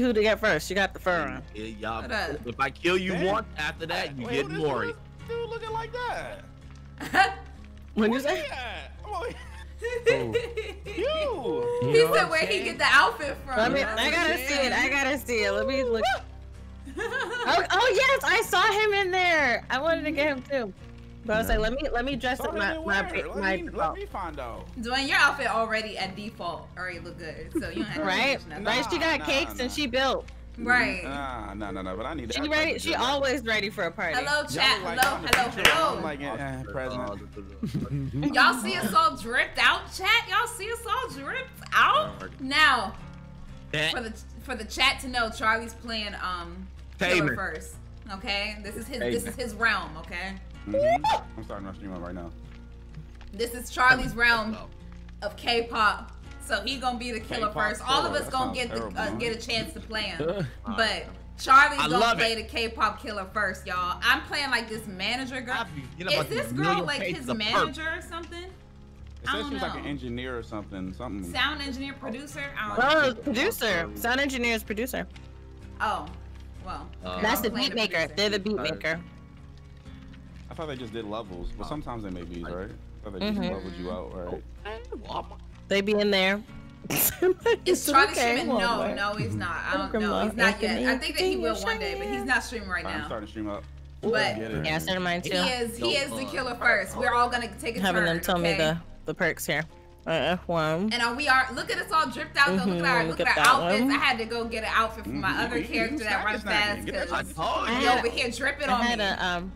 who to get first. You got the fur on. Yeah, y'all. If I kill you Damn. once, after that, you Wait, get who this- mori. who this Dude looking like that. When you say? he at? I'm over here. he You. You know said where he get the outfit from. Let me. I gotta he see it. I gotta see it. Let me look. Oh, oh yes, I saw him in there. I wanted to get him too. But I was like, let me let me dress So up my then my. Let, my, me, let me find out. Dwayne, your outfit already at default already look good, so you don't have to right change nothing. right. She got Nah, cakes nah. and she built. Right. Nah, no, no, no. But I need She that. ready. She always ready for a party. Hello, chat. like Hello, y'all in the hello, hello. I'm like, eh, present. Y'all see us all dripped out, chat? Y'all see us all dripped out? Now, for the for the chat to know, Charlie's playing um Killer first. Okay, this is his Taman. this is his realm. Okay, Mhm. I'm starting my stream up right now. this is Charlie's realm of K-pop. So he gonna be the killer first. All of us that gonna sounds get the, uh, get a chance to play him. But Charlie's I gonna play it. the K-pop killer first, y'all. I'm playing like this manager girl. Is this girl like his manager or something? It I says don't she was like an know. engineer or something. Something. Sound engineer, producer. I don't know. Oh, producer, sound engineer is producer. Oh, well. Uh, That's the I'm playing beat maker. producer. They're the beat maker. I thought they just did levels, but sometimes they may be right. I thought they just Mhm. leveled you out, right? They be in there. Is Charlie Okay, streaming? well, No, no, he's not. I don't know. He's uh, not yet. I think that he will one day, but he's not streaming right I'm now. starting to stream up. But Get it. Yeah, I started mine he is he is the killer first. We're all gonna take a Having turn. them tell me the the perks here. Uh, F1. And uh, we are look at us all dripped out though. Look at our look look at at our that outfits. one. I had to go get an outfit for my Mhm. other You- you character that snacky runs snacky. fast Get that because shit. told he over here dripping on me. a um,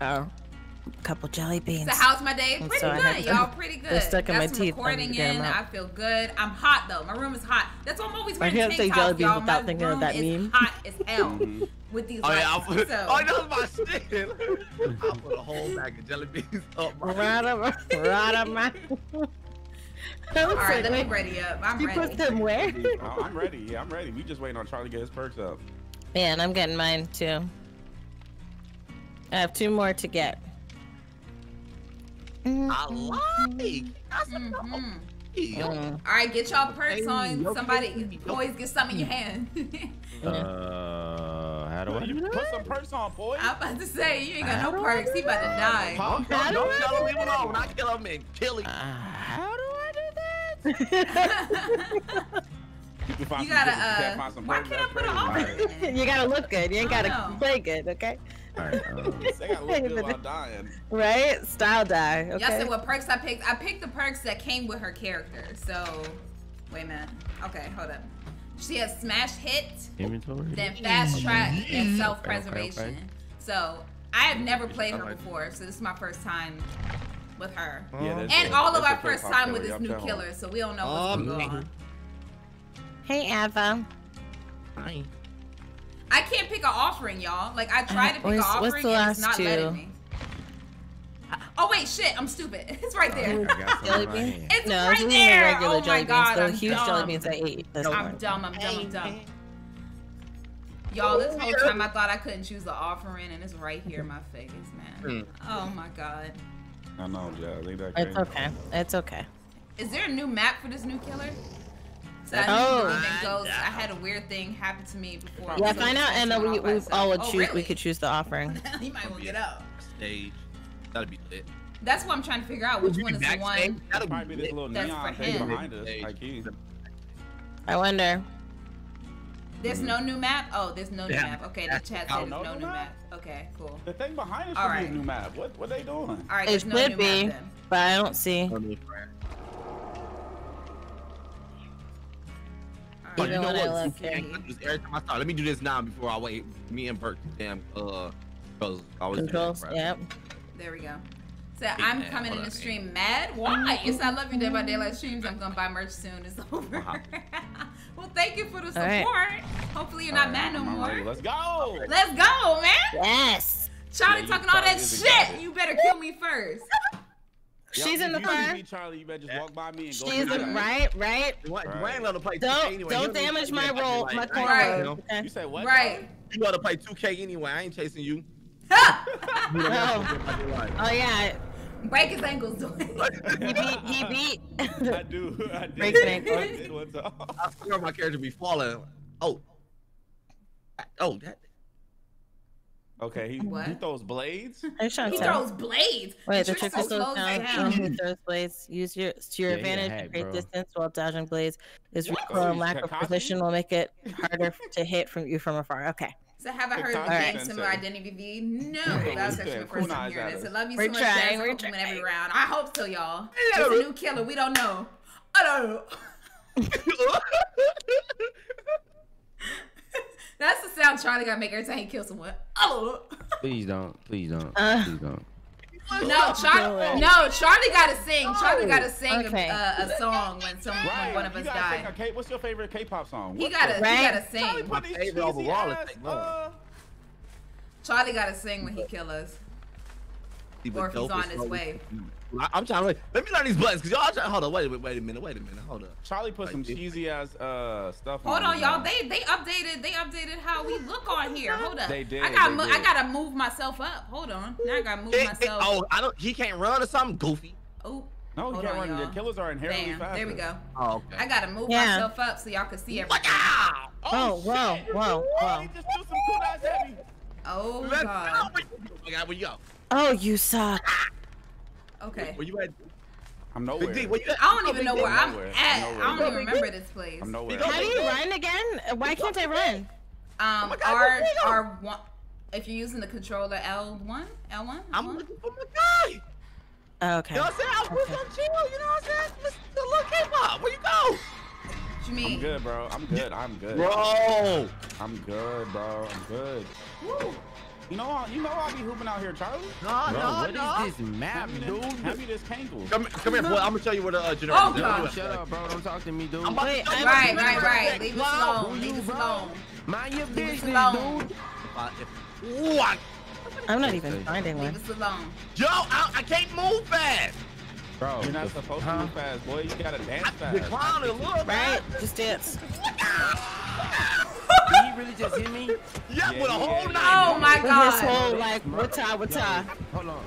oh, A couple jelly beans. So how's my day? And Pretty so good, y'all. Pretty good. they're stuck in Got my some teeth. I'm recording gonna get 'em in. I feel good. I'm hot though. My room is hot. That's why I'm always wearing I can't say jelly beans y'all. without my thinking of room that is meme. hot as hell Mhm. with these Oh yeah, lights. I'll put, so. oh that was my shit. I'll put a whole bag of jelly beans up. my- Right up, right up my. I was all right, like, let me wait, ready up. I'm you ready. put them where? Oh, I'm ready. Yeah, I'm ready. We just waiting on Charlie to get his perks up. Yeah, and I'm getting mine too. I have two more to get. I like. That's a. Mm. All right, get y'all perks Hey, on. Somebody, yo. boys, get some in your hand. Uh, how do I You do put some perks on, boy. I'm about to say you ain't got How no perks. He about to die. Huh? Don't, How do don't I tell leave him alone. I kill him and kill him. Uh, how do I do that? You You gotta, perks, you can't uh, why can't I put an crazy. offer you gotta look good. You ain't gotta know. play good, okay? Alright, um, They gotta look good while dying. Right? Style die. Y'all Okay. said what perks I picked? I picked the perks that came with her character. So, wait a minute. Okay, hold up. She has smash hit, inventory. then fast track, and self Okay, okay, preservation. okay. So, I have never played her before, so this is my first time with her. Yeah, And it. all of our first time with this new tell 'em. killer, so we don't know what's Um, going on. Hey, Ava. Hi. I can't pick an offering, y'all. Like I tried to pick an What's- what's offering and it's last not letting me. Oh wait, shit! I'm stupid. It's right there. Oh, I got some Jelly in bean? It's No, right it's only there. regular oh jelly my god, beans. I'm The huge dumb. jelly beans I ate. This I'm morning. dumb. I'm dumb. I'm dumb. Y'all, this oh, whole time I thought I couldn't choose the offering, and it's right here in my face, man. Hmm. Oh my god. I know, Jazz. Ain't that? It's okay. It's okay. Is there a new map for this new killer? So I Oh. didn't believe ghosts. I had a weird thing happen to me before. Yeah, So find out, and then we we all would Oh, choose. really? We could choose the offering. he might want to get up. Stage. That'd be lit. That's what I'm trying to figure out. Which one is the backstage? one? That'd Probably be this little That's neon for thing him. behind us. Like he. I wonder. There's no new map. Oh, there's no new Yeah. map. Okay, the chat said no no new new map? map. Okay, cool. The thing behind us All should be right. a new map. What what they doing? All right, It there's no should new be, map but I don't see. But you know Even when I what? look You can't here. do this Every time I start, let me do this now before I wait. Me and Bert, damn, uh, because I was Controls. Yep. There we go. So I'm mad. coming in the up, stream mad. Why? Yes, I love you Dead by Daylight streams. I'm gonna buy merch soon. It's over. Well, thank you for the support. right. Hopefully you're not All mad right, no I'm more. ready. Let's go. Let's go, man. Yes. Charlie Yeah, talking all that shit. You better kill me first. She's in the if you see car. me, Charlie, you better just eh, walk by me and go. She's in, right. Right. Dwayne, Right. Dwayne let her play 2K Don't anyway. don't You damage my role, like- my I ain't. Right. chasing you. Okay. You said what? Right. You gotta play 2K anyway. I ain't chasing you. Ha! You know Oh. what I'm saying? Oh yeah. Break his ankles, doing. He beat. He beat. I do. I did. Breaks an ankle. I did one time. I swear my character be falling. Oh. Oh, that. Okay, he, What? he throws blades. Are you trying He to tell? throws blades. Wait, the trick's trick is so slows close down. down. One who throws blades. Use your to your Yeah, advantage to hack, create bro. distance while dodging blades. Is What? recoil and lack of Kakashi? precision will make it harder to hit from you from afar. Okay. So have I heard Kakashi of the game Sensei. similar identity V? No, Hey, that was you actually said first time hearing at this. I love you We're so much. trying, Jazz. we're Hope you win every round. I hope so, y'all. It's a new killer. We don't know. I don't know. That's the sound Charlie got to make every time he kills someone. I. Please don't. Please don't. Uh. Please don't. No, Charlie. No, Charlie got to sing. Charlie got to sing Okay. a, a song when someone, Right. when one of us gotta die. think of K- what's your favorite K-pop song? He gotta, the- he gotta sing. put these favorite overall ass, Take uh, Charlie gotta sing when he kill us. Or if he's on his way. I, I'm trying to wait. Let me learn these buttons, cause y'all trying. Hold on, wait, wait, wait a minute, wait a minute, hold up. Charlie put some Like, if- cheesy ass uh stuff. Hold on, his y'all. They they updated they updated how we look on here. Hold up. They did, I gotta they did. I gotta move myself up. Hold on. Now I gotta move Hey, hey, myself. oh, I don't. He can't run or something. Goofy. Oh. No, he Hold can't on, run. The killers are inherently Damn. faster. There we go. Oh, okay. I gotta move Yeah. myself up so y'all can see everything. Look out! Oh, whoa, shit. whoa, Oh, whoa. he just threw some kunais at me. Oh Let's god. go. Where you go? Where you go? Oh, you suck. Okay. Where you at? I'm nowhere. Big D, where you at? I don't Oh, even Big know where I'm nowhere. at. I'm I nowhere. don't even remember this place. I'm nowhere. How do you run again? Why can't I run? Um, Oh God, R where you go? R one. If you're using the controller L one, L one. I'm looking for my guy. Okay. You know what I'm saying? I was Okay. on chill. You know what I'm saying? Listen to the little K-pop. Where you go? What you mean? I'm good, bro. I'm good. I'm good. Bro. I'm good, bro. I'm good. Woo. You know, you know I'll be hooping out here, Charlie. No, Bro, no, what no. is this map, dude? this, hand me this Kangol. Come, come here, boy. I'm gonna tell you where the uh, generator Oh, is. God. Shut up, bro. Don't talk to me, dude. I'm about Wait, show you I'm- Right, right, right. Leave us alone. Leave us bro? alone. Mind your Leave us business, alone. dude. If I- if- Ooh, I- I'm not even Okay. finding Leave one. us alone. Yo, I, I can't move fast. Bro, You're not supposed huh? to move fast, boy. You gotta dance I fast. declined a little Right? Just dance. Did he really just hit me? Yeah, Yeah, with a whole is. nine. Oh my With his whole like wata wata. Hold on.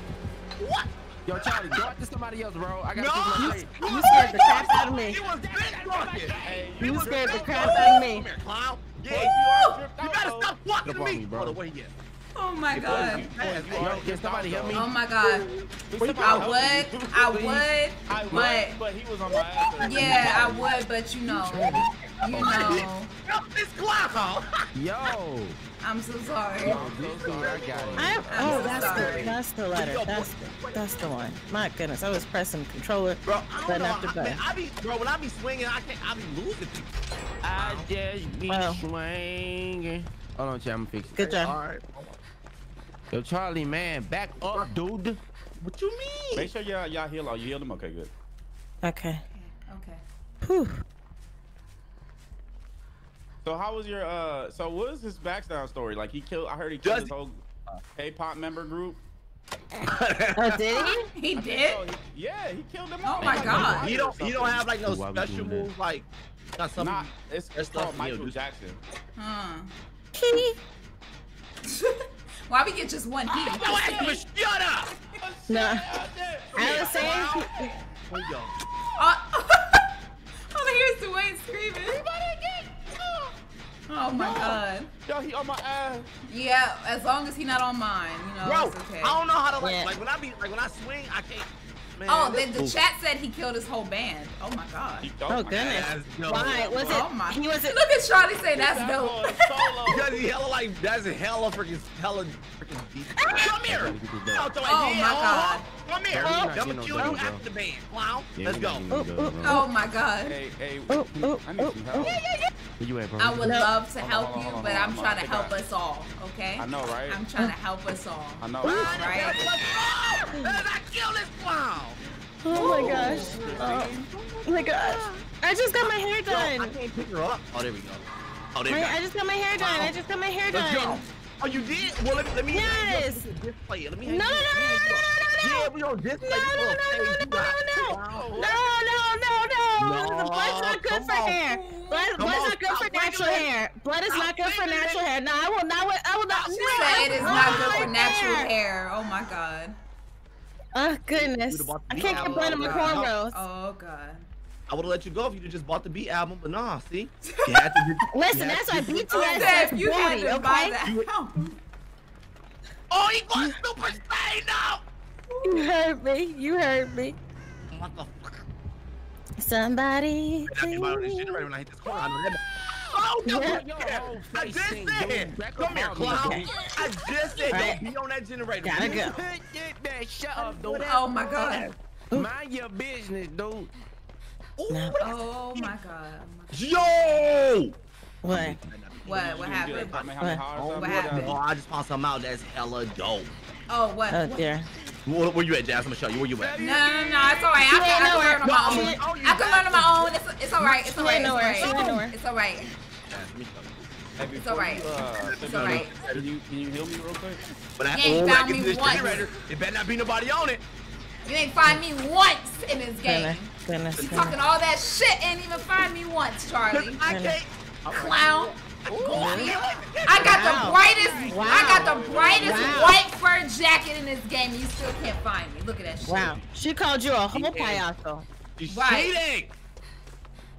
What? Yo, Charlie, go after somebody else, bro. I gotta fix my you. You scared the crap out of me. He was. Hey, He You scared the crap out of me. Come here, clown. Yeah, you, you are tripped you out, stop fucking Up me. me, bro. Hold on, where he at? Oh my god. Yo, can somebody help me? Oh my god. Please, I would. I Please. would. I would, But but he was on my ass. yeah, I would. But you know, you oh, know, Yo, this clown. Yo. I'm so sorry. Yo, this dude, I got it. I, I'm oh, so that's sorry. the that's the letter. That's the, that's the one. My goodness, I was pressing controller. Bro, I don't Button know. I, man, button. I be, bro, when I be swinging, I can't, I be losing people. I just be Wow. swinging. Hold on, chat, I'm fixing. Good job. All right. Yo, Charlie, man, back up, dude. What you mean? Make sure y'all y'all heal. Oh, you healed him. Okay, good. Okay. Okay. Whew. So how was your uh? So what is his background story? Like he killed. I heard he killed Does his he- whole K-pop member group. Oh, did he? He Oh, did. he- yeah, he killed them Oh all. my Like, God. like he don't, he don't have like no Why special doing that? moves like got some. Nah, it's, That's it's called stuff Michael do. Jackson. Huh. He. Why we get just one Yo, heat? Ashman, shut up! No. I was saying. Where you? Oh, oh, here's Dwayne screaming. Oh my god. Yo, he on my ass. Yeah, as long as he not on mine, you know, Bro, it's okay. I don't know how to like, Yeah. like when I be like when I swing, I can't. Man, Oh, the, the chat said he killed his whole band. Oh my god. He, Oh my goodness. ass. Yo, Why was it? Oh my. He wasn't. Look at Charlie say that's That dope. Because he hella like that's a hella freaking hella freaking deep. Come here. Gotta get this Yo, done. so Oh, yeah, my uh-huh. God. Come here. Oh, bro, we not I'm getting gonna you after the band. Clown. Yeah, Let's we go. not getting no Oh, double, bro. Oh, oh my god. Hey, hey, Oh, oh, I need oh, some oh. help. Where you at, bro? I would love to help you, but I'm trying to help us all, okay? I know, right? I'm trying to help us all. I know. Right? Let's go. Let's kill this clown. Oh my gosh. Oh my gosh. I just got my hair Yo, I can't pick her up. Oh, there we go. Oh, there we go. I just got my hair done. I just got my hair Let's go. done. Oh, you did? Well, let me let me. Yes. Let me display it. Let me. No, no, no, no, no, no, no, no. Yeah, we don't No, no, no, no, no, no, no, no, no, no. No, The blood's not good for hair. Blood, Come blood's not good for natural hair. Blood is not good for natural hair. No, I will not. I will not. She no, said it is not good for natural hair. Oh my god. Oh goodness. You'd have bought I can't get blood on my cornrows. Oh god. I would have let you go if you just bought the beat album, but nah, see? You had to do- Listen, you had that's why BTS Said is you had booty, to buy okay? that album. Oh, he got Super Saiyan now! You heard me. You heard me. Motherfucker. Somebody. I think about this generator when I hit this corner. Oh, I know that. Oh, no, Yeah. Your yeah. whole I just said, dude. Come here, up clown. dude. I just said, Right. don't be on that generator. Gotta go. Get that shut up, dude. Oh my god. Mind your business, dude. No. Oh my god. Yo! What? What? What happened? I mean, how many What? hours Oh, I What happened? Oh. I just found something out that's hella dope. Oh what? Oh what? dear. Where, where you at, Jazz? I'm gonna show you. Where you at? No, no, no, it's alright. I can, ain't I can learn on my own. ain't- you I can got learn on my own. It's, it's alright. It's alright. It's nowhere. She alright. It's alright. Jazz, let me show you. Hey, It's alright. you, uh, It's alright. Can you, can you heal me real quick? When I You ain't oh, when I found me once. generator, it better not be nobody on it. You ain't find me once in this game. Goodness. Goodness. You goodness. talking all that shit, ain't even find me once, Charlie. I can't. Clown. Really? I got Wow. the brightest, Wow. I got the brightest Wow. white fur jacket in this game. You still can't find me. Look at that shit. Wow. She called you a whole Yeah. payaso. She's Right. cheating.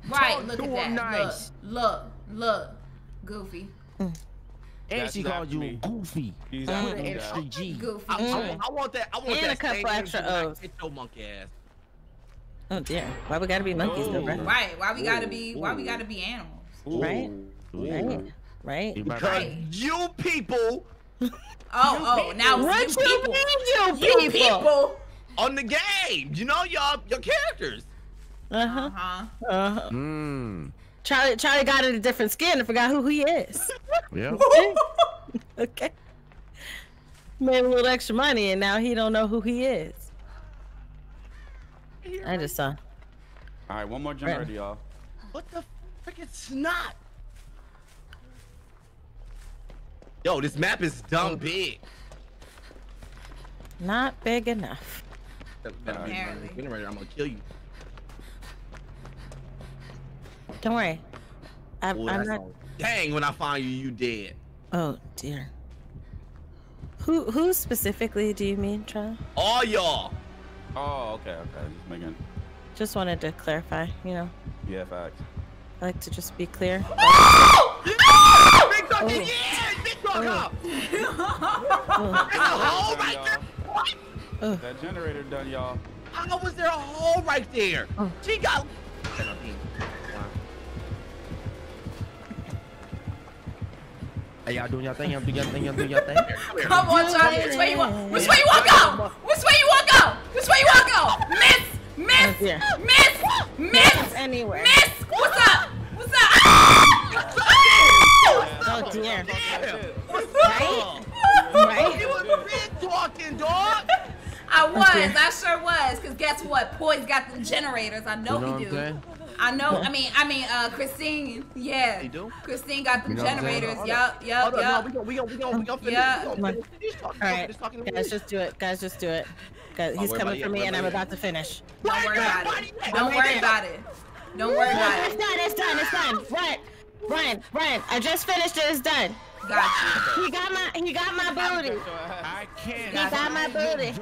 Right, Talk look at that. nice. Look, look, look. Goofy. And That's she called you me. goofy. He's With out an of extra. G. Goofy. I, I, Mm. I want that. I want And that a couple same extra energy when O's. Hit your monkey ass. Oh dear. Why we gotta be monkeys though, Oh. right? Right. Why we gotta be why we gotta be animals? Ooh. Right? Ooh. Right. Right. You Because Right. you people Oh, oh, now What you you people. you You people? people. on the game, you know y'all your characters. Uh huh. Uh-huh. Uh huh. Mmm. Charlie, Charlie got in a different skin and forgot who he is. Yeah. okay. Made a little extra money and now he don't know who he is. I just saw. All right, one more jump, generator, y'all. What the freaking snot? Yo, this map is dumb big. Not big enough. That Apparently. my generator, I'm gonna kill you. Don't worry. I, Oh, I'm not. Dang, when I find you, you dead. Oh dear. Who who specifically do you mean, Charlie? All y'all. Oh, okay, okay. Just making. Just wanted to clarify. You know, Yeah, facts. I like to just be clear. Big dog, Oh. yeah, big dog up. Oh, There's a hole right there. What? oh. That generator done, y'all. How was there a hole right there? Oh. She got. Hey, y'all doing your thing? Y'all doing your thing? Y'all doing your thing? Come on, Charlie. Which way you want? Which way you want to go? Which way you want to go? Which way you want to go? Miss, miss, dear. miss, miss, Anywhere. miss. What's up? What's up? Oh dear. What's Right? up? Right? You was big talking, dog. I was. Okay. I sure was. Cause guess what? Poise got the generators. I know You know he do. I'm saying? I know. I mean, I mean, uh, Christine. Yeah. He do? Christine got them You know what I'm saying? generators. Hold Yup. Yup. Hold on, no, Yup. we gon' we gon' we gon' we gon' finish. Yeah. We gon' finish talking. All right, Finish talking. guys, just do it. Guys, just do it. Guys, he's coming for me, and I'm about to finish. Don't worry about it. Don't worry about it. Don't worry about It's done. It's done. It's done. Run, run, run. I just finished it. It's done. Got He got my. He got my booty. I can't. He got my booty.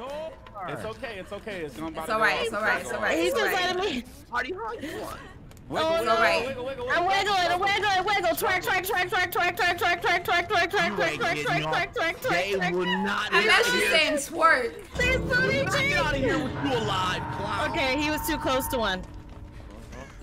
It's okay, it's okay. It's gonna you. It's alright. It's alright. It's alright. He's It's just letting me. Party hard, you want? Wiggle, Oh, wiggle, no. Alright. wiggle, wiggle, I'm wiggle. wiggling, I'm wiggling, wiggle, twerk, twerk, twerk, twerk, twerk, twerk, twerk, twerk, twerk, twerk, twerk, You twerk, ain't twerk, getting twerk, off. twerk, twerk, They twerk, will twerk. not. I bet she's here. saying twerk. Please believe Get me. out of here with you alive, clown. Okay, he was too close to one.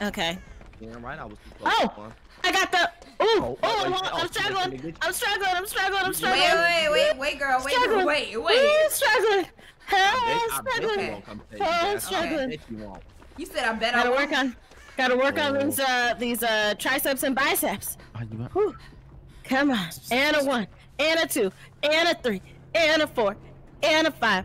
Okay. Damn right, I was too close. Oh! to one. I got the. Ooh, Oh, oh, wait, wait, I'm, oh, I'm somebody struggling. get you. I'm struggling. I'm struggling. I'm Wait, struggling. wait, wait, wait, girl. Wait, girl. Struggling. Wait, Ooh, wait. struggling. Hell, I I'm bet you struggling. won't come to you, Oh, Jazz. I struggling. bet you won't. You said I bet I Gotta won't. work on. Gotta work on Oh. these uh these uh triceps and biceps. Oh, you want- Whew. Come on. And a one, and a two, and a three, and a four, and a five.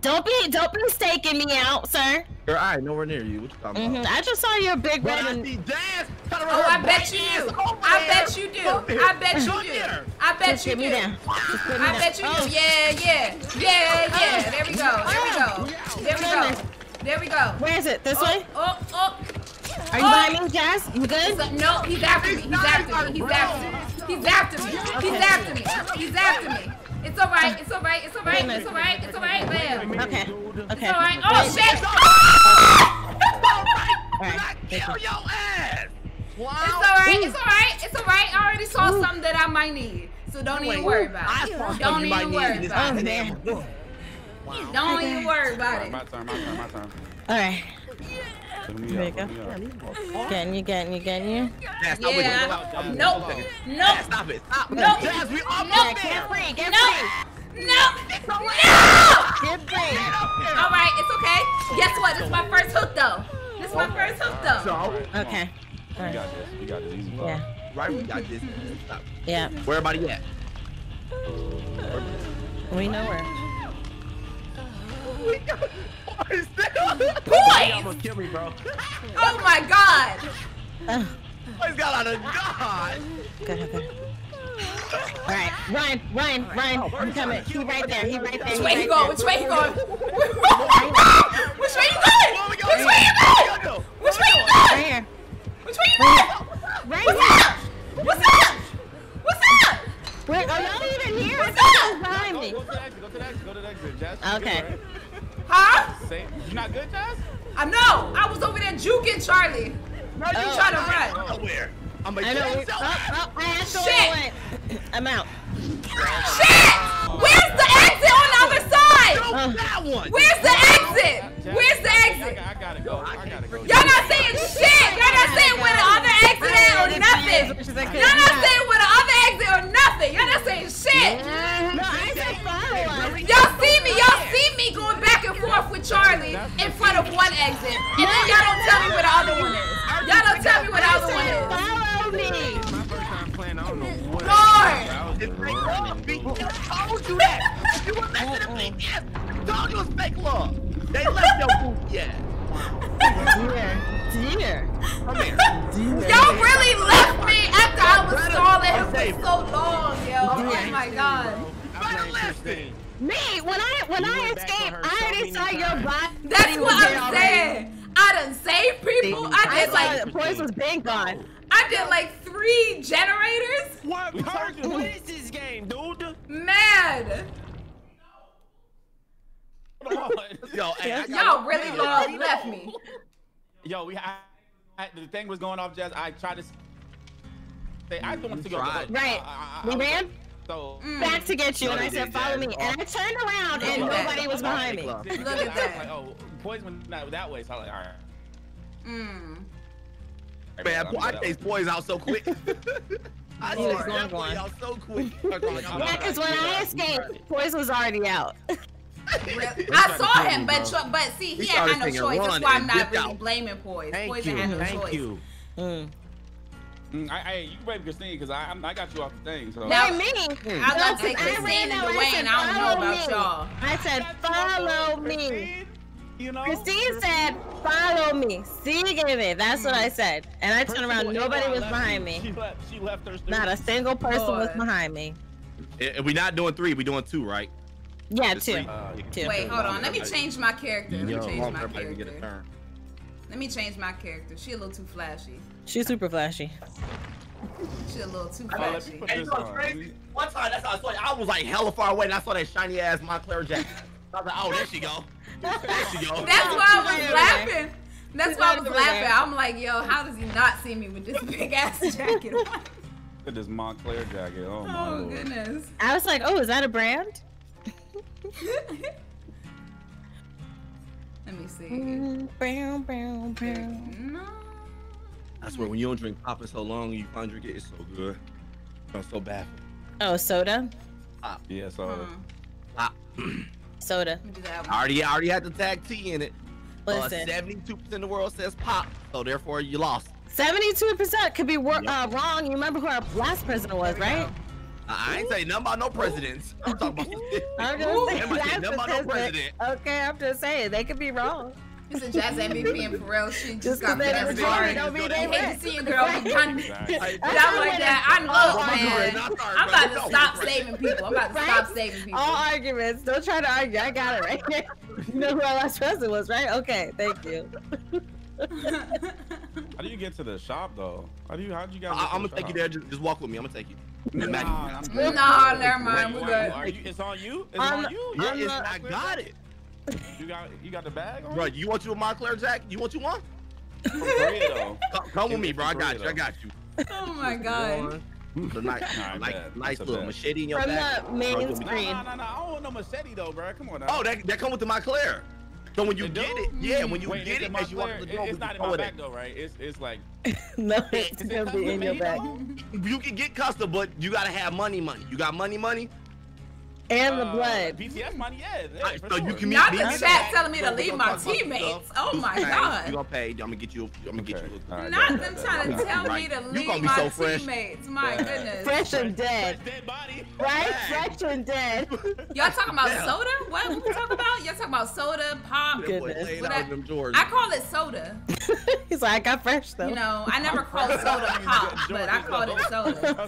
Don't be don't be staking me out, sir. Girl, I ain't nowhere near you. What you talking hmm about? I just saw your big But red I and see Jazz trying to run Oh, I bet you do. I bet you do. I bet you do. I bet you do. down. Just put me I bet you Oh. do. Yeah, yeah, yeah, yeah. There we go. There we go. There we go. There we go. Where is it? This Oh, way? oh, oh. Are you oh. behind me, Jazz? You good? So- No, he's after me. He's after me. He's after me. He's after me. He's after me. He's after me. It's all right. It's all right. It's all right. It's all right. It's all right. Bam. Okay. Okay. It's all right. Oh Wait. shit. Oh! right. I kill your ass. Wow. It's alright, it's alright, it's alright. I already saw something that I might need. So don't even worry about I it. saw Don't something you might even worry in about Oh, it. man. Wow. Don't even worry about it. My turn, my turn, my turn. All right. Put me There you up, go. put me up. Getting you, getting you, getting you. Jazz, stop with Yeah. it. Nope. Jazz, Nope. stop it. Stop. Nope. Jazz, we up Nope. there. Get free, get No. free. No. No. Get free. All right, it's okay. Guess what? This is my first hook though. This is my first hook though. So, Okay. All We right. got this. We got this. Easy. Yeah. right, we got this. Stop. Yeah. Where everybody at? We know where. We got boys. Boys! kill me, bro. Oh my god! Oh, Boys got out of God. good, okay. All right, Ryan, Ryan, Ryan, oh, I'm coming. He right there. He right there. Which he way right you going? Which way you going? Which way you going? Which way you going? Which way you Right here. Which way you going? Right What's up? What's up? What's up? Wait, are oh, y'all even here? What's up? behind me. go to the exit. Go to the exit. Go to the exit. Jazz. Okay. good, right? Huh? Say, you not good, Jazz? I know. I was over there juking Charlie. No, you Oh. trying to run. Nowhere. I'm a I know. We, oh, oh, I have to Shit. I'm out. Shit! Where's the exit on the other side? Oh. that one. Where's the exit? Where's the exit? I gotta go. I gotta go. Y'all not saying shit. Y'all not saying where the other exit is or nothing. Y'all not saying where the other exit or nothing. Y'all not saying shit. No, I said follow. Y'all see me. Y'all see me going back and forth with Charlie in front of one exit, and then y'all don't tell me where the other one is. Y'all don't tell me where the other one is. Follow me. My first time I don't. Lord. I It's fake love. running. Told you that. You were listening to me. Yes. I told you it's fake love. They left your booth yet. Dear, dear. Come here. Y'all really left me after I was Brother, stalling him I'm for so long, yo. Oh my god. I'm playing listen. Me, when I when You I escaped, I so already many saw your times. body. That's what I'm saying. I done saved people. I I did like the voice was been gone. I did like three generators. What person? What is this game, dude? Mad. Hold on. Yo, hey, Y'all really love left me. Yo, we I, I, the thing was going off, Jazz. I tried to say I don't want to go. Right. I, I, I, We I ran So. Mm. back to get you, No, and I said, did, "Follow Jazz. me." And I turned around, and Look nobody was behind me. Look at that. Like, oh, poison went that, that way. So I was like, all right. Mm. Man, I'm I good. chased boys out so quick. I He was chased long that boy gone. out so quick. Yeah, because when I escaped, Poise was already out. I saw him, but tr- but see, he We ain't started had no choice. That's why I'm not really out. blaming Poise. Thank Poise you. had no Thank choice. you. Mm. Mm, I, I, you can blame Christine because I, I'm- I got you off the thing. So. Now- Why me? I No, got to 'cause take Christine ran and out, I Dwayne. I don't know "Follow about me." y'all. I said, "Follow me." Christine, You know. Christine said, "Follow me." Sigue me. That's what I said, and I turned around. Nobody was behind me. She left. She left her. students. Not a single person was behind me. And we not doing three, We're doing two, right? Yeah, Just two. Uh, Two. Wait, hold on. Let me change my character. Let me change my Everybody get a character. turn. Let me change my character. She a little too flashy. She's super flashy. She a little too let me flashy. put Hey, you know what's crazy? One time, that's how I saw you. I was like hella far away, and I saw that shiny ass Moncler jacket. I was like, oh, there she go. There she go. That's why I was laughing. That's why I was laughing. I'm like, yo, how does he not see me with this big ass jacket on? Look at this Moncler jacket. Oh my Oh lord. goodness. I was like, "Oh, is that a brand?" Let me see. Brown, brown, brown. No. I swear, when you don't drink pop in so long, you find drink it, it's so good. I'm so bad. Oh, soda, Yeah. So. Hmm. Pop. soda. Let me do that I already, I already had the tag T in it. Uh, Listen, 72% of the world says pop, so therefore you lost. seventy-two percent could be wor- uh, wrong. You remember who our last president was, right? I, I ain't saying nothing about no presidents. I'm talking about I'm just saying am I saying that's nothing about no statistic. president? Okay, I'm just saying they could be wrong. It's a jazz MVP and Pharrell. She just, Just got because they best never art. told me don't mean they I hate right. to see a girl be done. Exactly. Shit like that. I Oh, know, my man. God, I'm sorry, I'm bro. about to No, stop bro. saving people. I'm about to Right? stop saving people. All arguments. Don't try to argue. I got it right here. You know who our last president was, right? Okay, thank you. How do you get to the shop though? How do you? How would you guys? I, get to I'm gonna take you there. Just, just walk with me. I'm gonna take you. Nah, Imagine- Nah, never mind. We're good. Are you? It's on you. It's I'm- on you. Yeah, I'm it's, not- I got it. You got you got the bag on? Bro, you want you a Moncler jack? You want you one? For real though. Come, come with me, bro. I got you. I got you. Oh my god. The nice, Alright, nice, nice little bet. machete in your From back. the main Bro, you'll be- screen. No, no, no, I don't want no machete though, bro. Come on now. Oh, that, that come with the Moncler. So when you It do? get it, yeah, when you Wait, get it, as you walk to the it- door, it's not in throw my it though, right? It's it's like no, it's it gonna be in your custom-made, bag. You can get custom, but you gotta have money, money. You got money, money. And the Uh, blood. BTS money, yeah. yeah Alright, for so sure. you can meet Not me. the in chat telling me to leave my teammates. Oh my God. You gonna pay? I'm gonna get you. I'm gonna get Okay. you. All right, Not bet, them bet, trying bet. to tell me to leave my so fresh. teammates. My Yeah. goodness. Fresh and dead. Dead body. Right? Fresh and dead. Y'all talking about Yeah. soda? What? What we talking about? Y'all talking about soda, pop? That Goodness. laying What out I- in them drawers. I call it soda. He's like, I got fresh though. You know, I never call soda pop, but I called it soda.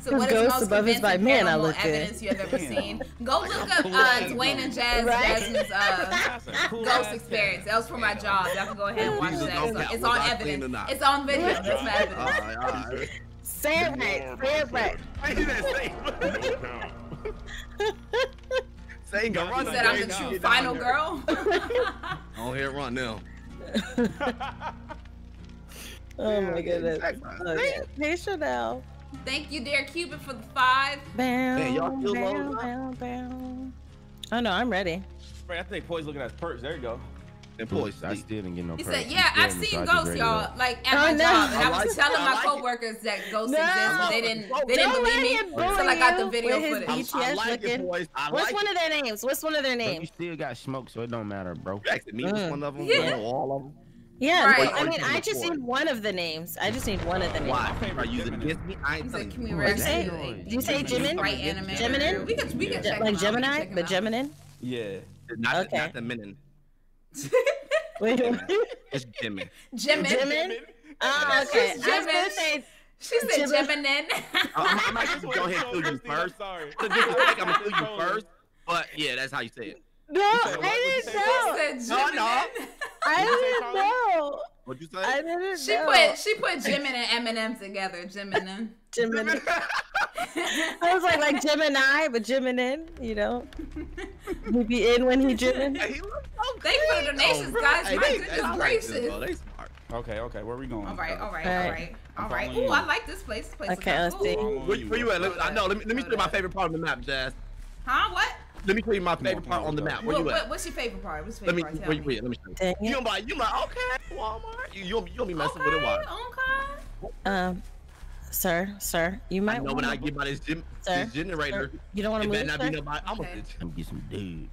So what is Ghost most above convincing body. Man, I paranormal look good. evidence you have ever seen? Go look up uh, Dwayne and Jazz Right? Jasmine's uh, cool ghost ass experience. That was for my job. Y'all can go ahead and watch Jesus, that. So it's on I clean or evidence. It's on video. That's for All evidence. right, all right. Say it right. Say it right. Say that, say- Say He it. Run He said I'm the true final girl. Oh, here, run now. Oh my goodness. exactly. Okay. Hey Chanel. Thank you, dear Cupid, for the five. Bam, Man, y'all still bam, bam, bam. Oh no, I'm ready. Right, I think Poy's looking at his perks. There you go. And boy, I still didn't get no He perks. said, "Yeah, I've seen Sergeant ghosts, y'all. Like at Oh, my no. job, and I I was like telling I my like it. coworkers that ghosts No. exist, but they didn't. They didn't let believe me him until I got the video with his footage. I, I like looking. it, boys. I What's like one it. of their names? What's one of their Bro, You still got smoke, so it don't matter, bro. You asking me which Mm. one of them? Yeah. You know all of them? Yeah, Right. I mean, I just need one of the names. I just need one of the names. Why? favorite Are you using Gemini. against me? I ain't He telling said, you. What'd you say? Did you say Jimin? Right anime. Geminin? We could we could J- check like him out. We Gemini, could check the him. Geminin. Yeah. Not, Okay. not the minin. Wait, It's Jimin. Jimin. Jimin. Oh, okay. I was Jimin. She said Jimin. I'm, I'm actually gonna go ahead and kill you I'm first. sorry. So this is like I'm gonna kill you first. But yeah, that's how you say it. No. said what? What'd I didn't say? know. She said No, no. I What'd you say, didn't know. What'd you say? I didn't She know. put she put Jimin and Eminem together. Geminin. Gemini. I was like like Gemini, but Geminin. You know, he be in when he Jimin. Hey, he looks so Thank you for the donations, though, bro. guys. Hey, My they- goodness they- I like this, gracious. bro. Smart. Okay, okay. Where are we going? All right, all right, Right. all right, all I'm right. following Ooh, you. I like this place. This place Okay, is let's see. Where, where you at? Let I know. Let me, let me show you my favorite part of the map, Jazz. Huh? What? Let me show you my favorite part on, on the map. Where What, you at? what's your favorite part? What's your Let me. part? Where Tell you me. at? Let me show you. You it. don't buy. You like okay, Walmart. You you'll, you'll be messing with it. Watch. Okay. Um, sir, sir, you might. I might know when I get by this, gym, Sir, this generator, You don't want it to better move, not be nobody. I'm Okay. a bitch. I'm get some dude.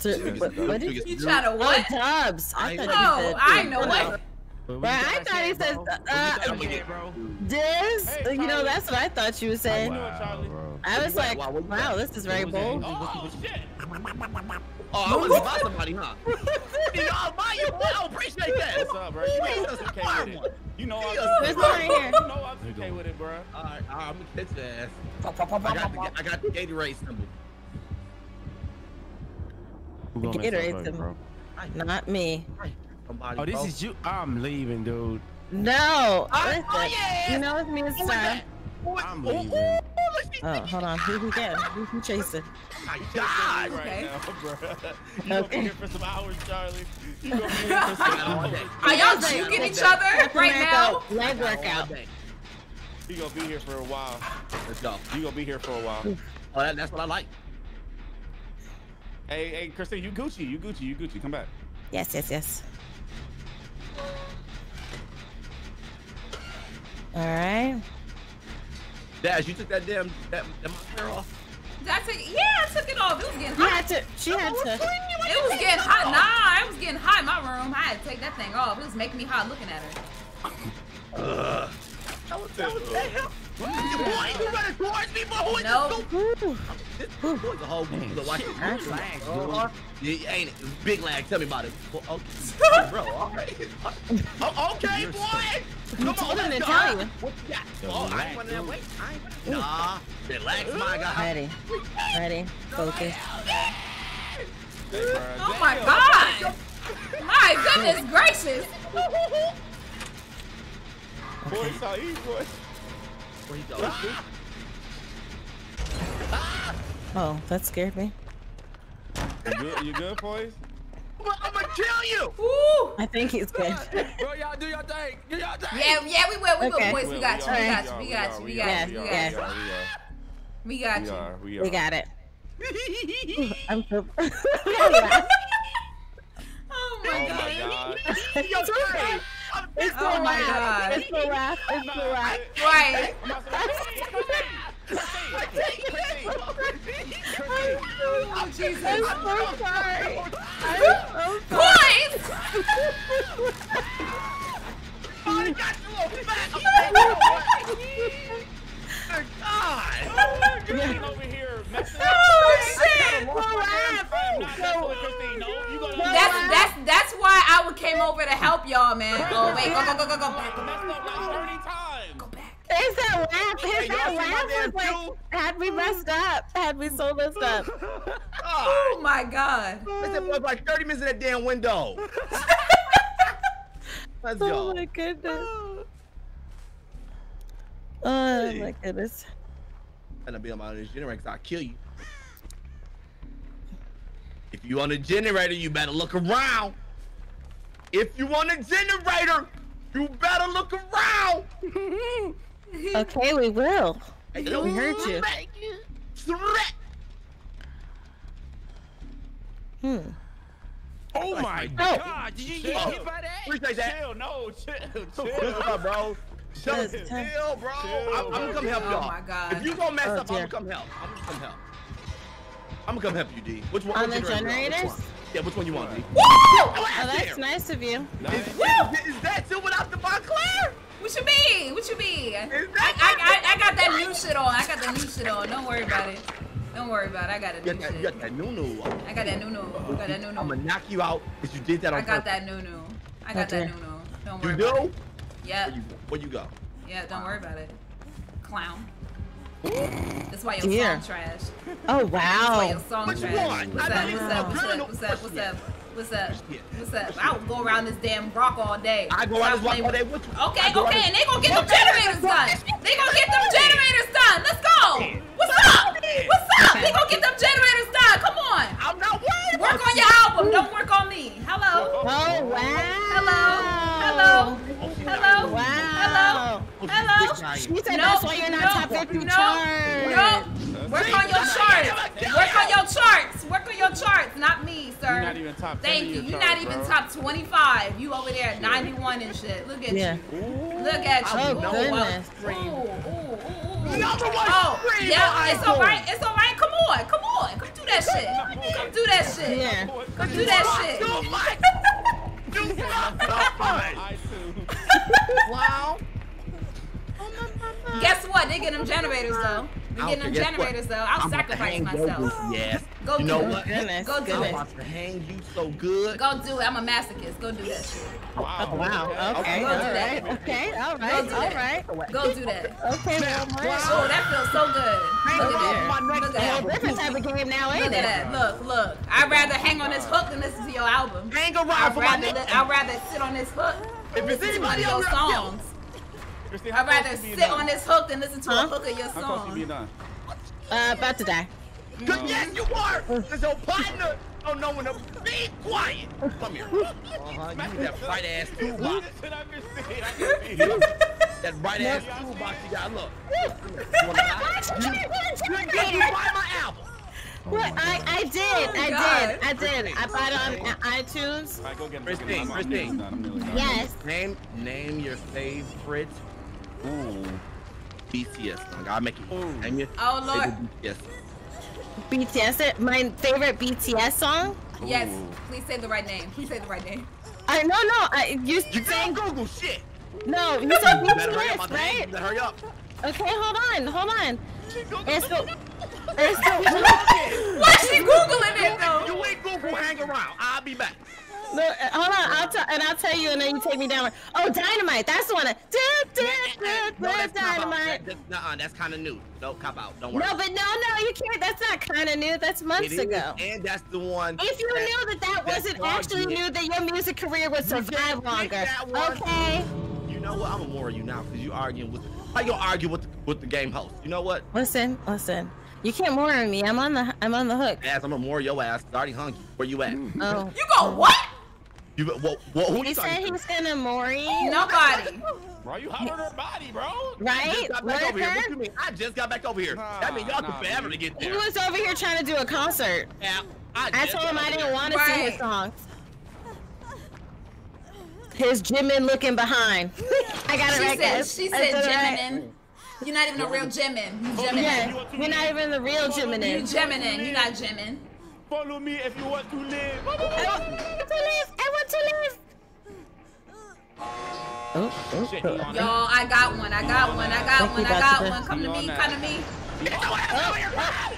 To- what, what did you? You try to Oh, what? Dubs. I I thought No, you said. I know what. But Right, I thought he said, uh, I'm gonna bro. This, Hey, you know, that's what I thought you were saying. Wow, Charlie. bro. I was like, wow, wow, this is very bold. Oh shit! Oh, I want to buy somebody, huh? Y'all buy you. I appreciate that. What's up, bro? You know I'm okay with it. You know I'm There's one right. You know I'm okay with it, bro. All right, all right, I'm gonna catch your ass. I got the, I got the Gatorade symbol. Who gonna Gatorade up on symbol. bro? Not me. Somebody, Oh, this bro. is you. I'm leaving, dude. No. Oh, oh, yeah. You know it's me this time. That? Who is- I'm ooh, leaving. ooh, let's. Oh, uh, hold on. Who he get? Who he chasing? My God. Right Okay. now, bro. You gonna be here for some hours, Charlie. You gonna be here for some hours. Are y'all Like, juking each other Captain right now? America Leg workout. day. You gonna be here for a while. Let's go. You gonna be here for a while. Oh, that, that's what I like. Hey, hey, Christine, you Gucci, you Gucci, you Gucci. Come back. Yes, yes, yes. All right. Daz, you took that damn that, that my hair off. Did I take? Yeah, I took it off. It was getting She hot. had to. She had to. It was getting hot. Nah, it was getting hot in my room. I had to take that thing off. It was making me hot looking at her. That was you running towards me, boy. Nope. this? This boy's a whole lags, Uh-huh. Yeah, ain't it? Big lag. Tell me about it. Well, okay. Bro, all right. Okay, boy. Come told on, let's tell you. What you got? So Oh, I ain't running that. I ain't. Nah, relax, my guy. Ready. Ready. Focus. Oh my god! My goodness gracious! Boy, saw you, boy. Where you go? Ah! Ah! Oh, that scared me. You good? You good, boys? I'm gonna kill you. Ooh. I think he's good. Bro, y'all do your thing. Do your thing. Yeah, yeah, we will. We will, boys. We got you. We got you. We got you. We got you. We got you. We got you. We got it. I'm so. Oh Oh my my god. god. it's okay. It's the Oh my laugh. God. It's the laugh. It's the laugh. Right. I'm Oh Jesus. I'm so sorry. I'm so Boys. Oh, you got you little fat. God. Oh, Christine over here messing up. Oh shit. The laugh. I am not messing with Christine. No, you gonna That's that's that's why I would came over to help y'all, man. Oh wait, go go go go go back. Go messed back. 30 times. Go back. His that laugh, his that see my laugh was like, had we messed up, had we so messed up. Ah. Oh my god. I said, boy, like 30 minutes in that damn window. Let's go. Oh my goodness. Oh. Oh my goodness. And I'll be on my own generator because I'll kill you. If you on a generator, you better look around. If you on a generator, you better look around. Okay, we will. Hey, We heard you. Threat. Hmm. Oh my Oh. god. Did you get Oh. hit by that? Appreciate that. Chill, no, chill, chill. What's up, bro? Chill, Yes, chill, bro. Chill, I'm, I'm gonna come help Oh y'all. my God. If you gonna mess Oh, up, I'm gonna come help. I'm gonna come help. I'm gonna come help you, D. Which one? On the generator you want? Which generators? one? Yeah, which one you want, D? Woo! Oh, oh that's nice of you. Nice. Is, is, is that too without the Moncler? What you mean? What you mean? I, that- I, I, I got that new shit on. I got the new shit on. Don't worry about it. Don't worry about it. I got You the got new that, you got that new-new. I got that new new. I got that new I'm gonna knock you out because you did that on I got purpose. that new new. I got Okay. that new new. Don't You worry do? about it. Where Yeah, you, where you go? yeah. Don't worry about it. Clown. That's why your Dear. song trash. Oh That's why your wow. song Which trash. one? What's I up? What's up? What's up? What's up? What's up? What's up? What's up? I would go around this damn rock all day. I go around this Stop rock all day with- with you. Okay, go okay, and they gonna get them generators done. They gonna get them generators done. Let's go. What's up? What's up? They gonna get them generators done. Come on. Hello. She said No, that's why you're not no, top 50 no, chart. No. Work on your charts. Work on your charts. Work on your charts. Not me, sir. You're not even top 10 Thank you. You're charts, not even bro. top 25. You over there at 91 and shit. Look at Yeah. you. Look at oh, you. Oh, Ooh, goodness. Oh, ooh, ooh, ooh, ooh. Number one Oh, scream yeah, it's all right. It's all right. Come on, come on, come do that shit. Come do that shit. Yeah. Come do that shit. You like you fucked up. I. Wow. Guess what? They get them generators though. They I get them care. What? generators though. I'll I'm sacrifice myself. Your goofy ass. Go you know do it. what? Goodness. Go do I'm about to hang you so good. Go do it. I'm a masochist. Go do that shit. Wow. Wow. Okay. Go do that. Okay. All Go right. do All that. right. Go do that. Okay. Well, Oh, that feels so good. Look dear. at that. Look at Well, that. different type of game now, ain't Look it? at that. Look, look. I'd rather hang on this hook than listen to your album. Hang around I'd for my rather, nigga. I'd rather sit on this hook If it's listen to one of anybody your else, songs. Christine, I'd rather close you be sit done? on this hook than listen to a hook of your How close you be song. done? Uh, about to die. Cause yes, you are. Cause your partner don't know when to be quiet. Come here. Uh-huh. You that right ass toolbox. Should I be seen? I can see. That right ass toolbox you got. Look. You wanna buy? You- you did you buy my album? What? I, I did. I God. did. I did. I bought it on iTunes. All right, go get him. Christine, I'm- I'm Christine. nearly done, I'm nearly done. Yes. Name name your favorite Ooh. BTS song. I'll make you. Ooh. Oh, Lord. favorite BTS. BTS. It. My favorite BTS song. Yes. Please say the right name. Please say the right name. I no no. I you You saying can't Google shit. no. You said You hurry up. BTS, I'm. You right? hurry up. Okay. Hold on. Hold on. It's the. It's the. Why she googling it though? You ain't Google. Hang around. I'll be back. No, hold on, I'll tell and I'll tell you, and then you take me down. Oh, dynamite! That's the one. That, do, do, do, No, that's dynamite. That- that- Nuh-uh, that's kind of new. No, cop out. Don't worry. No, but no, no, you can't. That's not kind of new. That's months It is, ago. And that's the one. If you knew that that that wasn't actually it. new, that your music career would You can't survive longer. Okay. You know what? I'm gonna more you now because you arguing with. How you gonna argue with the, with the game host? You know what? Listen, listen. You can't more me. I'm on the. I'm on the hook. Ass, I'm gonna more your ass. I already hung you. Where you at? Oh, You go what? You, well, well, who He you said talking to? he's gonna mori. Nobody. Bro, you hovered her body, bro. Right? just got back over here. What Worker? you mean? I just got back over here. that means y'all Nah, took forever to get He there. was over here trying to do a concert. Yeah, I, I told him I didn't here. want to sing his Right. songs. His Jimin looking behind. I got it She right, said, guys. she I said it right. You're not even a real Jimin. You oh, Gemini. Yeah, you're not even the real You Gemini. Geminin. You're not Jimin. Follow me if you want to live. I want to live. I want to live. Oh, oh, Shit, he oh. on Y'all, I got one. I got one. I got Think one. we I about got to- one. Come to You me. on Come that. to me.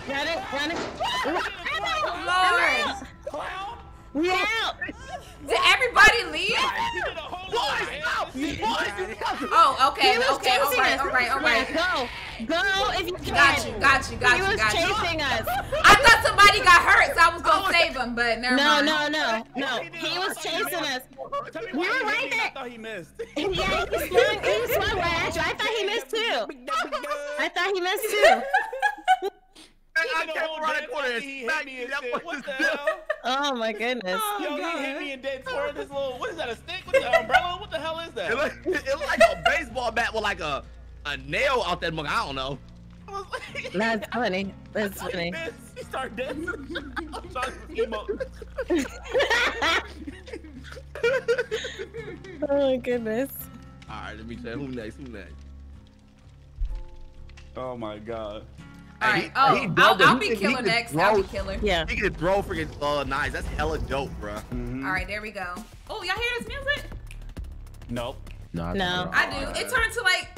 Run it, run it. Lord. Clown. We out. Did everybody leave? He did a whole lot. Boys, stop! Boys, Oh, okay. He was Okay. All chasing right. us. All right. All Yeah, right. go. Go if you can. Got you. Got you. Got he you. was Got you. chasing us. I thought somebody got hurt, so I was gonna oh. save him, but never No, mind. no, no, no. did He was chasing us. Tell me You why were right there. I thought he missed. Yeah, he swung. He swung right at you. I thought he missed too. I thought he missed too. I He did a came whole around the dance corner like and he hit smacked me you. and That shit. was What the just- hell? Oh my goodness. Yo, oh he hit me and dead tore this little. What is that? A stick with the umbrella? What the hell is It that? looked, it looked like a baseball bat with like a a nail out that mug. I don't know. I was like- That's funny. That's I thought funny. he missed. He started dancing. I'm trying to emote. oh my goodness. All right, let me tell you who next. Who next? Oh my god. All Hey, right. he- Oh, he I'll, doubled- I'll be could- he killer could next. I'll be killer. Yeah. He can throw freaking uh, knives. That's hella dope, bro. All right, there we go. Oh, y'all hear this music? Nope. No. I No. I do. It turned to like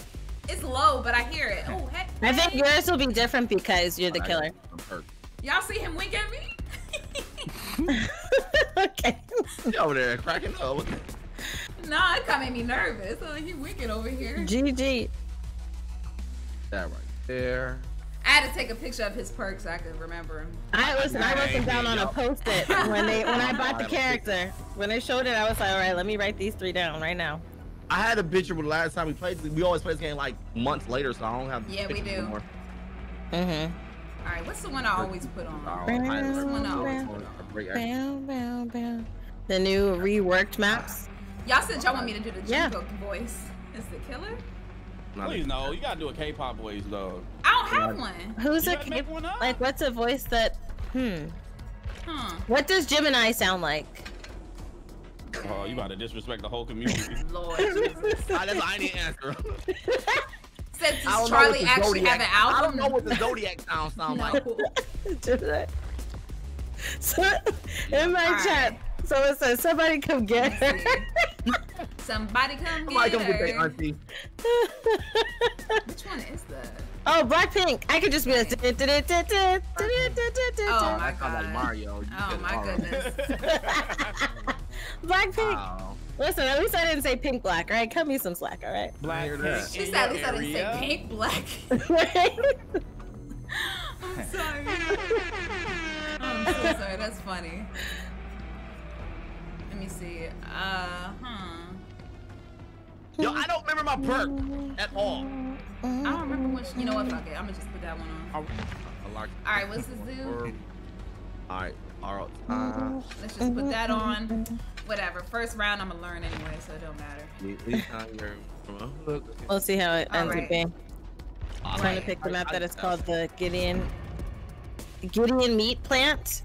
it's low, but I hear it. Oh heck. I think yours will be different because you're the killer. I'm hurt. Y'all see him wink at me? okay. He over there cracking up. What the- nah, it kind of made me nervous. Oh, he winking over here. GG. That right there. I had to take a picture of his perks so I could remember him. I listen. I wrote them down on a post-it when they when I bought the character. When they showed it, I was like, all right, let me write these three down right now. I had a picture with the last time we played. We always play this game like months later, so I don't have. Yeah, we do. anymore. Mm-hmm. All right, what's the one I always put on? Bow, I- This one I always put on. Great bow, bow, bow. The new reworked maps. Y'all said y'all want me to do the Yeah. Junko voice. Is the killer? Please no. You gotta do a K-pop voice though. I don't have one. Who's You a gotta one up. like? What's a voice that? Hmm. Huh. What does Gemini sound like? Oh, you about to disrespect the whole community. Lord Jesus. Ah, that's I need to answer. Said I does don't know what Charlie the actually have Zodiac- an I don't know what the Zodiac sound sound like. No. Gemini. So, in my Alright. chat, someone says somebody come get her. Somebody come get Somebody get come get their her. auntie. Which one is that? oh, Blackpink. I could just be like. Oh my I call that god. Mario. Oh my goodness. Blackpink. Wow. Listen, at least I didn't say pink black, right? Cut me some slack, all right? Black Hear that. She said at least I didn't say pink black. I'm sorry. I'm so sorry. That's funny. Let me see. Uh huh. Yo, I don't remember my perk at all. I don't remember which. You know what? Fuck it. I'm gonna just put that one on. All right. What's this do? All right. All right. Uh, Let's just put that on. Whatever. First round, I'm gonna learn anyway, so it don't matter. leave- leave time here from a hook. We'll see how it ends Alright. up being. I'm trying to pick the map that is called the Gideon Gideon Meat Plant.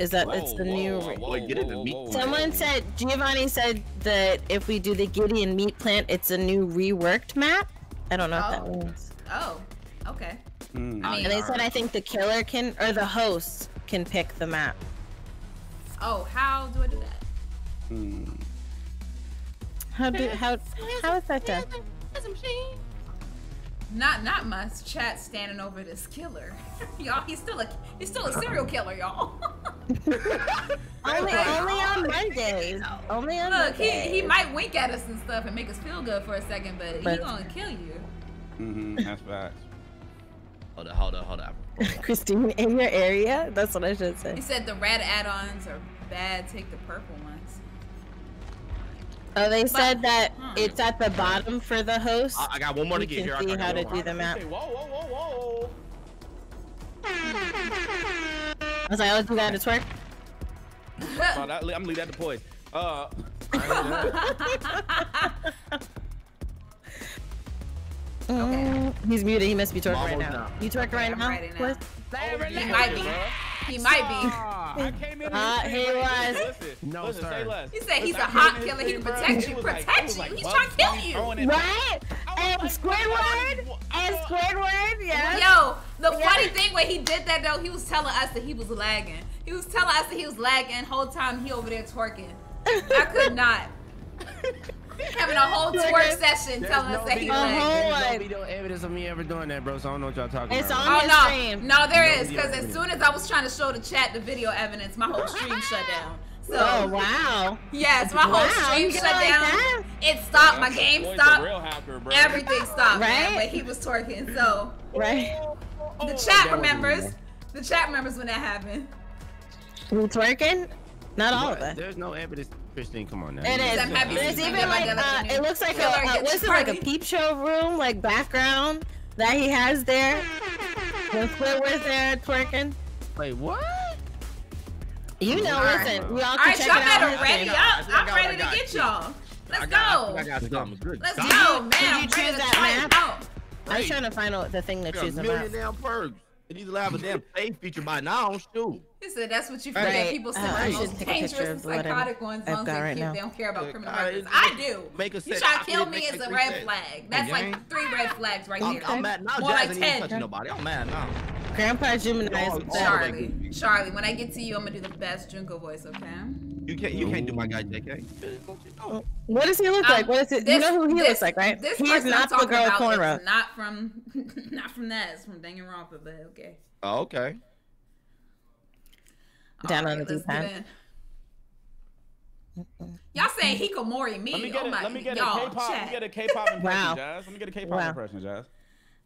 Is that it's the new? Wait, get in the meat. Someone said Giovanni said that if we do the Gideon Meat Plant, it's a new reworked map. I don't know Oh. what that means. Oh. Okay. Mm. I mean, And they said I think the killer can or the host can pick the map. oh, how do I do that? Mm. How do how how is that done? Not not my chat standing over this killer. y'all, he's still a he's still a serial killer, y'all. Only only on Mondays. Only on Look, he, Mondays. he might wink at us and stuff and make us feel good for a second, but, he But- gonna kill you. Mm-hmm. That's facts. Hold on, hold on, hold on. Christine in your area. That's what I should say. He said the red add-ons are bad. Take the purple ones. Oh, they said that hmm. it's at the bottom for the host. I, I got one more to You get here. I can see how to do the map. Okay, whoa, whoa, whoa, whoa. I was like, oh, you got to twerk. Oh, that, I'm gonna leave that to poise. Uh, Mm, He's muted. He must be twerking right Almost now. down. You twerking Okay, right I'm now? ready now. Chris? He might be. He might be. I came in Uh, he was. Listen, No, listen, sir. say less. He said he's Listen, a I came hot killer. He can protect you, protect you. like He's trying to kill Bunny you. throwing it Right? And was like, Squidward? And Oh. Squidward? Yes. Yo, the funny thing when he did that though, he was telling us that he was lagging. He was telling us that he was lagging. Whole time he over there twerking. I could not. Having a whole twerk Twerking. session There's telling no us that he video- was Uh-huh. lagging. There's no video evidence of me ever doing that, bro. So I don't know what y'all talking It's about. on- Oh his no, stream. no, there No is because as soon as I was trying to show the chat the video evidence, my whole stream shut down. So Oh, wow. yes, my whole Wow, stream shut like down. that? It stopped. My game Boy's a stopped. real hacker, bro. Everything stopped, man. Right? But he was twerking. So Right? the that chat was remembers. The chat remembers when that happened. You twerking? Not all of What? us. There's no evidence. Christine, come on now. It is. Them happy There's seats even like uh, it looks like a Killer uh, gets what's it like a peep show room like background that he has there. When Squidward's there twerking. Wait, what? You know, All right. listen, we all All can right, check y'all it out. better on ready his up. channel. I think I I'm got ready to get y'all. Let's I got, I go. I got something good. Let's go, man. Did you I'm choose that map? out. I'm trying to find out the thing to Got choose a about. million damn perks. It needs to have a damn save feature by now. Shoot. He said that's what you Right. forget. People Uh, send I the most take a picture dangerous and of what I'm- psychotic ones. I've Ones that right keep, they don't care about criminal Uh, records. it- I do. make a you set. try to kill me make is a a red set. flag. That's gang. like three red flags right I'm, there. I'm mad now. More Jazz like ain't even 10. touching nobody. I'm mad now. Grandpa Gemini is Oh, better. Charlie, Charlie, when I get to you, I'm gonna do the best Junko voice, okay? You can't. You can't do my guy, JK. What does he look Um, like? What is it? this- you know who he this- looks like, right? This He's person not I'm the talking girl with about cornrow. not from, not from that. It's from Danganronpa, but okay. Oh, okay. Down All on the let's deep end. Y'all saying Hikomori me? Let me get oh a, my, let me get a y'all, K-pop. Let me get a K-pop impression, Wow. Jazz. Let me get a K-pop Wow. impression, Jazz.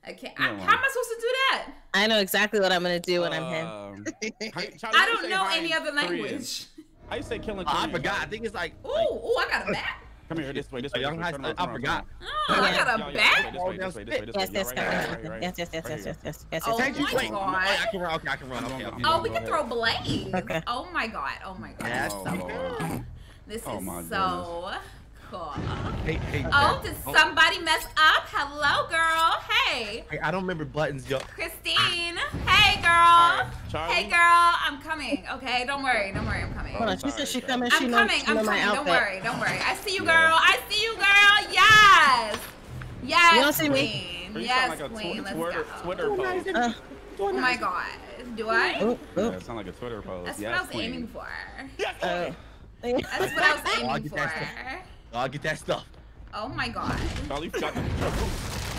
Okay, I, how am I supposed to do that? I know exactly what I'm gonna do when I'm him. Um, how you- Charlie, I don't know any in other Korean? Language. How you say killing Oh, I forgot. I think it's like. Ooh, like ooh, I got a bat. Come here, this way, this way. young this way. high school- I forgot. Oh, I got a Yo, yo, bat. Yes, yes, right come here, on. right, right, Yes, yes, yes, yes, yes, yes, yes, Oh. Thank my Wait, God. wait, I can run. Okay, I can run. Okay, okay. Oh, we can throw blades. Okay. Oh my god. Oh my god. Yeah, Oh, that's Lord. This Oh is my so cool. Hey, hey. Oh, Jazz. did somebody mess up? Hello, girl. Hey, Hey, I don't remember buttons, yo. Christine. Hey, girl. Alright, Hey, girl. I'm coming. Okay, don't worry. Don't worry. I'm coming. Hold on, she said she coming. I'm coming. she I'm my coming. Don't outfit. worry. Don't worry. I see you, girl. I see you, girl. Yes. Yes. You don't see me? queen. You Yes, like a queen. Let's Twitter, go. Twitter post. Uh, Oh my god. Do I? oh, Yeah, oh, it sound like a Twitter post. That's yes, what I was queen. aiming for. oh. That's what I was Oh, aiming for. That Oh, I'll get that stuff. Oh my god. Charlie, got the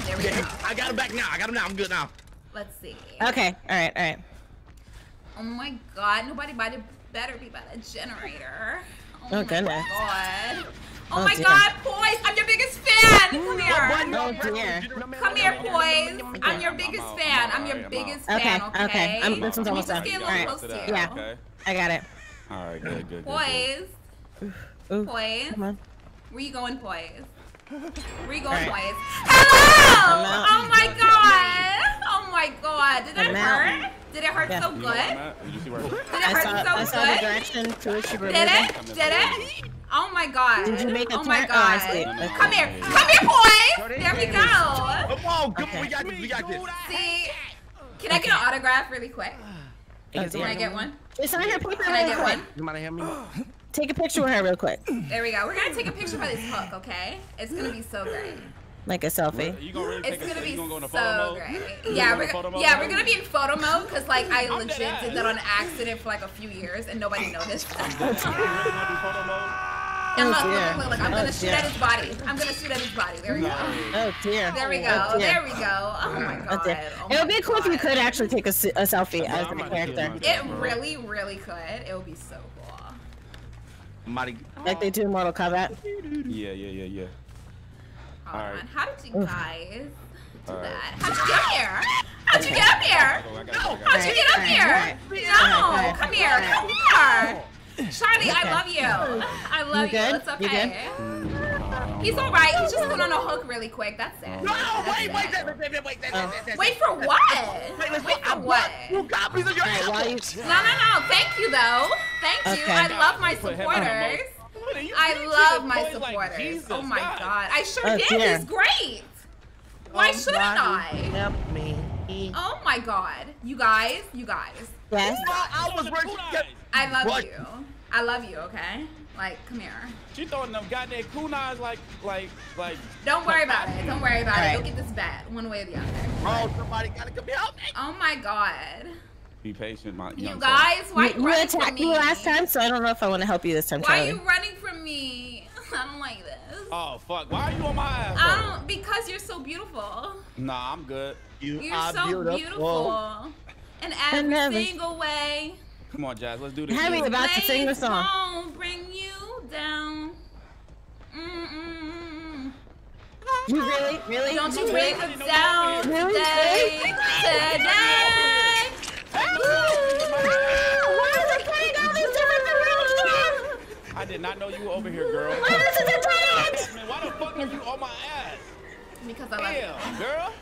There we go. I got him back now. I got him now. I'm good now. Let's see. Okay, all right, all right. Oh my god, nobody better better be by the generator. Oh, Oh, my goodness. god. Oh, Oh, my dear. god, Poise, I'm your biggest fan. Come here. Oh dear. Come here, Poise. I'm your I'm biggest fan. I'm I'm your biggest out. fan, Okay, okay? okay, I'm- this one's Let me almost just done. a little Alright. close to that. you. Yeah. Okay. I got it. All right, good, good, good. good. Poise. Ooh, Poise. come on. Where you going, Poise? Where you going, Alright. Poise? Hello! Oh my god! Oh my god! Did that hurt? Did it hurt Yeah. so good? I'm Did at? Did you see where? it hurt saw, I so saw the good? direction to which you were Did moving. it? Did it? Oh my god. Did you make a Oh my turn? Oh, I god. see. No, no, Okay. Come here. Come here, boys. There we go. Come on, come Okay. on. We got this. We got this. See? Can I get an autograph really quick? Can I get one? It's on her Can I really get quick. one? Somebody help me? Take a picture with her real quick, There we go. We're gonna take a picture by this hook, okay? It's gonna be so great. like a selfie. You gonna really It's gonna be gonna go so mode? great. Yeah, we're go gonna, yeah we're gonna be in photo mode because like I I'm legit dead did that on accident for like a few years and nobody noticed. You really gonna do photo mode? And look, Oh, look, look, look, look, I'm Oh, gonna shoot dear. at his body. I'm gonna shoot at his body. There we go. Oh dear. There we Oh, go. dear. There we go. Oh my Oh, god. dear. Oh it would be cool if you could actually take a, a selfie as I'm the about to do character. It really, really could. It would be so cool. Like they do in Mortal Kombat. Yeah, yeah, yeah, yeah. Hold Alright. on. How did you guys do Alright. that? How'd you get up here? How'd you get up here? Oh, I got it, I got it, I How'd you get up here? No, come here, come here. Charlie, I love you. I love You you. good? It's You okay. He's all right. He's just going on a hook really quick. That's it. No, That's wait, it. wait, wait, wait, wait, wait, wait, Oh. wait. Wait for what? Wait, let's Wait go. for what? Two copies of your Alright, while you album. No, no, no. Thank you, though. Thank you. Okay. I love my Put him on the supporters. What are And you- I love my boys like supporters. Jesus, oh my God. god. I sure Oh, did. dear. He's great. Why oh, shouldn't I? Help me. Oh my god. You guys, you guys. Yes. I was ready to get. I love What? you. I love you, okay? Like, come here. She throwing them goddamn kunais like, like, like. Don't worry about it. Don't worry about it. Alright. You'll get this bat one way or the other. Oh, somebody gotta come help me. Oh my god. Be patient, my You guys, why You, you you running from attacked me? me last time, so I don't know if I want to help you this time, Why Charlie. are you running from me? I don't like this. Oh fuck! Why are you on my ass? I though? don't because you're so beautiful. Nah, I'm good. You You're are so beautiful. beautiful. In I every never- single way. Come on, Jazz. Let's do this. Harry, shit. about to sing the song. won't bring you down. Mm-mm. You really, really? Don't you bring us down today, today. Why is it playing all these different directions? I did not know you were over here, girl. Why does it do Man, why the fuck are you on my ass? Because I love you. Damn, girl.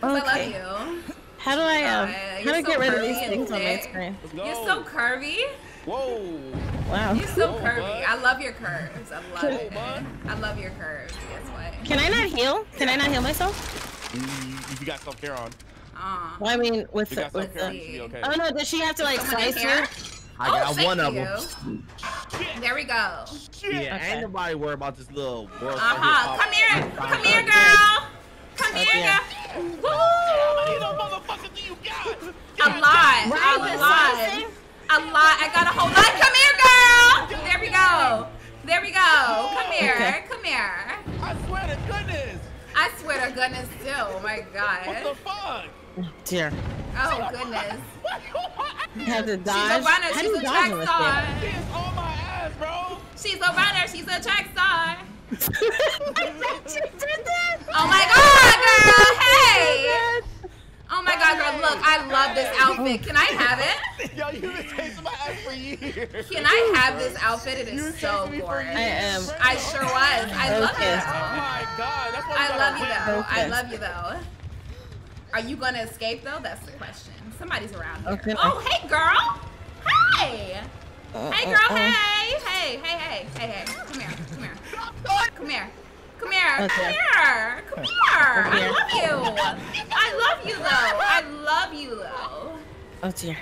Because Okay. I love you. How do I um? Uh, How do you're I get rid of these things on my screen? You're so curvy. Whoa. Wow. You're so Whoa, curvy. bud. I love your curves. I love Can- it. bud. I love your curves. Guess what? Can I not heal? Can I not heal myself? Mm, If you got self care on, Uh, Well, I mean, with the, with self care on, the. should be okay. Oh no! Does she have to like slice here? through? I oh, got thank one of you. them. There we go. Yeah, Okay. ain't nobody worry about this little world. Uh huh. Come here. Come here, girl. Come Oh, here, girl. I'm live. I'm live. I got a whole lot. Come here, girl. There we go. There we go. Come here. Come here. I swear to goodness. I swear to goodness too. Oh my god. What the fuck? Dear. Oh goodness. Had to dodge. She's a runner. She's a track star. She's on my ass, bro. She's a runner. She's a track star game? I bet you did that. Oh my God, girl. Hey. Oh my God, girl. Look, I love this outfit. Can I have it? Yo, you've been chasing my ass for years. Can I have this outfit? It You is been so chasing gorgeous. I am. I sure was. I love Okay. it. Oh my god, that's why I gotta love you though. I love you though. Are you gonna escape though? That's the question. Somebody's around here. Okay. Oh, hey girl. Hey. Uh, Hey uh, girl. uh. Hey. Hey. Hey. Hey. Hey. Hey. Come here. Come here. Come here. Come here. Come here. Come here. I love you. I love you though. I love you though. Oh dear.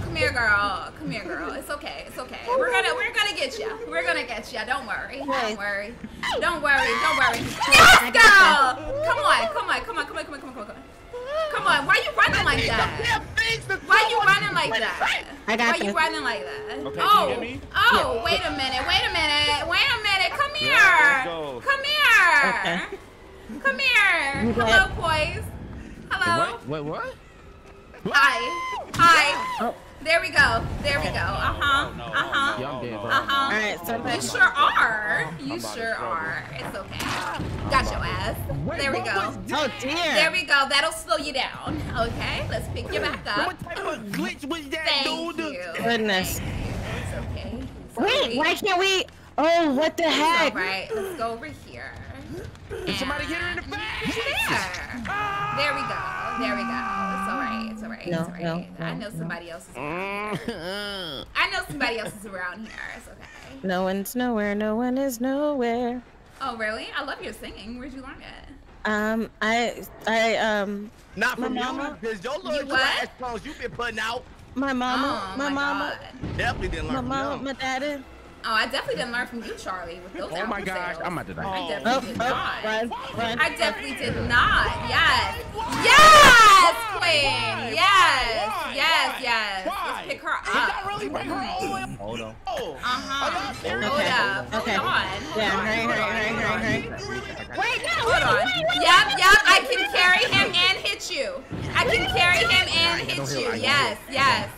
Come here, girl. Come here, girl. It's okay. It's okay. We're gonna we're gonna get you. We're gonna get you. Don't worry. Don't worry. Don't worry. Don't worry. Yes, girl. Come on. Come on. Come on. Come on. Come on. Come on. Come on. Come on. Why you running like that? Why you running like that? I got Why you running like that? Okay, can oh. get? Oh, wait a minute. Wait a minute. Wait a minute. Come here. Yeah. Come here. Okay. Come here. Hello, boys. Hello. What? What? What? Hi. Hi. Oh. There we go. There we go. Uh huh. Oh, Uh Yeah, huh. I'm dead, bro. Uh huh. All right, You back. sure are. You I'm about to sure are. It's okay. Got your ass. There we go. Oh dear. There we go. That'll slow you down. Okay. Let's pick you back up. What type of glitch was that, Thank dude? you. Goodness. Thank. It's okay. It's Wait, why can't we? Oh, what the It's heck? all right. Let's go over here. Did somebody get her in the And- face? There. There we go. There we go. It's all right. It's all right. No, it's all right. no, I no, know no. somebody else is around here. I know somebody else is around here. It's okay. No one's nowhere. No one is nowhere. Oh, really? I love your singing. Where'd you learn it? Um, I, I, um, Not My from you, mama- because your You little what? trash songs you've been putting out my mama, oh, my, mama, God. definitely didn't learn my learn mama, from my daddy. Oh, I definitely didn't learn from you, Charlie, with those Oh my gosh, sales. I'm about to die. I Oh, definitely did oh, not. run, run. I definitely did not. Yes. Yes, Queen. Why? Yes. Why? Yes, Why? yes. Why? Let's pick her Did y'all up. really bring her all the way up? Hold on. Oh. Uh-huh. serious? Hold up. okay. Hold on. Yeah, Hold on. hurry, Hold hurry, hurry, hurry, hurry. Wait, no, Hold wait, on. wait, wait, Yep, yep. I can carry him and hit you. I can carry him and hit you. Yes, yes.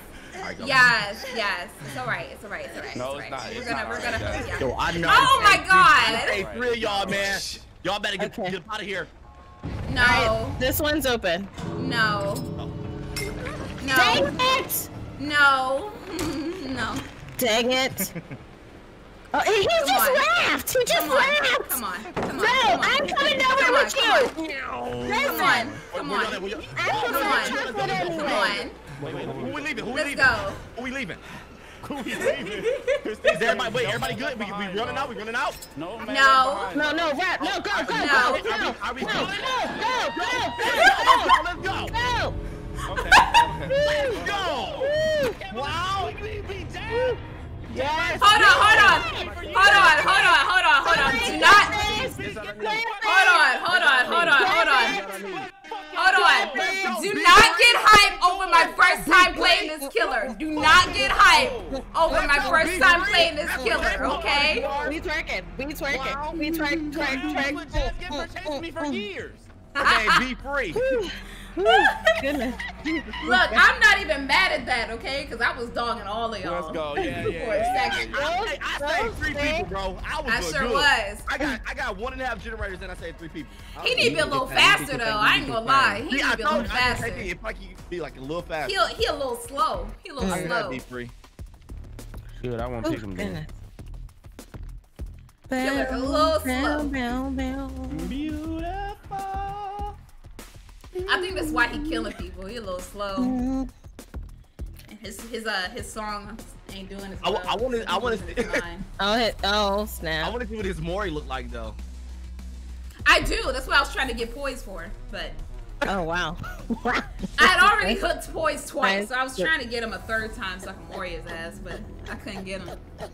Yes, yes. It's all right. It's all right. It's all right. No, it's it's all not. We're gonna, not we're all gonna. yeah. Yo, I know. Oh my Hey, God. Hey, three of y'all, man. Y'all better get, Okay. get out of here. No, This one's open. no, no, Dang it! no, no. Dang it! Oh, he, he Come just on. laughed. He just Come on, laughed. come on, come on. No, come on. I'm coming nowhere Come with on, you. Come Listen, on, oh, come Where y'all at? on, Where y'all- I come prefer on, chocolate come anyway. on. Wait, wait, who we leaving? Who we Let's leaving? go. Who we leaving? Who we leaving? Is everybody, wait, everybody good? We, we running out? We running out? No, man. No. No, no, rap. No, go, go, go, No. go, go, Are we- are we go, going? go, go, Let's go, let's go. go, Okay. Let's go. Wow. Yes. Hold on, hold on. Hold on, hold on, hold on, hold on. Do not. Hold on, hold on, hold on, hold on. Hold on. Do not get hype over my first time playing this killer. Do not get hype over my first time playing this killer, okay? We twerking. We twerking. We twerk, twerk, But Jazz been twerk. me for years. Okay, be free. Goodness. Look, I'm not even mad at that, okay? Because I was dogging all of y'all. Let's go. Yeah, yeah. For a yeah. second. I, I saved three people, bro. I was I doing sure good. was. I got I got one and a half generators and I saved three people. He need to be a little faster though. I ain't gonna lie. He need to be a little you, I just faster. think if I could be like a little faster. He a, he a little slow. He a little mm. I gotta be free. Good, I won't Oh, pick him goodness. then. Killer, a little slow. Bow, bow, Beautiful. I think that's why he killing people. He a little slow. bow. His his uh his song ain't doing as I well. I wanna- I wanna He's losing his mind. Oh, hit. Oh, I snap. want to see what his Mori look like though. I do. That's what I was trying to get poised for, but Oh, wow. I had already hooked poised twice, so I was trying to get him a third time so I can Mori his ass, but I couldn't get him. You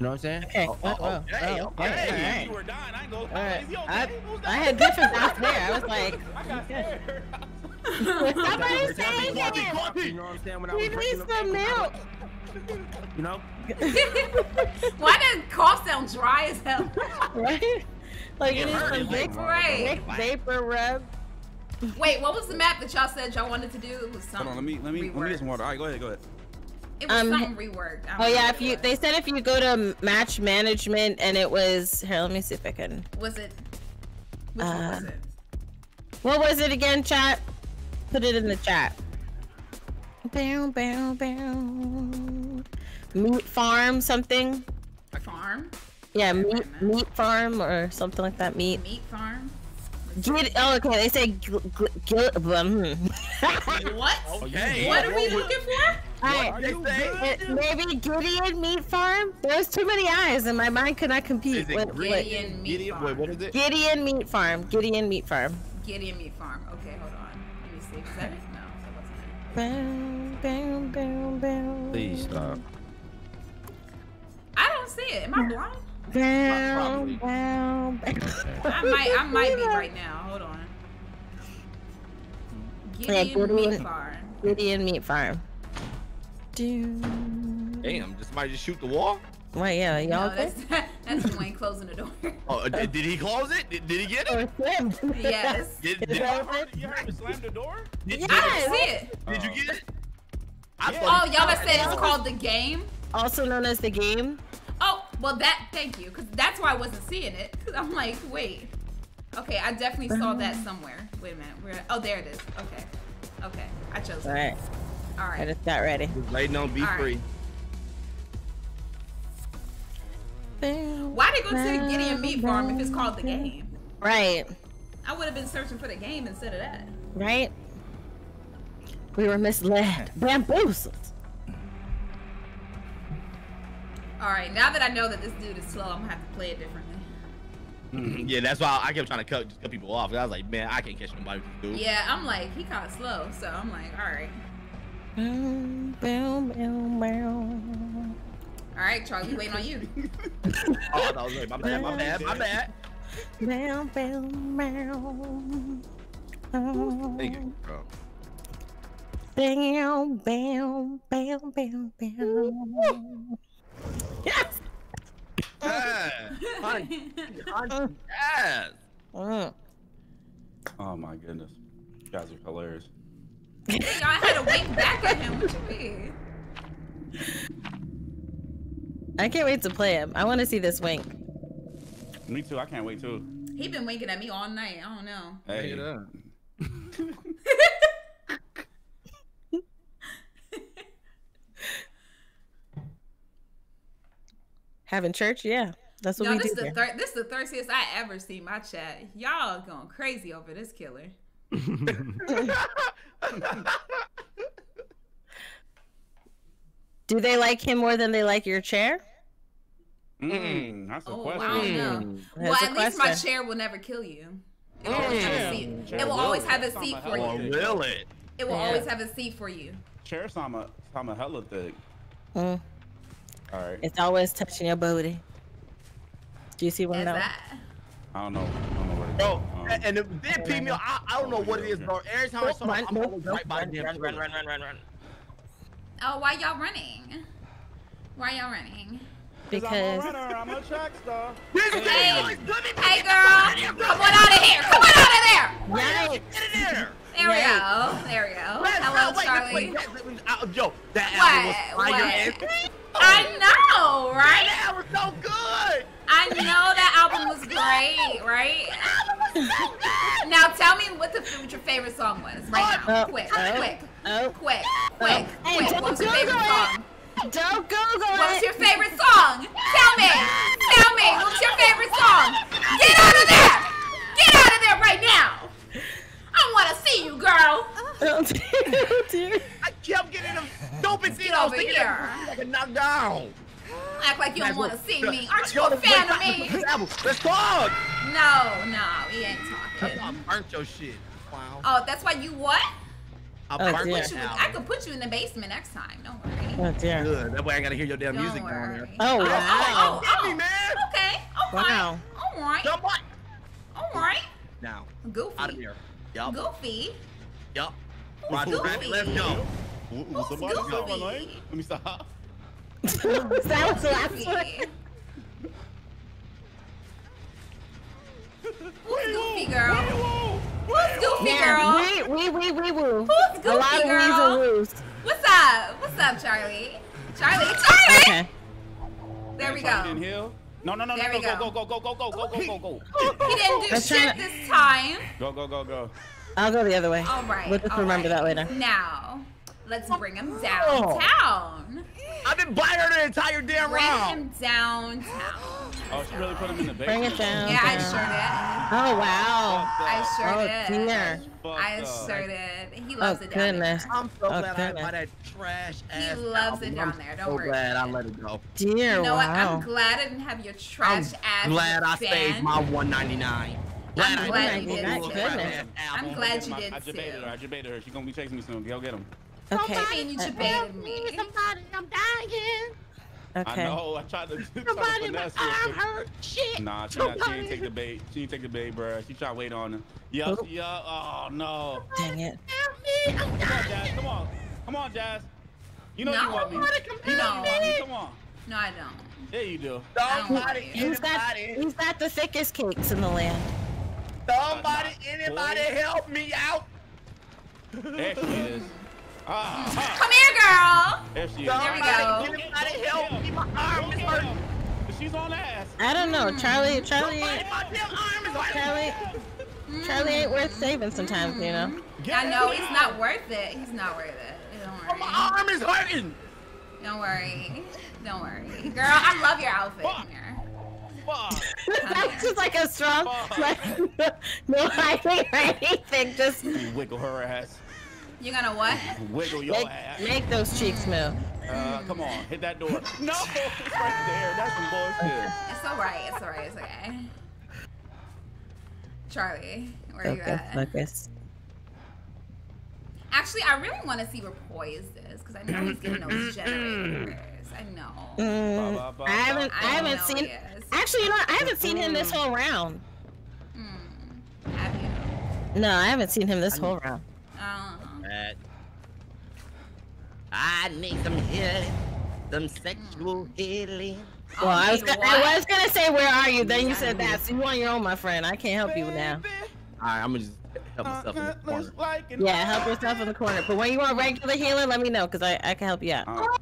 know what I'm saying? Okay. Oh, Oh, oh, oh, okay, oh, okay. okay. You were dying. I ain't gonna. All right. Okay? I, I had different thoughts there. I was like, I got scared. somebody saying Coffee, it. You know what I'm saying? When I We was need breaking some milk. was- You know? Why does cough sound dry as hell? Right? Like, you It need some it big, hurt. Right. vapor rub. Wait, what was the map that y'all said y'all wanted to do? It was something. Hold on. Let me let me let me get some reworked. water. All right, go ahead. Go ahead. It was Um, something reworked. I don't Oh, yeah, if you, it they said if you go to match management and it was, here, let me see if I can. was it. Which one was Uh, it? What was it again, chat? Put it in the chat. Bow, bow, bow. Meat farm something? A Farm. Yeah, meat meat farm or something like that. Meat. Meat farm. Gid- oh, okay. They say gl- gl- gl- um, What? Okay. What are we looking for? Alright, They say it- maybe Gideon Meat Farm. There's too many eyes, and my mind could not compete Is it with, green? with Gideon Meat Gideon, Farm. wait, what is it? Gideon Meat Farm. Gideon Meat Farm. Gideon Meat Farm. Okay, hold on. Let me see. Is that it? No, that wasn't it. Please stop. I don't see it. Am I blind? Bow, Probably. bow, bow. I might. I might be right now. Hold on. Gideon Gideon. Meat Farm. Gideon Meat Farm. Do. Damn, did somebody just shoot the wall? Wait, yeah, y'all No, that's that's Dwayne closing the door. Oh, uh, did, did he close it? Did, did he get it? think? yes. Did, Is did, that Oh, You heard me slam the door? did, Yeah. I don't see it. did you get it? I Yeah. Oh, y'all must say it's called the game. Also known as the game. Oh, well that. Thank you, because that's why I wasn't seeing it. Because I'm like, wait. Okay, I definitely saw that um. somewhere. Wait a minute. Where? Oh, there it is. Okay. Okay, I chose All it. right, All I just got ready. Just waiting on be All right. free. Why they go to the Gideon Meat Farm if it's called the game? Right, I would have been searching for the game instead of that. right. We were misled, bamboozled. All right, now that I know that this dude is slow, I'm gonna have to play it differently. Yeah, that's why I kept trying to cut, cut people off. I was like, man, I can't catch nobody with this dude. Yeah, I'm like, he kind of slow, so I'm like, all right, Bow, bow, bow, bow. all right, Charlie, waiting on you. Oh, no, wait, my bad, my bad, my bad. Bow, bow, bow. Thank you. bro. Bow, bow, bow, bow, bow. Yes. Yeah. Hun- hun- Yes. Mm. Oh my goodness. You guys are hilarious. Hey, y'all had to wink back at him. What do you mean? I can't wait to play him. I want to see this wink. Me too. I can't wait too. He been winking at me all night. I don't know. Hey. Having church, yeah, that's what Y'all, we this do. the here. third. This the thirstiest I ever seen my chat. Y'all going crazy over this killer. Do they like him more than they like your chair? Mm, that's a Oh, question. wow, no. That's Well, a at least my chair will never kill you. It will always have a seat. Chair It will will. always have a seat for you. hell. really? It will always have a seat for you. Chair sama sama hella thick. Mm, All right. it's always touching your booty. Do you see what Is I'm that? I don't know. I don't know where to Bro. Um, and, and it did pee me. I, I don't know what it is, bro. Every time I saw Run, it, I'm run, always right by the run, run, run, run, run, run. Oh, why y'all running? Why y'all running? I'm a Because runner. I'm a track star. Hey, boys, let me hey girl, come on out of here! Come on out of there! Yikes. Get in there. There we Right. go. There we go. Let's Hello, Charlie. uh, Yo, that What? album was fire. What? I know, right? That was so good. I know that album was great, right? Now tell me what the what your favorite song was right now. Oh, quick, oh, quick, oh. oh. quick, oh. quick, Hey, quick. What was your favorite it. song? don't Google What was your favorite song? Tell me. Tell me. What was your favorite song? Get out of there. Get out of there right now. I want to see you, girl. Oh, dear, dear. I kept getting them stupid Get shit. I over here. that I could knock down. Act like you don't want to see me. Aren't you a fan of me? Let's talk. No, no, we ain't talking. I talking. burnt your shit. Wow. Oh, that's why you what? I Oh, burnt dear. Put you in- I could put you in the basement next time. Don't worry. Oh dear. Good. That way I gotta hear your damn Don't music down worry. there. Oh, Oh, oh wow. oh, Get oh. me, oh. man. Okay. All right. Wow. All right. Jump on. All right. Now, Goofy. out of here. Yup. Goofy. Yup. Who's Roger Goofy? Rabbit, let's go. Will Who's somebody say my Goofy? name? Let me stop. that was the last one. Goofy. Who's Goofy girl? Who's Goofy girl? Yeah, we, we, we, we woo. Who's A lot Goofy of wees and woos. What's up? What's up, Charlie? Charlie, Charlie! Okay. There we Charlie didn't go. Heal. No, no, no, There no, we go, go. go, go, go, go, go, go, go, go, He didn't do Let's shit try to- this time. go, go, go, go. I'll go the other way. All right. We'll just all remember right. that later. Now, let's bring him downtown. I've been biting her the entire damn Bring round. Bring him downtown. Oh, she really put him in the Bring it down. Yeah, I down. sure Oh, wow. I sure Oh, did. dear. I Fucked up. sure did. He Oh, loves it down goodness. there. I'm so Oh, glad I goodness. buy that trash ass. He ass. loves it down there. Don't so worry glad I let it go. Dear, You know what? I'm glad I didn't have your trash I'm ass. glad I band. saved my 199. Glad I'm glad didn't you did to a too. crap Goodness. I'm glad you I- did I debated her. I debated her. She's gonna be chasing me soon. Go get him. Okay. And you Uh, debated me. Somebody, I'm dying. I know. I tried to. try to Somebody, my finesse her. arm hurt. Shit. Nah, she, not, she ain't take the bait. She ain't take the bait, bruh. She tried to wait on him. Yup, Oop. yup. Oh no. Dang it. Help me. I'm Come on, dying. Jazz. Come on. Come on, Jazz. You know No. you want me. Somebody You compare know you want me. me. Come on. No, I don't. Yeah, you do. Somebody, He's got, anybody, he's got the thickest cakes in the land. somebody, Nah, anybody boy. help me out. There she is. Ah. Come here, girl. There she is. There we Somebody, go. anybody help me. My arm is Go hurting. him. She's on ass. I don't know. Charlie, Charlie, Somebody, my damn arm is hurting. Charlie, Charlie ain't worth saving sometimes, you know? Get I know he's not worth it. He's not worth it. Don't My arm is hurting. Don't worry. Don't worry. Girl, I love your outfit. Fuck. Come here. That's just like a strong, like, no hiding or anything. Just You wiggle her ass. You gonna what? Wiggle your make, ass. make those cheeks move. Uh, come on, hit that door. No, it's right there. That's some bullshit. It's alright. It's alright. It's okay. Charlie, where are you at? focus. Actually, I really want to see where Poise is because I know he's getting those generators. I know. Mm, Ba, ba, ba, I haven't, I I haven't know seen. Actually, you know, what? I haven't seen him this whole round. Hmm. Have you? No, I haven't seen him this whole round. Uh, Bad. I need some healing, some sexual healing. Well, I was, gonna. I was gonna say, where are you? Then you said that. So you on your own, my friend. I can't help you now. All right, I'm gonna just help myself in the corner. Like Yeah, help yourself in the corner. But when you want regular healing, let me know, cause I, I can help you out.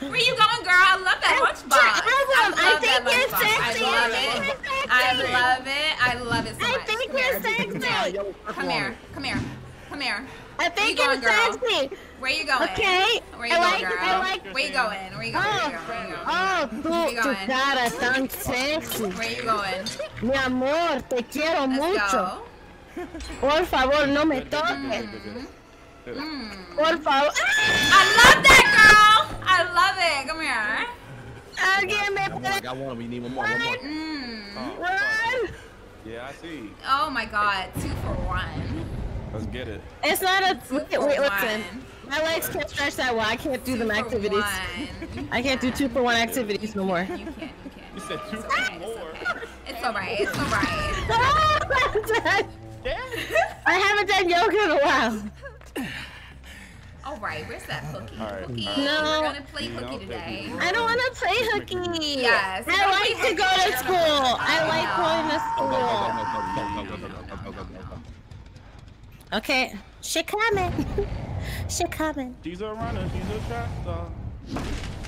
Where you going, girl? I love that lunchbox. I Awesome. I love think you're lunchbox. sexy. I love I it. I love it. I love it so I much. think Come you're here. sexy. Come here. Come here. Come here. I think you it's going, girl? sexy. Where you going? Okay. Where you I going, like girl? I like Where you going? Where you going? Where you? Where you going? Oh, tú, tu cara tan sexy. Where you going? Mi amor, te quiero Let's mucho. go. Por favor, no me toques. Mm. Por favor. I love that girl. I love it. Come here. I Alguien me I puede got one. We need one more. One more. Mm. run. Yeah, I see. Oh my God. Two for one. Let's get it. It's not a. Two Wait, for wait, listen. My legs can't stretch that well. I can't do them Two for activities. I can't do two for one activities no more. You can't. You can't. You said two It's for okay. more. It's okay. It's all right. It's all right. I haven't done yoga in a while. All right, where's that hooky? Right. Hooky, no. we're gonna play hooky today. I don't wanna play hooky. Yes. I like to go to school. I like going to school. Okay, she coming. she coming. She's a runner, she's a tractor.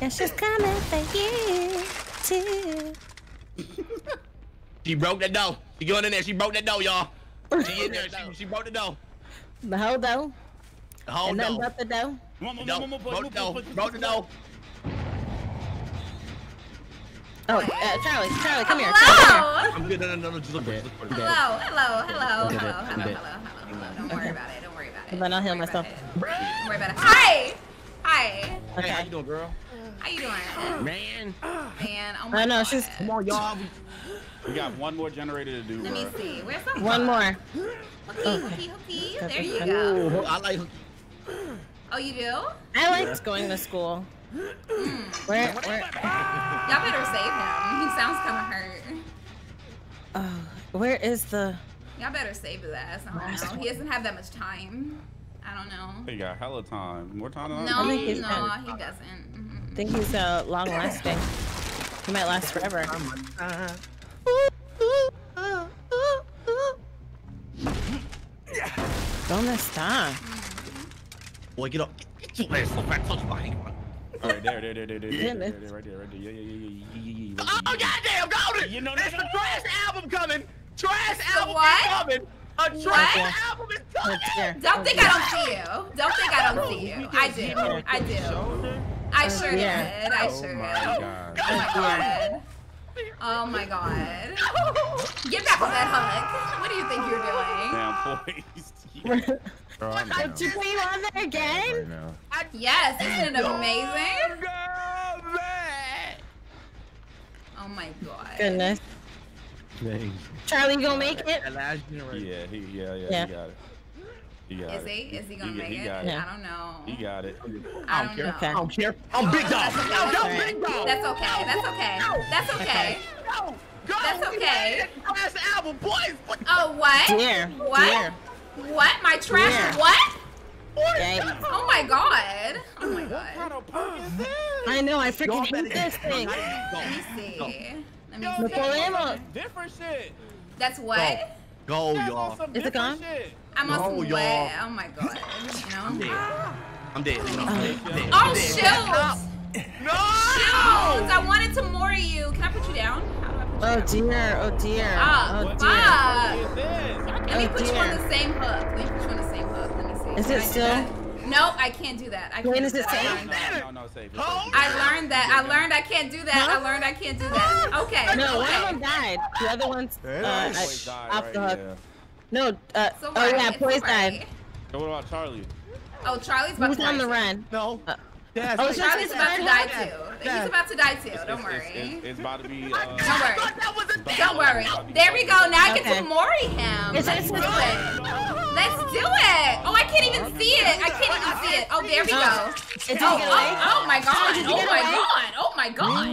Yeah, she's coming for you, too. she broke that door. She going in there, she broke that door, y'all. She in there, she, she broke the door. Hold door? Dough. The and nothing dough. but the dough. Come on, Dough. come on, come on, Broke the come dough. on, come on, Broke the dough. Oh, uh, Charlie, Charlie, come here. Charlie, come here. Hello. I'm good. No, no, no, no. Just look for it. Look for it. Hello. Hello. Hello. Hello. Hello. Hello. Hello. Hello. Don't worry about it. Don't worry about it. Then I'll heal myself. Don't worry about it. Hi. Hi. Hey, how you doing, girl? How you doing? Man. Man, oh my I know, God. she's- Come on, y'all. We got one more generator to do. Let me see. Where's the One more. Hooky, hooky, hooky. There you go. Ooh, I like. Oh, you do? I liked going to school. Mm. Where, where? Y'all better save him. He sounds kind of hurt. Oh, where is the? Y'all better save his ass. I don't know. He doesn't have that much time. I don't know. He got hella time. More time than No, I think he's no, fine. he doesn't. I think he's uh, long lasting. He might last forever. ¿Dónde está? Boy, get up. Get your ass so fast. Touch my All right, there, there, there, there, there, there, there, there, right there, right there. Yeah, yeah, yeah, yeah, yeah, yeah, yeah. Oh, goddamn, golden! You know, There's no, a no, trash album coming! Trash album what? is coming! A trash What? album is coming! dear. Don't think I don't see you. Don't think I don't see you. I do. I do. I sure Yeah. did. I Oh sure my did. god. Oh my god. Oh my god. Get back on that hook. What do you think you're doing? Damn, boys. Bro, I'm Did you put you on there right again? now. Yes, isn't it amazing? Go! Oh my god. Goodness. Dang. Charlie, you gonna make it? That last generation. Yeah, he, yeah, yeah, Yeah. he got it. He got Is it. he? Is he gonna he, make he it? got Yeah. I don't know. He got it. I I don't don't care. know. Okay. I don't care. I'm big dog. That's okay. Yo, yo, big dog. That's okay. That's okay. That's okay. Go, go. That's okay. Trash album, boys. What? Oh, what? Dear. What? Dear. What? My trash? Yeah. What? Yikes. Oh my god. Oh my What god. kind of perk is this? I know, I freaking hate this thing. Let me see. Let me Yo, see. The Polemo. Different shit. That's what? Go, That's y'all. Is it gone? Shit. I'm on No, some y'all. wet. Oh my god. I'm dead. I'm dead. You I'm dead. I'm dead. Oh, I'm dead. Oh, shields! No! Shields! I wanted to more you. Can I put you down? How do I put you Oh dear, oh dear, Ah, oh What dear. fuck. is this? Let me Oh, put you on the same hook. Let me put you on the same hook. Let me see. Is Can it I still- No, I can't do that. I can't Wait, is it safe? learned. No, no, safe. It's Hold safe. I learned that. I learned I can't do that. I learned I can't do that. Okay. No, one of them died. The other one's uh, Yeah. Died, off right? the hook. Yeah. No, uh, It's oh alright, yeah, Poise died. So what about Charlie? Oh, Charlie's about Who's to on the run? No. Uh, Yes. oh, wait. Charlie's about to die too. Dad. He's about to die too. It's, Don't it's, worry. it's, it's about to be. Uh, Don't worry. That was a Don't Don't worry. There we go. Now I get to Mori him. Is Let's it- do it. Let's do it. Oh, I can't even see it. I can't even see it. Oh, there we go. Oh, Oh, oh, oh my god. Oh my god. Oh my god.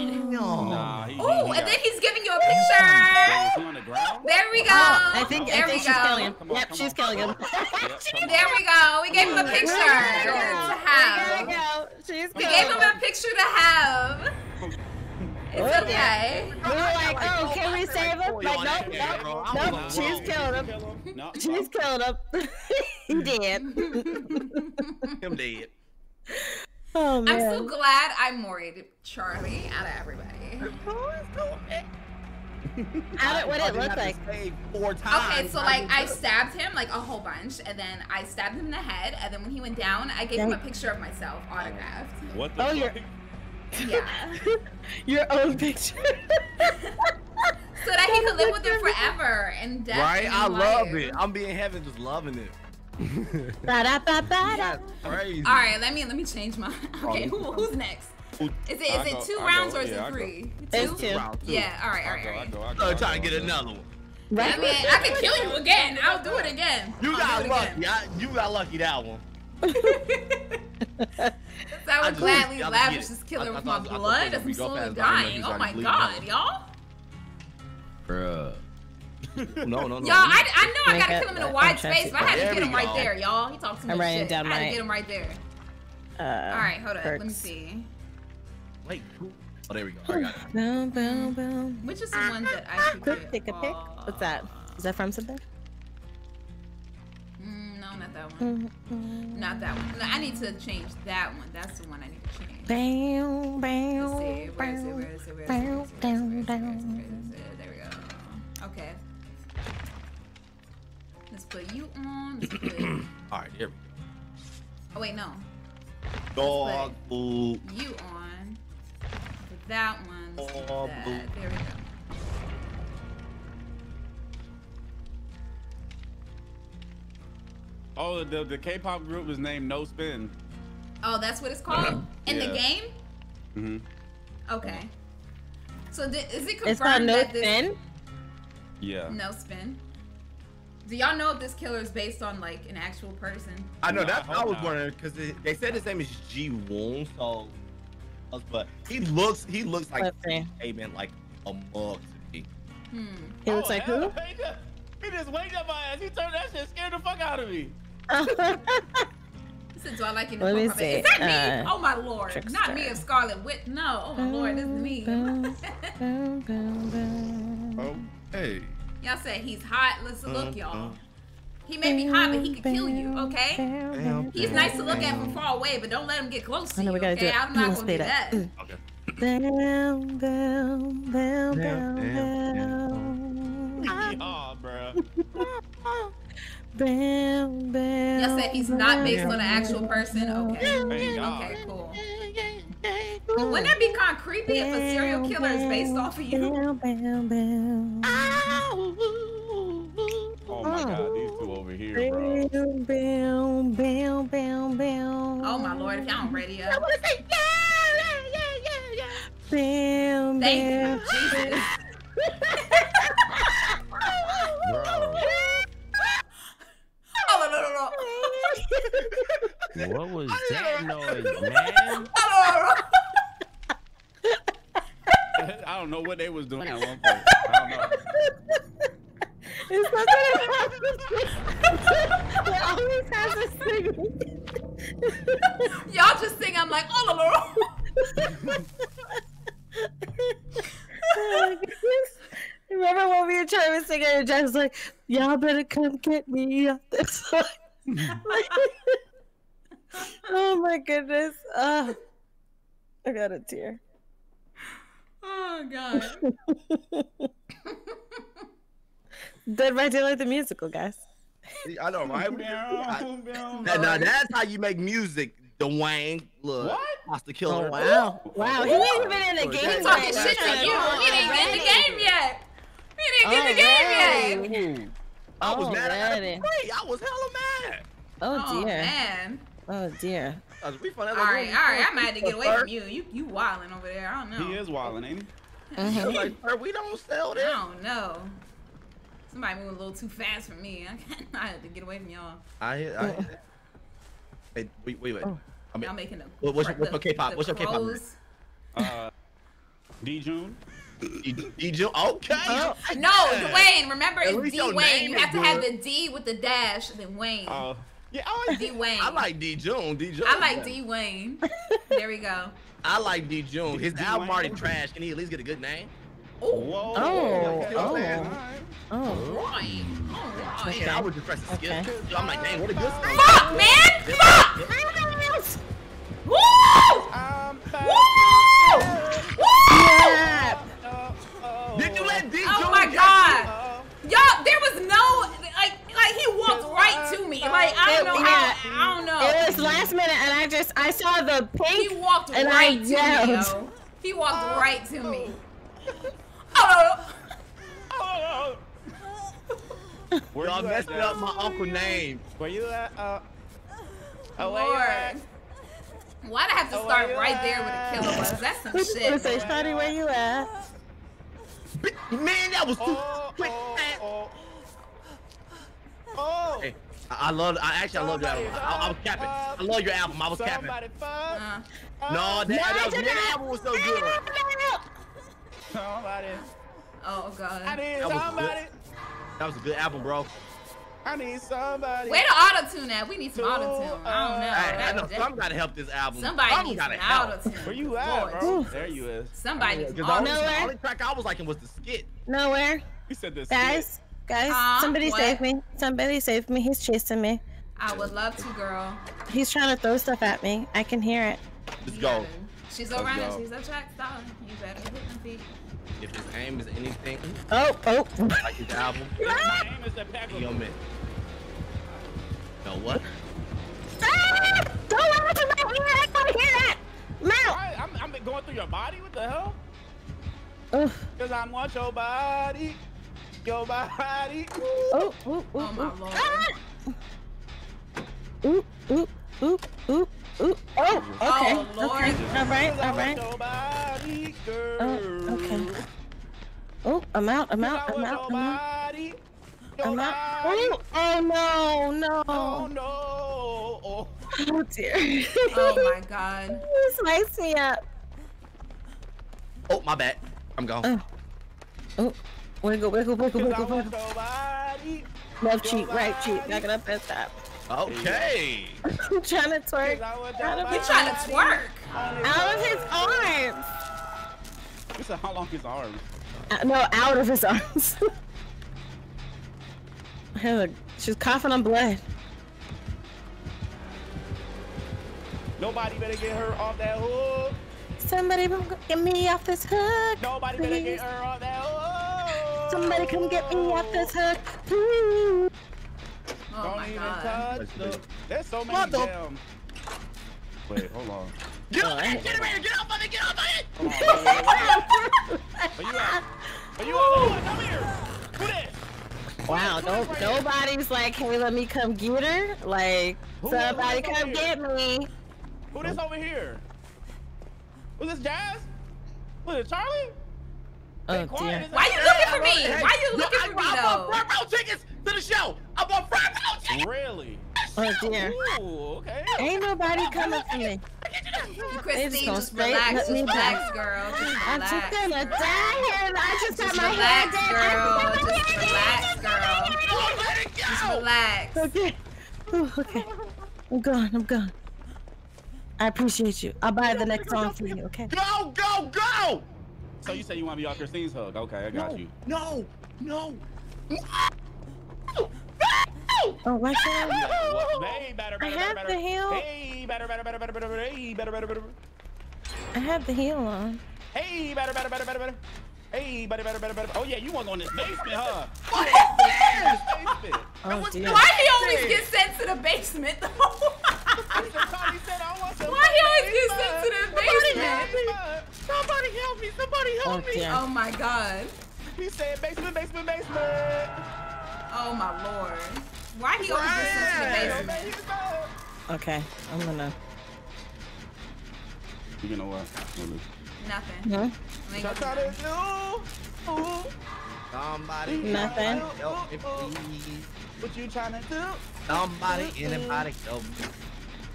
Nah, he, he, Ooh, and then he's giving you a picture. is he on the ground? There we go. Oh, I think I there think we she's go. killing him. Yep, she's killing him. Yep, come on. There we go. We gave him a picture to There we have. go. She's We gave him a picture to have. It's Oh, okay. We were like, oh, can we oh, save him? Like, nope, nope, nope. She's wrong. killed him. No, She's killed him. he did. Him dead. Oh man. I'm so glad I moried Charlie out of everybody. How did, what I it did look have like? four times. Okay, so like I stabbed him like a whole bunch, and then I stabbed him in the head, and then when he went down, I gave him a picture of myself autographed. What the Oh, fuck? you're- Yeah, Your own picture. so that he could live with it forever and death. Right? and I love it. I'm being heaven just loving it. Ba-da-ba-ba-da. Crazy. All right, let me let me change my. Okay, Oh, who, who's next? Is it is it two I'll rounds go, or is yeah, it three? Two? two. Two. Yeah. All right, all I right, go, I oh, right. go, I go, I'm trying to get another one. I Right? mean, I can kill you again. I'll do it again. You I'll got lucky. again. I, you got lucky that one. So I I would just- gladly I'll lavish this killer I- I with my thought- I blood it as I'm slowly be go fast, but I dying. Oh my already god, y'all. Bruh. No, no, no. Y'all, I, I know I gotta kill him in a I'm wide trying to space, but I had to get him right there, y'all. He talks too much I'm writing shit. down I had to get him right there. Uh, All right, hold up. Let me see. Wait, who? Oh, there we go. I got it. Boom, boom, boom. Which is the one that I should Quick, take a pic. What's that? Is that from something? Not that one. Mm-hmm. Not that one. No, I need to change that one. That's the one I need to change. Bam, bam, Let's see. Where is it? Where is it? Where is it? Where is it? Where is it? There we go. Okay. Let's put you on. Put... All right, here we go. Oh, wait, no. Dog. boo. You on. Put that one. Let's put that. There we go. Oh, the, the K-pop group is named No Spin. Oh, that's what it's called in the Yeah. game. Mm-hmm. Okay. So di- is it confirmed It's called No that this Spin. Yeah. no spin? Do y'all know if this killer is based on like an actual person? I know No, that's I what I was not. wondering because they said his name is Ji-Woon, so. But he looks, he looks like Let's man, like a mug to me. Hmm. He looks Oh, like hell, who? He just, he just waked up my ass. He turned that shit, scared the fuck out of me. He said, "Do I like you?" Let me Is see. that me? Uh, oh my lord! Not me, and a Scarlet Witch. No, oh my lord, this is me. Boom, boom, boom, boom. Oh, hey. y'all said he's hot. Let's look, Uh, y'all. uh. He may be hot, but he could kill you. Okay. bam, Bam, bam, He's nice to look at from far away, but don't let him get close to I know you. we gotta okay, do it. I'm not gonna do speed that. Mm. Okay. Bam, bam, bam, Bam, bam, bam. Oh, bro. Bam, bam. Y'all said he's not based on an actual person. Okay. Thank Okay, cool. Wouldn't that be kind of creepy if a serial killer is based off of you? Bam, bam, bam. Oh my God, these two over here, bro. Bam, bam, bam, bam, bam. Oh my lord, if y'all don't ready up. Bam, Thank bam. you, Jesus. Bro. Oh, no, no, no, no. What was that noise, man? I don't know what they was doing at one point. I don't know. It's not gonna happen. It always has a singing. Y'all just sing. I'm like, oh, no, no, no. Oh, goodness. Remember when we were trying to sing it and Jack was like, y'all better come get me off this one. oh my goodness. Oh, I got a tear. Oh god. Dead by Daylight the musical, guys. I know, right? Boom, boom, Now, now that's how you make music, Dwayne. Look, What? That's the killer. Oh wow. Wow. He ain't even in the game. that's Talking Right, shit to right, you. right. He didn't get in the game yet. He didn't get in the game yet. Ooh. I was mad at Already. it. Wait, I was hella mad. Oh Oh dear. man. Oh dear. We found out All that right, room- all right. I'm mad to get away from you. You you wilding over there. I don't know. He is wilding, ain't he? I was like, sir, we don't sell I don't know. Somebody moving a little too fast for me. I, I had to get away from y'all. I, I, hey, wait, wait, wait. Oh. I mean, Y'all making the What- what's your- the- what's your K-pop? What's your K-pop. Uh, D June. D, D, Jill- okay. Oh. No, Dwayne. Remember, At it's least D Wayne. You have to have the D with the dash, then Wayne. Oh, yeah. Oh, D Wayne. I like D June. D June. I like D Wayne. There we go. I like D June. His D. album already trash. Can he at least get a good name? Whoa. Oh, You know what I'm saying? oh. Oh. Right. All right. Yeah, I was just pressing skip. Okay. So I'm like, dang, what a good song. Fuck, man! Fuck! Woo! I'm Woo! Did you let D. Oh my God. Y'all, there was no like like he walked right to me. Like I don't know. Yeah. I, I, don't know. It was last minute, and I just I saw the pink. He walked and right I yelled. to me. He walked oh. right to me. Oh. oh. Y'all messing up my uncle name. Where you at? Uh, oh, Lord. At? Why'd I have to start right at? there with a killer? That's some shit. Say, Shotty, where you at? Man, that was too Oh, quick. oh, oh. Oh. Hey, I, I love. I actually I love your album. I, I was capping. I love your album. I was capping. Somebody fuck. Uh, No, that, that was, that album was so good. Somebody. oh, God. I need That was somebody. That was a good album, bro. I need somebody. Where the auto tune at? We need some auto tune. I don't know. uh, Hey, I know that- some gotta help this album. Somebody Some needs some auto tune. Where you at, bro? There you is. Somebody needs Because the only, auto Nowhere. the only track I was liking was the skit. Nowhere, You said this. guys, guys, Huh? somebody What? save me! Somebody save me! He's chasing me. I would love to, girl. He's trying to throw stuff at me. I can hear it. Let's You go. She's a Let's runner. go. She's a track star. You better hit them feet. If his aim is anything Oh, oh. like his album, My name is the he Pepper. on it. Know what? Ah! Don't let him out here! I can hear that! Mount! Why? I'm, I'm going through your body. What the hell? Cause I want your body. Your body. Oh, ooh, ooh, Oh, my ooh. Lord. Ah! Ooh, ooh, ooh, ooh, ooh. Oh, okay. Oh, Lord. Okay. All right, Cause I all want right. your body, girl. Oh, okay. Oh, I'm out, I'm out, I I'm out, I'm out. Body. Your I'm out. body. Oh, oh no, Oh no. no. Oh. Oh dear. Oh, my God. This lights me up. Oh, my bad. I'm gone. Oh. Oh. Wiggle, wiggle, wiggle, wiggle, wiggle. your. Left cheek, right cheek, back it up and top. Okay. I'm trying to twerk. Cause I want Out your of You his, trying to twerk? out of his arms. You said how long his arms? Uh, no, out of his arms. Look, She's coughing on blood. Nobody better get her off that hook. Somebody come get me off this hook. Nobody better get her off that hook. Somebody come get me off this hook, please. Oh, Don't my even God. touch the. There's so many What the- damn. Wait, hold on. Get off it! Get it! Get off of it! Get off of it! Where you at? Where you at? Where you at? Come here. Who this? Wow, no, nobody's like, hey, let me come get her. Like, Who- somebody who- come get me. Who this over here? Who's this Jazz? Who is it, Charlie? Oh Stay dear. it's Why you looking for me? Hey, Why you looking I, for me, I though? bought front row tickets to the show. I bought front row tickets. Really? Oh dear. Ooh, okay. Ain't nobody coming for me. Christine, gonna just relax. Just relax, girl. I'm just gonna die here. I just Just got my hand in. girl. I just got Just my relax, girl. Let it Just relax. Okay. Oh, okay. I'm gone. I'm gone. I appreciate you. I'll buy the next song for you. Okay. Go, go, go! So you say you want to be off Christine's hug? Okay, I got No, you. no, no. Oh, why can't I? What? Hey, better, I have better, the better. heel. Hey, better, better, better, better, better, better. Hey, better, better, better. I have the heel on. Hey, better, better, better, better, better. Hey, better, better, better, better. Oh yeah, you want to go in this basement, huh? What is Basement. Oh dear. Why he always get sent to the basement, though? Mr. Tommy I Why he always get sent to the basement? basement? Somebody help me! Somebody Oh help me! dear. Oh my god. He said basement, basement, basement. Oh my lord. Why he always get sent to the Right. basement? Okay. I'm gonna. You know what? Nothing. Huh? I ain't I'm gonna trying do to do. Somebody Nothing. help me, please. what you trying to do? Somebody, anybody help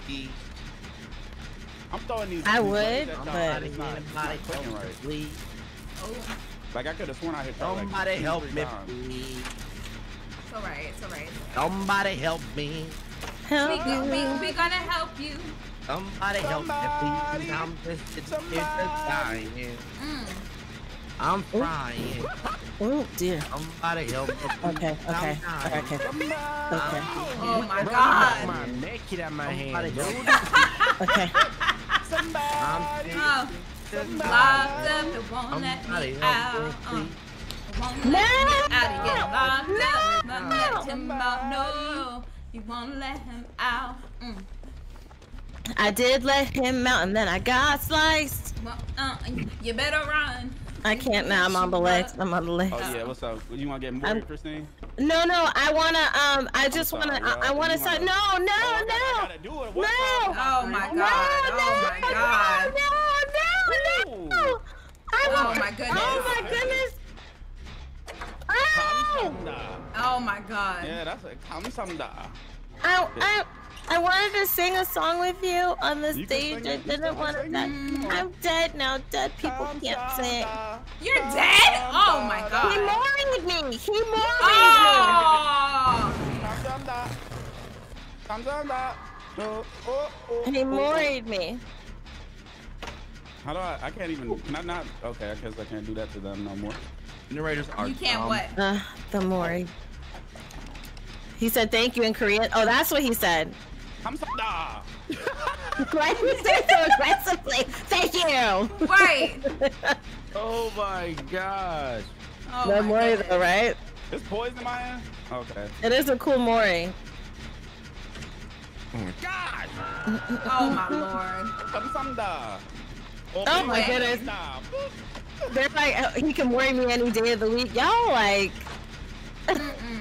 me. I'm throwing these. I would, buttons at y'all, but- Somebody, it's not, it's anybody help me, please. Oh, Like I could have sworn I hit y'all like Somebody help me, please. It's alright, it's alright. Somebody help me. Help go, you. we, we gonna help you. Somebody help me, please. I'm just sitting somebody. here just dying. Mm. I'm frying. Oh dear. Somebody help me. please. Okay. Okay. I'm. Okay. Okay. Oh my Bro, god. My neck hit out my Somebody hand, help me. Okay. Somebody. I'm Oh, Somebody locked it won't let me out. Me, please. it won't let me out of here. Locked No. up, won't let him out. No, you won't let him out. Mm. I did let him out, and then I got sliced. Well, uh, you better run. I can't now. I'm on the legs. I'm on the legs. Oh yeah, what's up? You want to get more, I'm- Christine? No, no. I wanna. Um. I just sorry, wanna. y'all. I, I wanna You say. wanna- No, Oh, no, I gotta- I no. gotta do No. time? Oh my No, god. Oh my god. No, no, no, no. I Oh won't- my goodness. Oh my goodness. Oh. Oh my god. Yeah, that's a Kamisanda. I, I, I wanted to sing a song with you on the You stage. I didn't want to. can sing. I'm dead now. Dead people can't sing. You're dead? Oh my god. He god. mourned me. He mourned Oh! Kamsanda. Kamsanda. Oh, oh, oh, me. He oh, oh. mourned me. How do I? I can't even. Can I not? Okay, I guess I can't do that to them no more. Narrators are You can't dumb. what? Uh, the Mori. He said thank you in Korean. Oh, that's what he said. Kamsanda. Why did you say so aggressively? Thank you. Right. Oh my gosh. Oh the my Mori goodness. though, right? There's poison in my hand. Okay. It is a cool Mori. Oh my god. Oh my lord. Kamsanda. Oh my Okay. goodness. Nah. They're like, uh, he can worry me any day of the week. Y'all like, Mm-mm.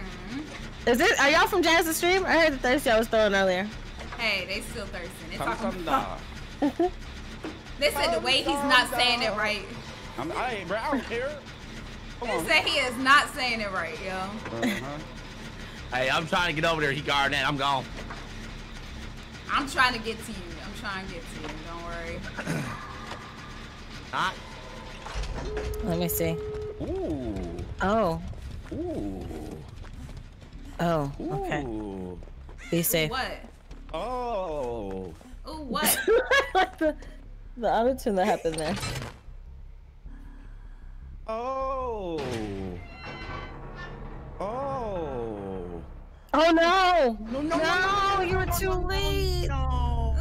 is it? Are y'all from Jazz the Stream? I heard the thirsty I was throwing earlier. Hey, they still thirsting. It's They talking Kamsanda. They said the way he's not saying it right. I'm, I ain't, bro. I don't care. Come They on. said he is not saying it right, yo. Uh-huh. Hey, I'm trying to get over there. He guarding that. I'm gone. I'm trying to get to you. I'm trying to get to you. Don't worry. Not. Let me see. Ooh. Oh, Ooh. oh, Ooh. okay. Be safe. What? Oh. Oh, what? like the the other tune that happened there. Oh. Oh. Oh no! No, no, no! You were too late. Ooh.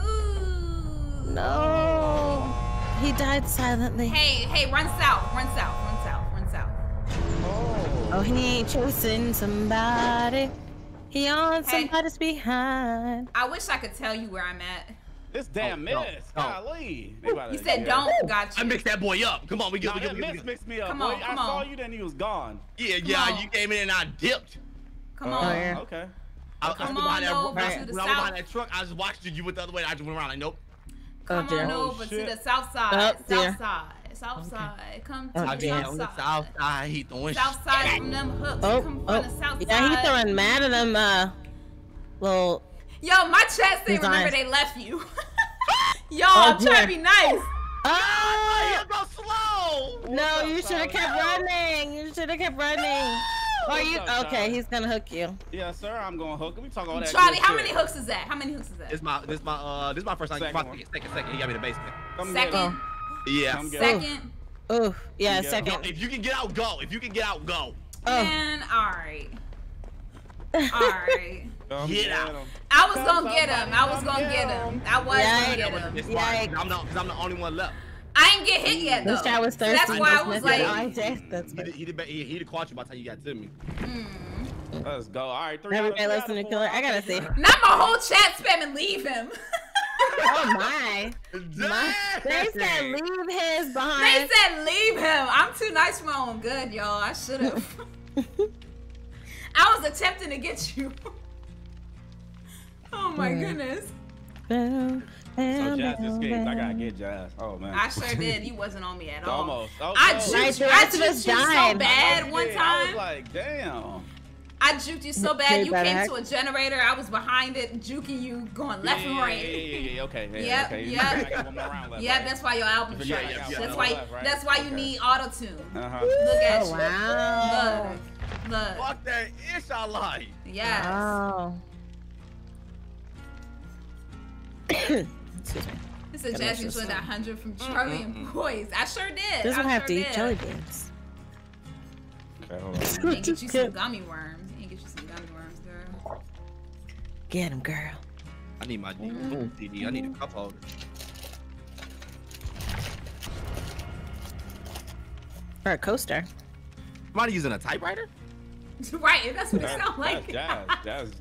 No. He died silently. Hey, hey, run south. Run south. Run south. Run south. Oh. Oh, he ain't chasing somebody. He on Hey. somebody's behind. I wish I could tell you where I'm at. This damn Oh, no, miss. no. Golly. They about You said yeah. don't. Got I you. mixed that boy up. Come on, we get, Nah, we get, we get, we miss mixed me up. Come boy. on, I come saw you, then he was gone. Yeah, Come yeah. on. You came in and I dipped. Come uh, Oh, on. Okay. I, I Come was behind on that, over I- to the when I was behind that truck, I just watched you. You went the other way. I just went around. Like, nope. Come dear. on Oh, over to the south side. Oh, dear. south side. South side. Come to Oh, the dear. Again, south on side. south side, he throwing South side from them hooks. Oh, Come oh. from the south Yeah, he throwing mad at them, uh, little. Yo, my chat say His remember eyes. they left you. Yo, Oh, I'm trying to be nice. Oh! you go slow. No, you should have kept running. You should have kept running. Are you up, okay? Charlie? He's gonna hook you. Yes, sir. I'm going to hook. We talk all that. Charlie, how shit. many hooks is that? How many hooks is that? This my, this my, uh, this my first time. Second my one. second, second, second. He got me in the basement. Come get Second. him. Yeah. Come get him. Second. Ooh, yeah, Yeah. second. If you can get out, go. If you can get out, go. Oh, Man, alright. Alright. Come Get out. him. I was Come gonna get him. I was gonna get get him. him. I was gonna get him. It's Yeah. I- I'm the, cause I'm the only one left. I ain't get hit yet though. this guy was So thirsty. That's why I was That's like, IJ. That's He did, he did, he, he'd have caught you by the time you got to me. mm. Let's go. All right. Three Every out of- day three out listening of to killer. four. I gotta see. not my whole chat spam and leave him. Oh my. my. They said leave his behind. they said leave him. I'm too nice for my own good, y'all. I should have. I was attempting to get you. oh my Mm. goodness. So Jazz escaped. I gotta get Jazz. Oh man. I sure did. You wasn't on me at all. Almost. Oh, I no. juked Right, you. the I juked us you so bad one Yeah, I was time. like, damn. I juked you so bad. You came to a generator. I was behind it, juking you, going left yeah, and right. Yeah, yeah, yeah, yeah. Okay. Yeah, Yep, okay. yep. I got one more round left. Yeah, right? that's why your album Yeah, yeah, yeah, that's why. Left, right? That's why you Okay. need auto tune. Uh-huh. Look at Oh you. wow. Look, look. Fuck that ish I like. Yes. Wow. Excuse me. This is Gotta Jazzy watch with hundred from Charlie and Boys. I sure did. Doesn't I have sure to eat did. jelly beans. Okay, hold on. And get you Just some gummy worms. And get you some gummy worms, girl. Get him, girl. I need my mm CD. I need a cup holder. Or a coaster. Somebody using a typewriter? right, that's what it That's- sounds like. That's Jazz. Jazz.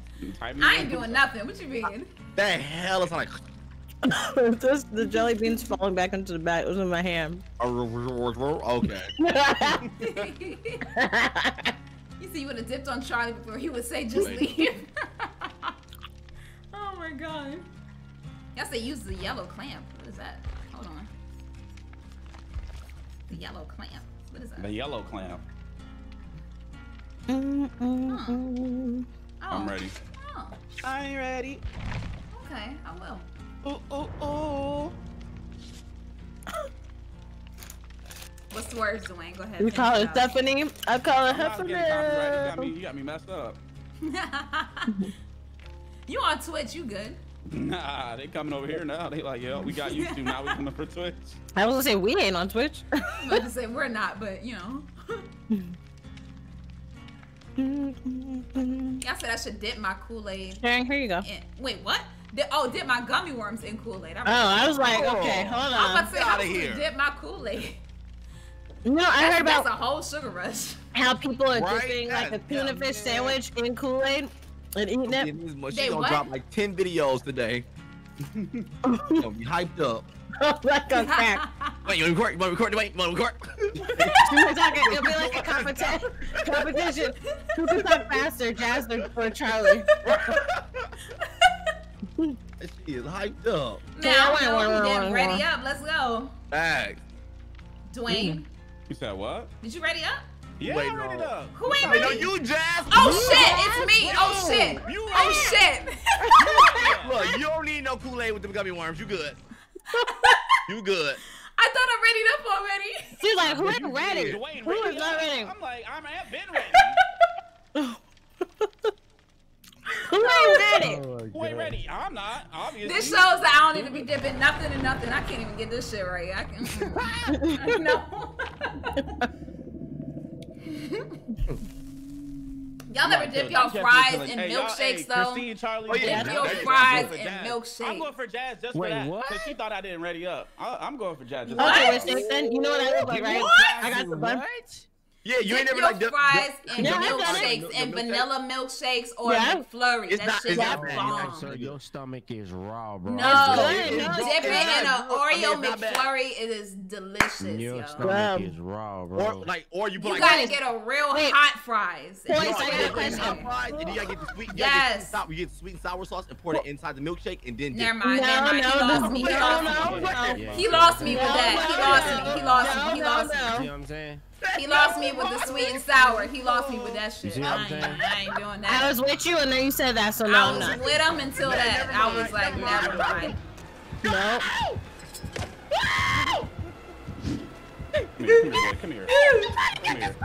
I ain't doing nothing. What you mean? That hell is like. This, the jelly beans falling back into the bag. It was in my hand. Okay. you see, you would have dipped on Charlie before he would say just leave. oh my god. Yes, they use the yellow clamp. What is that? Hold on. The yellow clamp. What is that? The yellow clamp. Mm, mm, mm. Oh. I'm ready. Oh, I ain't ready. okay. I will. Ooh, ooh, ooh. What's the words, Dwayne? Go ahead. You finish call it it. Stephanie. I call it I'm not getting copyrighted. You got me, you got me messed up. you on Twitch? You good? Nah, they coming over here now. They like, yo, we got YouTube now. We coming for Twitch. I was gonna say we ain't on Twitch. I was gonna say we're not, but you know. Y'all said I should dip my Kool Aid. Sharon, here you go. in. Wait, what? Di- oh, dip my gummy worms in Kool Aid. Oh, I was like, okay, hold I was about on. to say, Get how outta to here. dip my Kool Aid. No, I That's, heard that's about a whole sugar rush. how people are Right? dipping like a tuna fish man. sandwich in Kool Aid and eating it. She's They gonna what? drop like 10 videos today. gonna be hyped up. like a crack. Wait, you wanna record? You wanna record? Wait, you wanna record? We're talking, it'll be like a competition. competition. Who can talk faster, Jasmine or Charlie? she is hyped up. Now, wait, no, wait, we wait, did wait, ready up. Let's go. Thanks. Dwayne, You said what? did you ready up? Yeah, Wait, I'm ready up. Who ain't Wait, no, ready? you, Jazz. Oh shit, it's me. Oh, oh shit. You Oh shit. Look, you don't need no Kool-Aid with them gummy worms. You good. you good. I thought I readied up already. She's like, who ain't ready? Dwayne, Who is ready not ready? I'm like, I'm, I've been ready. Oh Who ain't ready? Who ain't ready? I'm not, obviously. This shows that I don't need to be dipping nothing in nothing. I can't even get this shit right. I can. no. Y'all never dip uh, y'all fries in Hey, milkshakes hey, though. Christine, Charlie, Oh, yeah, Dip your you go. fries I'm going in for Jazz. I'm going for Jazz just Wait, for that. what? Because she thought I didn't ready up. I, I'm going for Jazz just What? Okay, wait, Nathan, you know what I look like, right? I got the bun. Yeah, you ain't Dip never like dip- fries dip- in Yeah, I got it. milkshakes and vanilla milkshakes or Yeah. McFlurry. It's that not- shit is not bad. bomb. So your stomach is raw, bro. No, good. dip No, it in not. an I mean, Oreo it's not bad. McFlurry. It is delicious, Your yo. stomach Wow. is raw, Or bro. like, or you put You like gotta get a real Wait. hot fries. Points, And I got a it in question. there. fries, and you gotta get the sweet. You Yes. Gotta get, the sweet, you get sweet and sour sauce and pour it inside the milkshake, and then dip. Never mind, never mind. he lost me. He lost me. He lost me with that. He lost me. He lost me. He lost me. You see what I'm saying? He lost me with the sweet and sour. He lost me with that shit. see what I'm I ain't. I ain't doing that. I was with you and then you said that, so no, I I'm was not. with him until that. I was like, never mind. No. Come here, come here. Come here.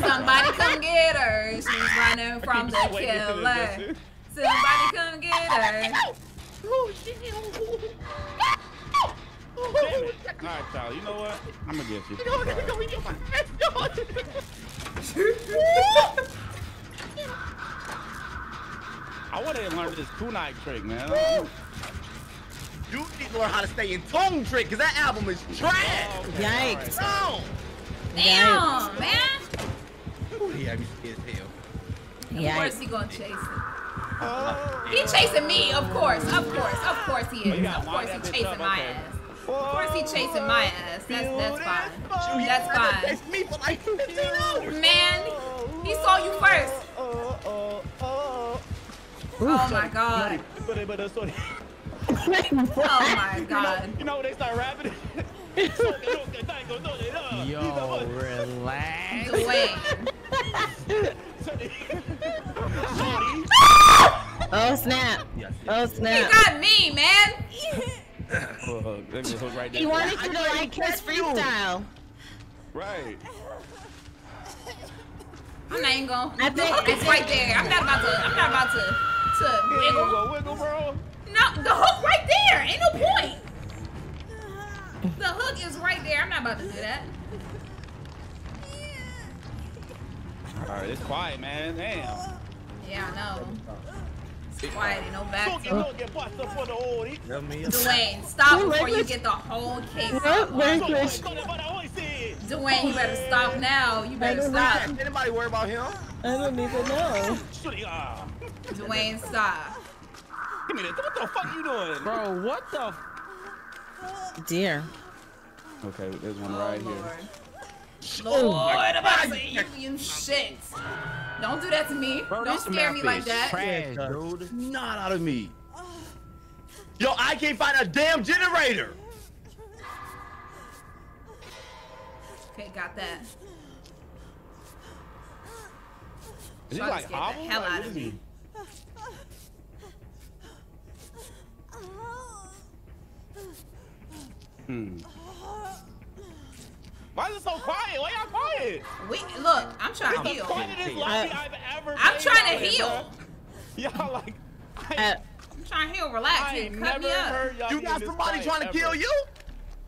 Somebody come get her. She's running from the Just wait until killer. Somebody come get her. Damn it. All right, Charlie. You know what? I'm gonna get you. I want to learn this kunai trick, man. I'm- You need to learn how to stay in tone trick, cause that album is trash. Oh, okay, Yikes. No. Damn, man. Ooh, he had scared as hell. Of course he gonna chase it. Oh. He chasing me, of course, of course, of course he Oh, is. gotta Of course he line that bitch chasing my okay. ass. Of course he chasing my ass. That's that's fine. That's fine. Me for like 15 hours. Man, he saw you first. Oh, oh, oh. Oh my god. But, but, sorry. Oh my god. You know when they start rapping? Yo, relax. Dwayne. Oh snap. Yes, Oh He snap. got me, man. He wanted you to like his freestyle. Right. I'm not even gonna. I The think- hook is right there. I'm not about to. I'm not about to. To wiggle. Wiggle, wiggle, bro. No, the hook right there. Ain't no point. The hook is right there. I'm not about to do that. All right, it's quiet, man. Damn. Yeah, I know. It's quiet. Ain't no back. Don't get, don't get busted up for the old. Tell me. Dwayne, stop What before you get the whole cake. What language? Dwayne, you better stop now. You better stop. Anybody worry about him? I don't even know. Uh. Dwayne, stop. me this. What the fuck you doing? Bro, what the? Dear. Okay, there's one Oh, right Lord. Oh here. Lord, I'm about to say you, you shit. Don't do that to me. Bro, Don't scare me like that. Trash, dude. Not out of me. Yo, I can't find a damn generator. Okay, got that. Is he Try to like scare the hobble? hell Like, out of me. Hmm. Why is it so quiet? Why y'all quiet? Wait, look, I'm trying to The heal. quietest lobby I've ever I'm played trying to heal. Y'all like, I, Uh, I'm trying to heal. Relax. I ain't cut never me up. heard y'all You get got somebody trying to ever. kill you?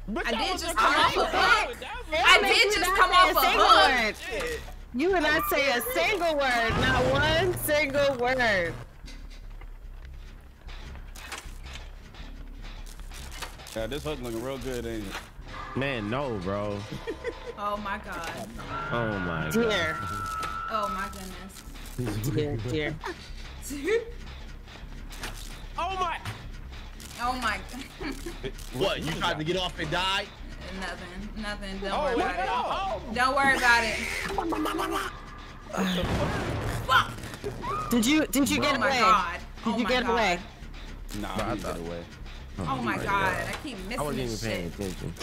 But I did just just come off a hook. I did just come off a a single hook. word. You would not say a single word, not one single word. Yeah, this hook looking real good, ain't it? Man, no, bro. Oh my god. Oh my god. Dear, Oh my goodness. dear, dear. Oh my. oh my. What? You tried to get off and die? nothing. Nothing. Don't Oh, worry what about it. oh. Don't worry about it. Fuck. Did you did you Oh get my away? god. Did Oh you my get god. away? Nah, Bro, I I need get away. Oh my oh, god. I keep I wasn't even this paying shit. attention.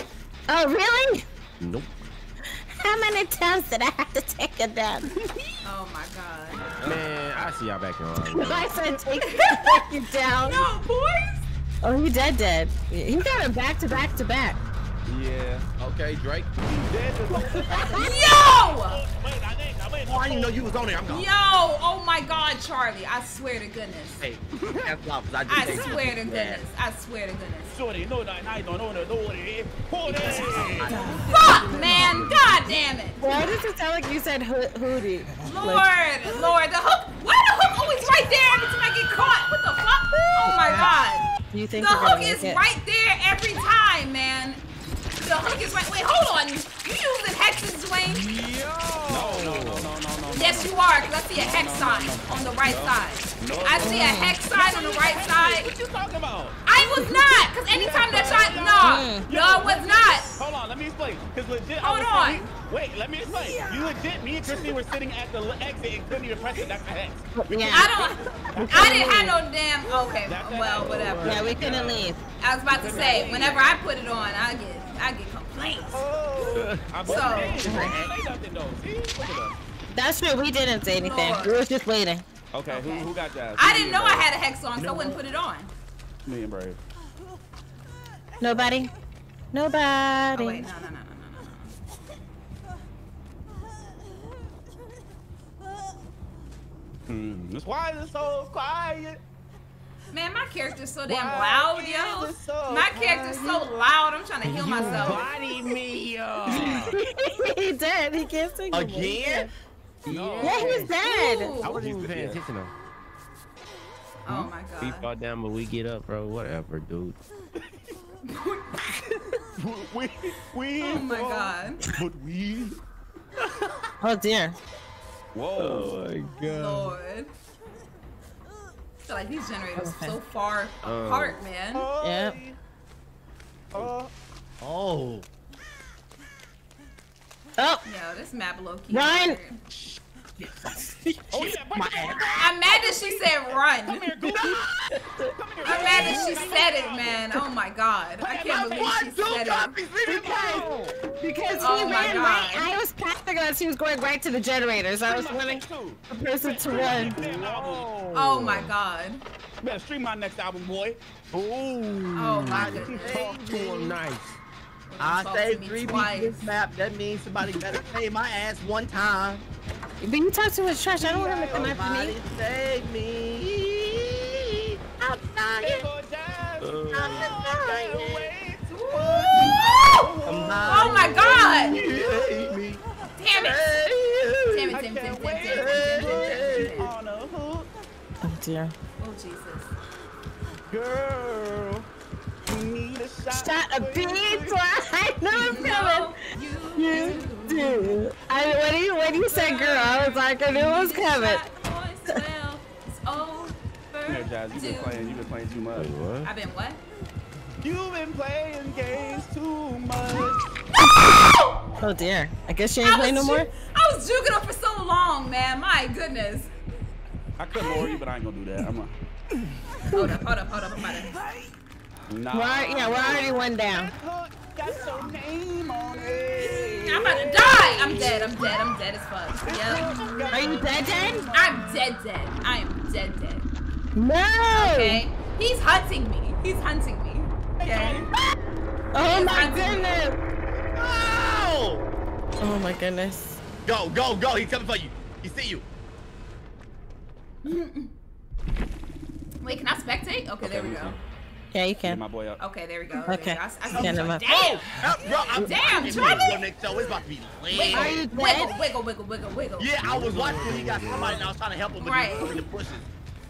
Oh really? Nope. How many times did I have to take it down? Oh my god. Man, I see y'all back in line. I said take you down. No, boys. Oh, he dead dead. He got him back to back to back. Yeah. Okay, Drake. Yo! Wait, I. I wait. Oh, I didn't know you was on there. I'm gone. Yo! Oh my god, Charlie. I swear to goodness. Hey, that's loud, 'cause I just I texted you. swear to goodness. I swear to goodness. Shorty, no, that I don't know the door. Hold it. Fuck, man. God damn it. Why does it sound like you said ho- hootie? Lord, Lord, the hook. Why the hook always right there every time I get caught? What the fuck? Oh my god. You think you're hook gonna make is it? right there every time, man. The hook is right. Wait, hold on. You using hexes, Dwayne? No, no, no, no, no, no. Yes, you are, because I see a hex sign on the right side. I see a hex sign on the right side. What you talking about? I was not, because anytime that shot, no, no, I was not. Hold on, let me explain. Cause legit, I Hold was on. Wait, let me explain. You legit, me and Christine were sitting at the exit and couldn't even press it. That's the hex. Yeah. I don't, I didn't have no damn, okay, well, whatever. Yeah, we couldn't leave. I was about to say, whenever I put it on, I get, I get complaints. Oh. I'm So- saying, say nothing though. See, look at us. That's true. We didn't say anything. Lord. We was just waiting. Okay, Okay. Who, who got that? I didn't know I had a hex on, so I wouldn't put it on. Me and Brave. Nobody. Nobody. Oh wait, no, no, no, no, no, no, no. Hmm. That's why is it so quiet? Man, my character's so damn Why loud, yo. so My character's so loud. I'm trying to heal myself. Body me up. he dead. He can't sing no more. Again? No. Yeah, he's dead. Ooh. I wasn't even paying attention though. Oh hmm? my god. We fall down, but we get up, bro. Whatever, dude. we, we, Oh my bro. god. But we. Oh dear. Whoa. Oh my god. Lord. I feel like these generators Okay. are so far Um, apart, man. Yep. Uh, Oh. Oh, Yo, this map low key. Run. weird. Oh yeah, I'm mad that she said run. Come here, Goofy. Come here. I'm mad that she said it, man. Oh my god. I can't believe she What? Said it. copies, leave me alone. because oh, he Oh ran God. right. I was passing us. He was going right to the generators. I was wanting Too. the person to run. Damn album. Oh my god. You better stream my next album, boy. Oh, Ooh. Oh my goodness. Talk to him nice. I Talk to saved me three people this map. That means somebody better pay my ass one time. But you talk too much trash. I don't want him to come after Somebody me. save me. I'm dying. Oh my god! Save me. Damn it! Save Damn me. it, damn it, damn it, damn it, damn it, damn it, damn it, damn it. On a hook, Oh dear. Oh Jesus. girl. You need a shot. Shot a beat. I know it's coming. No, you You do. I when you when you said girl, I was like, I knew it was coming. Shot boys, well, it's over. Here, right, Jazz. You've been playing. You've been playing too much. Wait, what? I've been what? You've been playing games too much. Oh dear. I guess you ain't playing no more. I was juking up for so long, man. My goodness. I could lure you, but I ain't gonna do that. I'm a, Hold up, hold up, hold up. I'm about to. Nah. We're, yeah, we're already one down. Hook got name on it. I'm about to die. I'm dead. I'm dead. I'm dead as fuck. Yep. Are you dead, dead? I'm dead, dead. I am dead, dead. No. Okay. He's hunting me. He's hunting me. Okay. Oh my Hunting me. goodness. Oh! Oh my goodness. Go, go, go. He's coming for you. He see you. Wait, can I spectate? Okay, there we go. Yeah, you Get can. my boy up. Okay, there we go. Okay. There we go. I, I see Stand you. him up. Damn. Oh, bro, I'm Damn, I'm Charlie. So it's about to be lit. Wiggle, wiggle, wiggle, wiggle, wiggle, wiggle. Yeah, I was watching when he got somebody and I was trying to help him, but Right. he was in the bushes.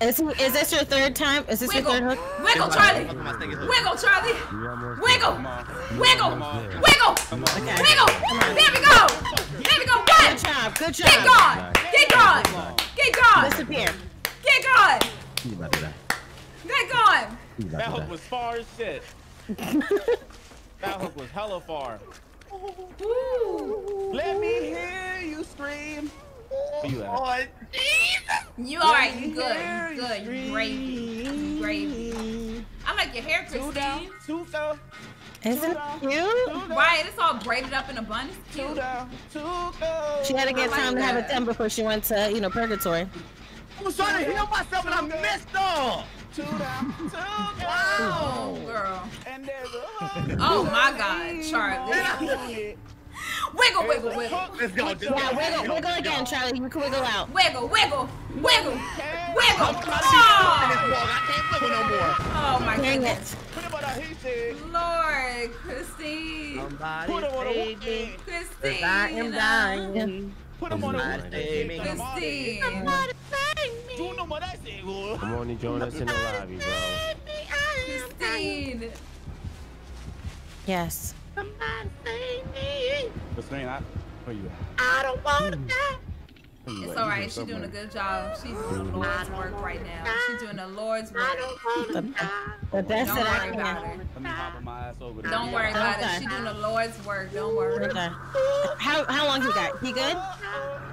Is, is this your third time? Is this Wiggle, your third hook? wiggle, Charlie. my- my thing is hooked. Wiggle, Charlie. Wiggle, wiggle, wiggle, Okay. wiggle. There we go. There we go. Good job. Good job! Get gone. Get gone. Get gone. Disappear. Get gone. You about to die. Get gone. You That hook die. was far as shit. that hook was hella far. Woo. Let me hear you scream. Where you at? Oh, You alright? You good? You good? You gravy? You gravy? I like your hair, Two down, two down, Isn't it cute? Right, it's all braided up in a bun. It's two cute. down, two go. She had to get I like time to have it that. done before she went to, you know, purgatory. I was trying to heal myself and I missed them. Two down, two go. Oh, girl. And there's a hook. Oh my God, Charlie. Wiggle, wiggle, wiggle. Let's go. Just Yeah, go. wiggle, wiggle again, Charlie. You can wiggle out. Wiggle, wiggle, wiggle, wiggle. I'm trying to be stuck in this Oh. I can't wiggle no more. oh my Dang goodness. it. Put him on a he said. Lord, Christine. Somebody Put him on a save me. whoopee. Christine. I am dying. Put him on a Somebody save me. Christine. Tú no me das seguro. Come on and join us in the lobby, bro. Christine. Yes. Christine, I, where you at? I don't want to hmm. die. Where you It's at? all You right. here She's doing a good job. She's doing the Lord's work right now. She's doing the Lord's work. The best Don't that I worry about can. her. Let me hop on my ass over there. Don't worry about Okay. it. She's doing the Lord's work. Don't worry. Okay. How how long he got? He good?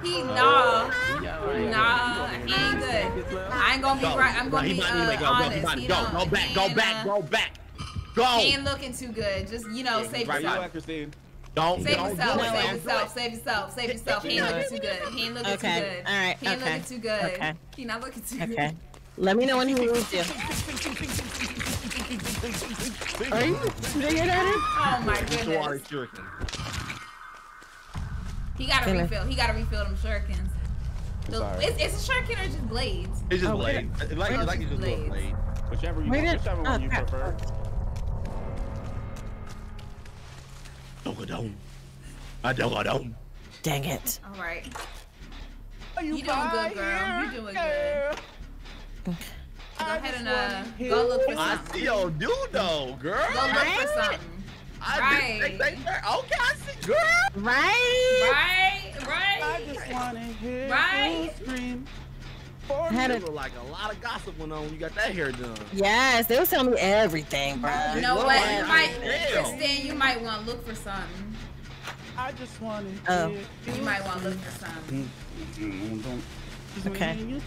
He nah, Yeah, all right. nah, he ain't good. I ain't gonna be Go. right. I'm gonna he be might need to uh, go. Go, honest. might He need to go. don't- Go back. Go back. uh, Go back. He Go. ain't looking too good. Just you know, save right Where you yourself. at, Christine? Don't. Save don't yourself, do save Don't yourself, save yourself, save yourself. He ain't looking too good. He ain't looking Okay, too good. all right, He ain't okay, looking too good. okay. He not looking too good. Okay. Let me know when he leaves you. Are you shooting it at him? Oh my goodness. He gotta Goodness. refill. He gotta refill them shurikens. The, Sorry. it's, it's a shuriken or just blades? It's just Oh, blade. It's like, it's like you just do Blades. blade. Whichever you Where want, did- whichever oh, one you oh, crap. Prefer. Dogadome. I dogadome. Dang it. All right. Are You doing good, girl. You doing good. Go ahead and uh, go look for something. I something. see your dudo, girl. Go look for something. I Right. did they, they, okay, I see, girl. Right? Right, I right. just wanna hear Right? you scream. Had You it. look like a lot of gossip went on when you got that hair done. Yes, they was telling me everything, bro. You know Lord, what? You might, damn. Christine, you might want to look for something. I just oh. wanna Oh. hear You might want to look for something. Mm. Okay.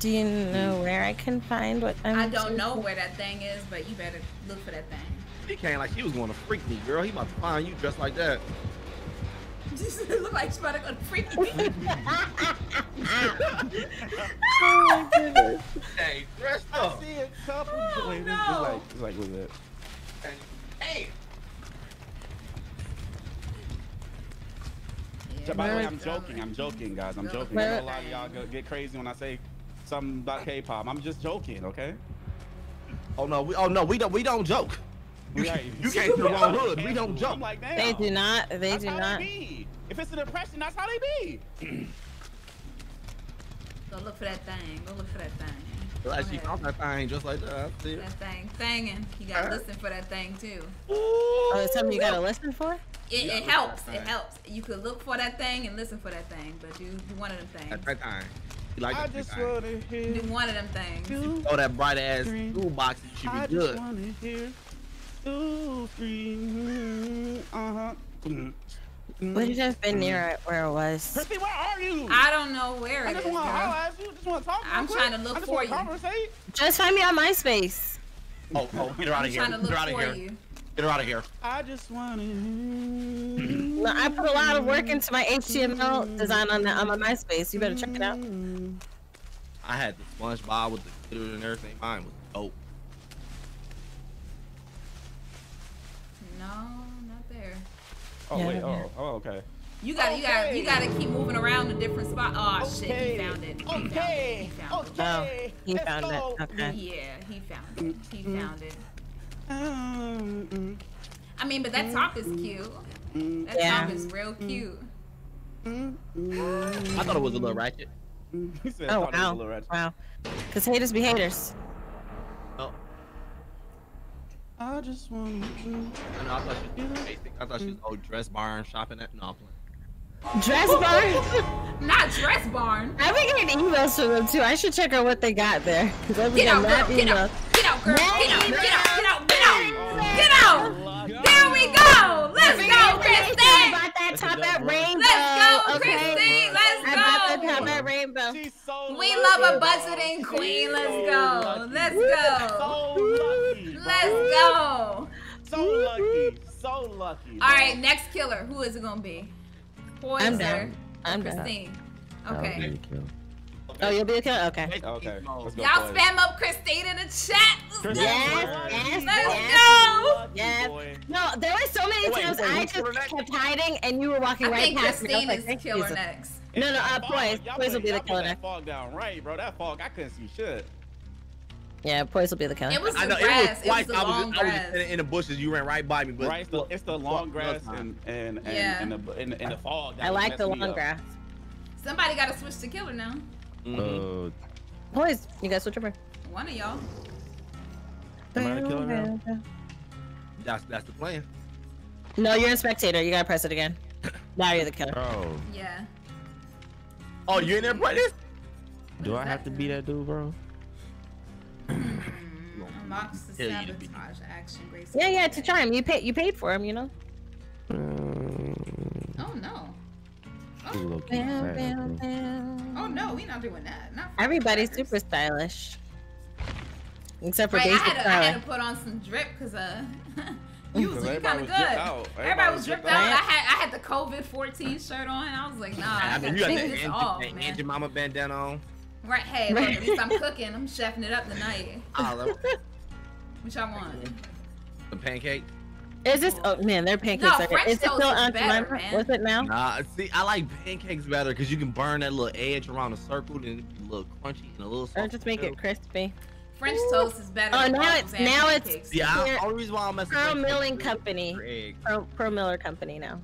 Do you know where I can find what I'm I don't know where that thing is, but you better look for that thing. He came like he was going to freak me, girl. He about to find you dressed like that. It look like she's about to go freak me. Oh my goodness. Hey, dressed I up. see a couple Oh, joints. no. It's like, it's like, what's that? Hey, So, by the way, Where- I'm joking. I'm joking, guys. I'm joking. I know a lot of y'all get crazy when I say something about K-pop. I'm just joking, okay? Oh no, we oh no, we don't we don't joke. You, Right. you came to the wrong hood. We don't I'm like, damn. They do not. They That's do how not. They be. If it's a depression, that's how they be. Go look for that thing. Go look for that thing. Like Go she ahead. found that thing just like that. I. That thing, thinging. You gotta listen for that thing too. Oh, it's something you gotta listen for? It, it helps. It helps. You could look for that thing and listen for that thing, but do do one of them things. At that time. You like I that just big guy. wanna hear Do one of them things. two, Oh, that bright ass Three. school box should I be just good. Wanna hear two, three, uh-huh. Would you have been near it where it was? Christy, where are you? I don't know where I it just is, want to girl. holler at you. Just want to talk. I'm quick. trying to look for you. Conversate. Just find me on MySpace. Oh, oh, get her out of here. Get her out of here. you. Get her out of here. I just want to. No, I put a lot of work into my HTML design on, the, on my MySpace. You better check it out. I had the SpongeBob with the glitter and everything. Mine was dope. No, not there. Oh Yeah, wait. yeah. Oh. Oh. Okay. You gotta, you gotta, you got to keep moving around to different spots. Oh shit, he found it. He found it. Okay. He found it. Okay. Oh, he Let's found it. Okay. Yeah, he found it. He found it. Um, mm, I mean, but that top is cute. mm, That Yeah. top is real cute. I thought it was a little ratchet. He said, Oh, I thought it was a wow. little ratchet. Wow. Because haters be haters. Oh, I just want to. I. I thought she was basic. I thought she was old oh, dress barn shopping at. No, I'm playing. Dress bar? Not dress barn. I've been getting emails from them too. I should check out what they got there. Because I've been Get out, getting girl. mad Get out. Get out, girl. Get out. Get out. Get out. Get out. Get Oh, out. There we go. Let's go, Christine. I bought that top at Rainbow. Let's go. Christine. Let's go. I bought the top at Rainbow. We love a budgeting queen. Let's go. Let's go. So lucky. Let's go. So lucky. So lucky. All right, next killer. Who is it gonna be? Poison. I'm down. I'm down. Christine. I'll Okay. be the kill. Oh, you'll be a killer? Okay. Okay. Let's. Y'all spam up Christine in the chat. Let's go. Yes, yes, Let's yes. go. Yes. No, there were so many Wait, times wait, I who's killer just next? kept hiding and you were walking I right think past me. I was Christine like, is "Thank killer Jesus." next. No, no, It's uh, that fog. Poise. Poise will be the y'all put killer that next. fog down right, bro. That fog, I couldn't see shit. Yeah, Poise will be the killer. It was I know grass. it was twice. the I was, long just, I was grass. in, in the bushes. You ran right by me, but right, it's the, it's the long grass Fuck, and and and, Yeah. and, the, and, and the fog. that I like the long grass. Somebody got to switch to killer now. Mhm. Uh, Poise, you guys switch over. One of y'all. Am I the killer now? that's that's the plan. No, you're a spectator. You gotta press it again. Now you're the killer. bro, Yeah. Oh, you're in there, brightness? do I have to be that dude, bro? Unlocks the Hell, sabotage action. Grace. Yeah, yeah, to try him. You paid. You paid for him. You know. Um, Oh no. he's a Oh, little Bam, bam, bam. oh no, we not doing that. Not Everybody's crackers. super stylish. Except for Right, I had, to, I had to put on some drip because uh, you was looking kind of good. Everybody, Everybody was was dripped dripped out. out. I had I had the COVID 14 shirt on. I was like, nah, I, I gotta mean, you got take that this Aunt, off, that man. Aunt Jemima bandana on. Right, hey, look, at least I'm cooking. I'm chefing it up tonight. Olive, Which I want. the pancake. Is this? Oh man, their pancakes No, are good. French Is it still is on better, Jemima? man. Was it now? Nah, see, I like pancakes better because you can burn that little edge around the circle and it be a little crunchy and a little. Or just make too. it crispy. French toast is better. Oh, than now it's- and now it's- Yeah, I, Here- only reason why I'm messing Pearl with Milling Company. Pro, Pro Miller Company now.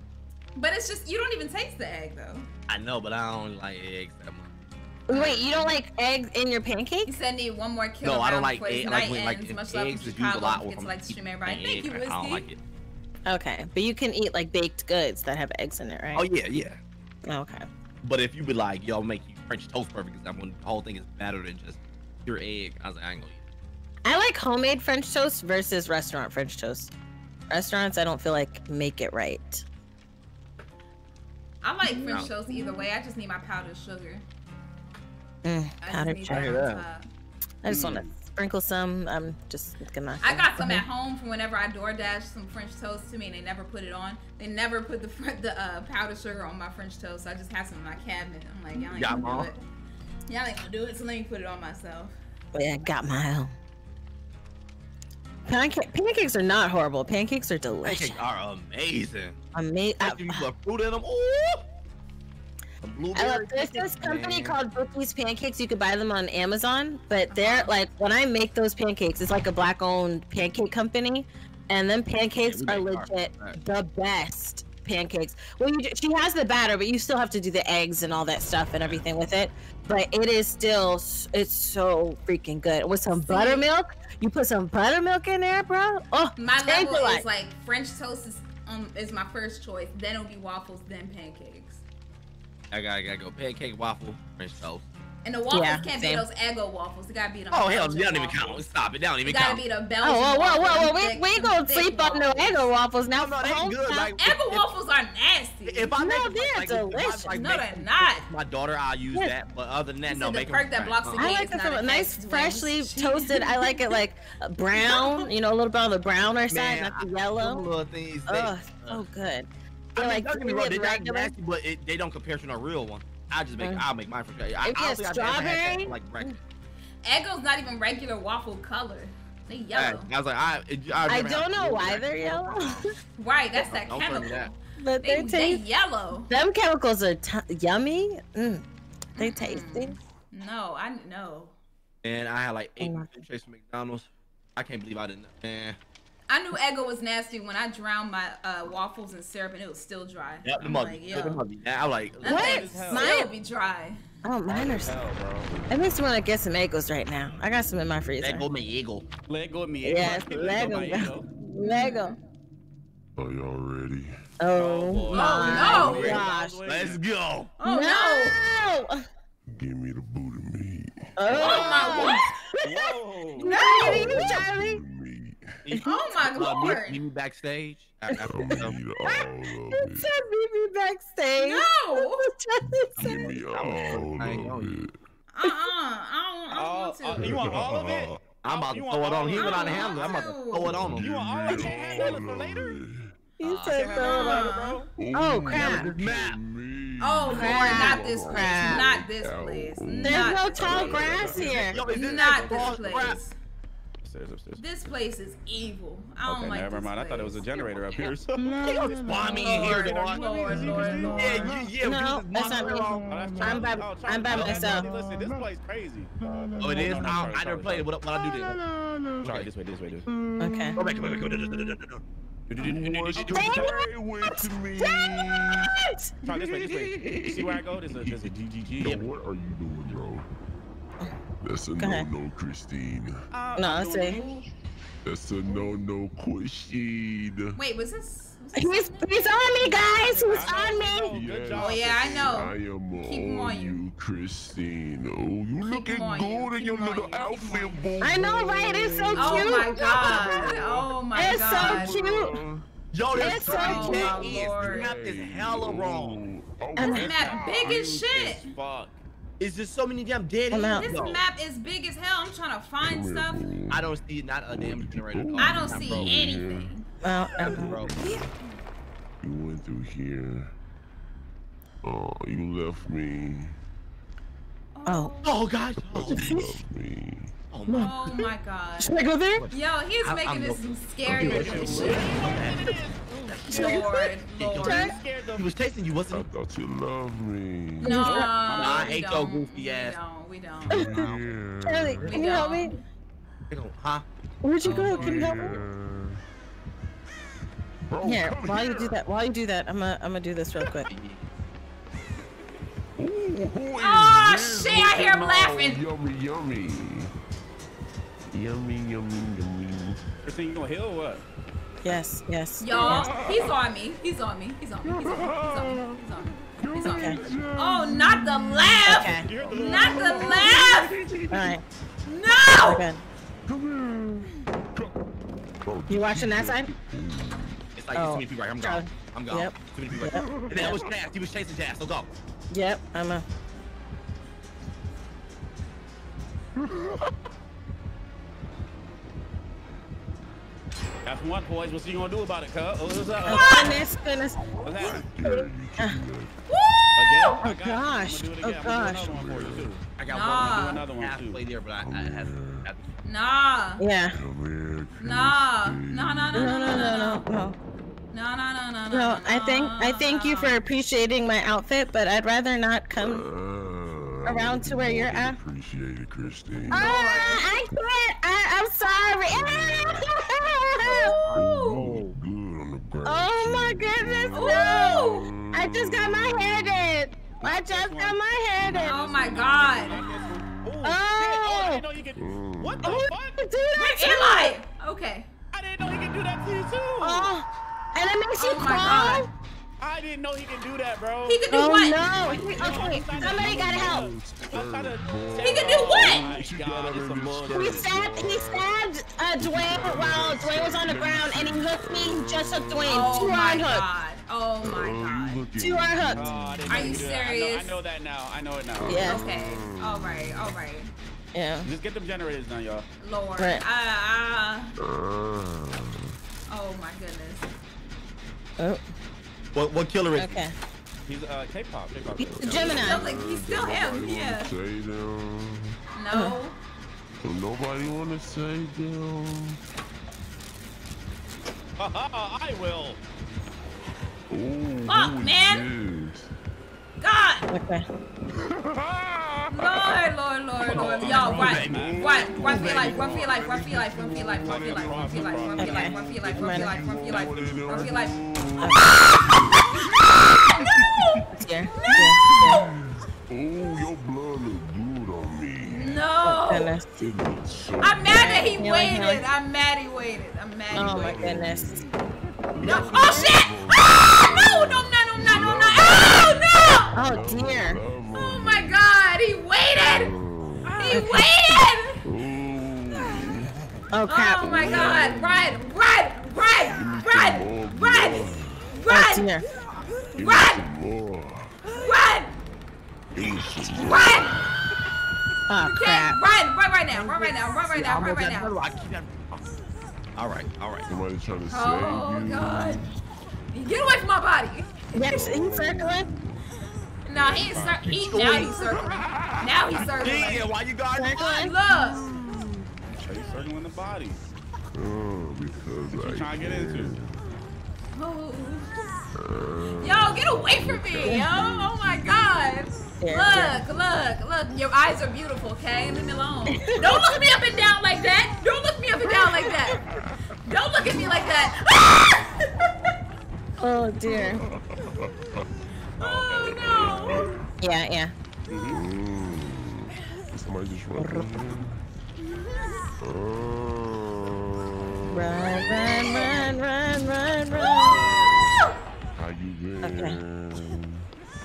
But it's just you don't even taste the egg though. I know, but I don't like eggs that much. Wait, you don't like eggs in your He pancakes? said need one more killer No, I don't like before his egg. Like when like ends. if Much love eggs from is used a Chicago. lot. Don't Or forget from to like to stream everybody. egg, Thank you, I Whiskey. don't like it. Okay, but you can eat like baked goods that have eggs in it, right? Oh yeah, yeah. Okay. But if you be like, yo, make you French toast perfect, because that one the whole thing is better than just pure egg. I was like, I ain't gonna eat. I like homemade French toast versus restaurant French toast. Restaurants, I don't feel like make it right. I like French No. toast either way. I just need my powdered sugar. Mm, I powdered just need sugar. that on that. top. I just want to sprinkle some. I'm just gonna. I got some at home from whenever I DoorDash some French toast to me, and they never put it on. They never put the the uh, powdered sugar on my French toast. So I just have some in my cabinet. I'm like, y'all ain't Yeah, gonna Mom. do it. Y'all ain't gonna do it, so let me put it on myself. Yeah, got my own. Pancake, pancakes are not horrible. Pancakes are delicious. Pancakes are amazing. Amazing. After you put fruit in them, ooh. The I blueberry love, there's this company man. called Bookie's Pancakes. You could buy them on Amazon, but they're like when I make those pancakes, it's like a black-owned pancake company, and them pancakes Yeah, are we make ours legit like the best pancakes. Well, you, she has the batter, but you still have to do the eggs and all that stuff and everything with it. But it is still, it's so freaking good with some See? buttermilk. You put some buttermilk in there, bro. Oh, My change level is like French toast is um is my first choice. Then it'll be waffles, then pancakes. I gotta, gotta go pancake, waffle, French toast. And the waffles Yeah, can't same. be those Eggo waffles. They gotta be the Oh hell, Belgian they don't even waffles. count. Stop it. They don't They even gotta count. be the Belgian Oh, whoa, whoa, whoa, whoa. We, thick- we gonna thick sleep on the waffles. Eggo waffles now. No, no, they Home good. Like, Eggo waffles are nasty. If I No, make they're like, if I, delicious. like, No, they're them not. My daughter, I'll use Yeah. that. But other than that, You no, the make perk them that blocks the I like it's it not from a nice, freshly toasted. I like it like uh, brown, you know, a little bit on the browner side, Man, not the I- them yellow. little things. They, Oh, so good. I They're mean, like don't get me wrong, it they not regular. nasty, but it, they don't compare to a real one. I just make, Mm. I'll make mine for sure. I, Maybe I a don't think I've ever had that strawberry? for, like breakfast. Eggo's not even regular waffle color. They Yeah, yellow. I was like, I, I've I don't know why they're yellow, Right, that's that Don't tell chemical. that. but They, they they taste. yellow. Them chemicals are t- yummy. Mm. They tasty. No, I know. And I had like eight Oh my- milkshakes from McDonald's. I can't believe I didn't. Man, I knew Eggo was nasty when I drowned my uh, waffles in syrup and it was still dry. yep, the I'm mother. like, the yo. I was like, What? Mine- still be dry. Oh, mine are. So- Hell, bro. it makes me want to get some Eggos right now. I got some in my freezer. that go me eagle. Let go of me. Yes, Let go Lego. Lego. Are y'all ready? Oh, boy. my Oh, no. gosh. Let's go. Oh no! no! Give me the booty meat. Oh, Oh my what? Whoa. No! Charlie. Booty meat. Oh my Uh, lord! meet, meet me backstage. I, I, I'm all of It it. said meet me backstage. No! Give me all gonna of it. Uh uh I don't, I Oh, don't want uh, you want all of it? I'm about to throw it on. all He of went it? on handle. I'm about to throw it on him. You want all of it? Can't handle it for later? He Uh, said Can't throw it on. it, bro. Oh, crap. Map. Oh lord, not this place. Crap. Not this place. There's Not no tall grass here. Yo, Not this crap? place. Upstairs, upstairs. This place is evil. I don't Okay, like never this mind. I thought it was a generator up here. So. Spawn me in here, Lord, Lord. Lord, Lord, Lord. Yeah, you, yeah. No, we that's not monster me. Oh, that's I'm by- Oh, I'm by myself. Listen, this place crazy. Oh, it is. No, no, I, I never played it. What, what I do then? Charlie, this way, this way, this way. Okay. Go back, go back, go me. Charlie, this way, this way. You see where I go? There's a, there's a Yo, what are you doing, bro? That's a Go ahead. no-no, Christine. Uh, no, I see. That's a no-no, Christine. Wait, was this? He's, he's on me, guys. He's on me. Yes. Oh yeah, I know. I am Keep 'em on on you. you, Christine. Oh, you Keep looking 'em on good you. in Keep your 'em on little you. Keep 'em on outfit, boy. I know, right? It's so oh, cute. Oh my god. Oh my It's so god. cute. Yo, this It's so fucking cute. shit is, oh, Lord. this is hella wrong. Oh, And- my This map big as shit. Fuck. Is there so many damn dead I'm out. This though? map is big as hell. I'm trying to find stuff. I don't see not a damn generator. at. I don't see bro. anything. Well, Bro. You went through here. Oh, you left me. oh. Oh God. You Oh, left me. Oh my. Oh my god. Should I go there? Yo, he's I- making I'm this some scary looking shit. Lord, Lord. Scared He them. was chasing you, I wasn't he? thought you loved me. No, I hate your goofy ass. We don't. We don't. Yeah. Charlie, can you help me? Huh? Where'd you go? Can you help me? Bro, Here, come while you do that, while you do that, I'm gonna, I'm gonna do this real quick. Ooh, Oh, shit, I hear him looking laughing. all Yummy, yummy. Yummy, yummy, yummy. Christine, you gonna heal or what? Yes, yes. Y'all, he's on me. He's on me. He's on me. He's on me. He's on me. He's on me. He's on me. Oh, not the laugh. Okay. You heard the little Not the laugh. All right. No. Good. Come here. Oh, You watching that side? It's like Oh, too many people right here. I'm gone. Charlie. I'm gone. Yep. Too many people right here. And then that was Jazz. He was chasing Jazz. So go. Yep. I'm a. That's one, boys. What you gonna do about it, cuz? Oh, what's up? Oh, goodness, goodness. What's happening? Yeah, you can do Woo! Again? Oh, I got gosh. I'm gonna Oh, again. I'm gosh. do another one too. I got Nah. one. Another one, halfway there, but I, I had. had Nah. Yeah. Come here, Nah. Christine. No, no, no, No, no, no, no, no, no. No, no, no, no, no. No, I think I thank you for appreciating my outfit, but I'd rather not come. Uh, Around to where you're at? Appreciate it, Christine. Ah, I can't. I, I'm sorry. Oh, good on the. Oh my too. goodness, no! I just got my hair did. I just got my hair did. Oh my god. Oh, shit. Oh, Oh. I didn't know you could. What the Who fuck? did do that Where's to Eli? Okay. I didn't know he could do that to you, too. Oh, and it makes you Oh my god. I didn't know he could do that, bro. He could do Oh what? no! He- Okay, somebody gotta help. I'm trying to. He could do what? My God, it's some bullshit. He stabbed. He stabbed uh, Dwayne while Dwayne was on the ground, and he hooked me. He Just hooked Dwayne. Oh Two my iron hook. god. Oh my god. Two iron you. hook. Oh, Are you he did that. I know- serious? I know that now. I know it now. Yeah. Okay. All right. All right. Yeah. Just get them generators done, y'all. Lord. Right. Ah. ah. Uh, oh my goodness. Oh, What what killer is? okay. He's uh K-pop. K-pop. He's a Still Gemini. like he's still him. Yeah. say them. No. Nobody wanna say them. I will. Ooh, Fuck, man. this? God. Okay. Lord, Lord, Lord, Lord. Y'all, run. Run. Run for your life. Run for your life. Run for your life. Run for your life. Run for your life. Run for your life. Run for your life. Run for your life. Run for your life. Run for your life. Run for your life. Here. Here. Ooh, your blood look good on me. No. Goodness. So I'm mad that he Healing, waited. healing. I'm mad he waited. I'm mad he Oh my goodness. No. Oh shit! Ah! No, no, I'm not, no, I'm no, Oh Oh dear. Oh my god, he waited! He Ooh. waited! Oh crap. Oh my god! Run! Run! Run! Run! Run! Oh Run! dear. Run! More. Run! Run! Oh Okay, crap. run! Run right now! Run right now! Run right now! Run right now! I keep that- All right, all right. Somebody trying to oh, save Oh god! Get away from my body! Yes, he's circling. Nah, he ain't cir- he, now he's circling. Now he's circling. Yeah, why you guarding the Circling. Look! He's circling the body. Oh, because What you I trying to get into? Oh. Yo, get away from me, yo! Oh my god! Look, look, look. Your eyes are beautiful, okay? Leave me alone. Don't look me up and down like that. Don't look me up and down like that. Don't look at me like that. Oh dear. oh no. Yeah, yeah. Mm. Somebody just run. Oh. Run, run, run, run, run, run. Ooh. How you been?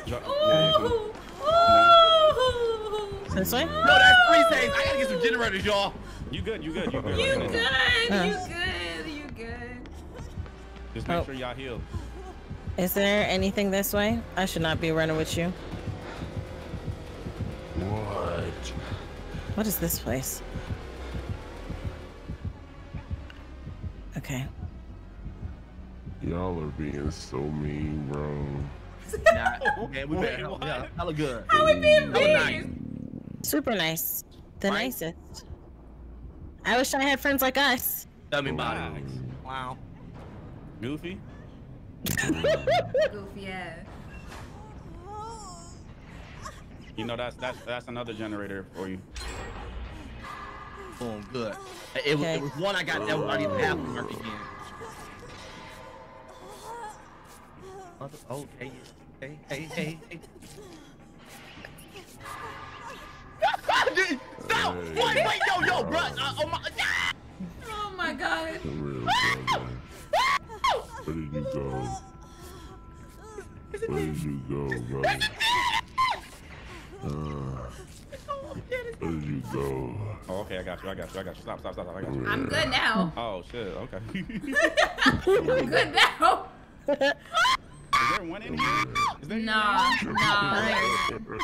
Drop- Ooh. Ooh. This way? No, that's three things. I gotta get some generators, y'all. You good? You good? You good? You Just good? You good? You good? Just make Oh. sure y'all heal. Is there anything this way? I should not be running with you. What? What is this place? Okay. Y'all are being so mean, bro. Nah, man, we Wait, better. what? Yeah, hella good. How we being Hella nice. Super nice. The Right? nicest. I wish I had friends like us. Tell me about it. Wow. Goofy. Goofy ass. You know that's that's that's another generator for you. Boom, good. It, was, it was one I got that was already half work again. Mother- Oh, hey, hey, hey, hey, hey. Stop! Hey. Wait, wait, yo, yo, bro. Uh, oh my. Oh my god. Real, brother. Where did you go? Where did you go, bro? Uh, where did you go? Oh, okay, I got you. I got you. I got you. Stop, stop, stop. stop. I got you. I'm good now. Oh shit. Okay. I'm good now. Is there one in here? Is there no, no.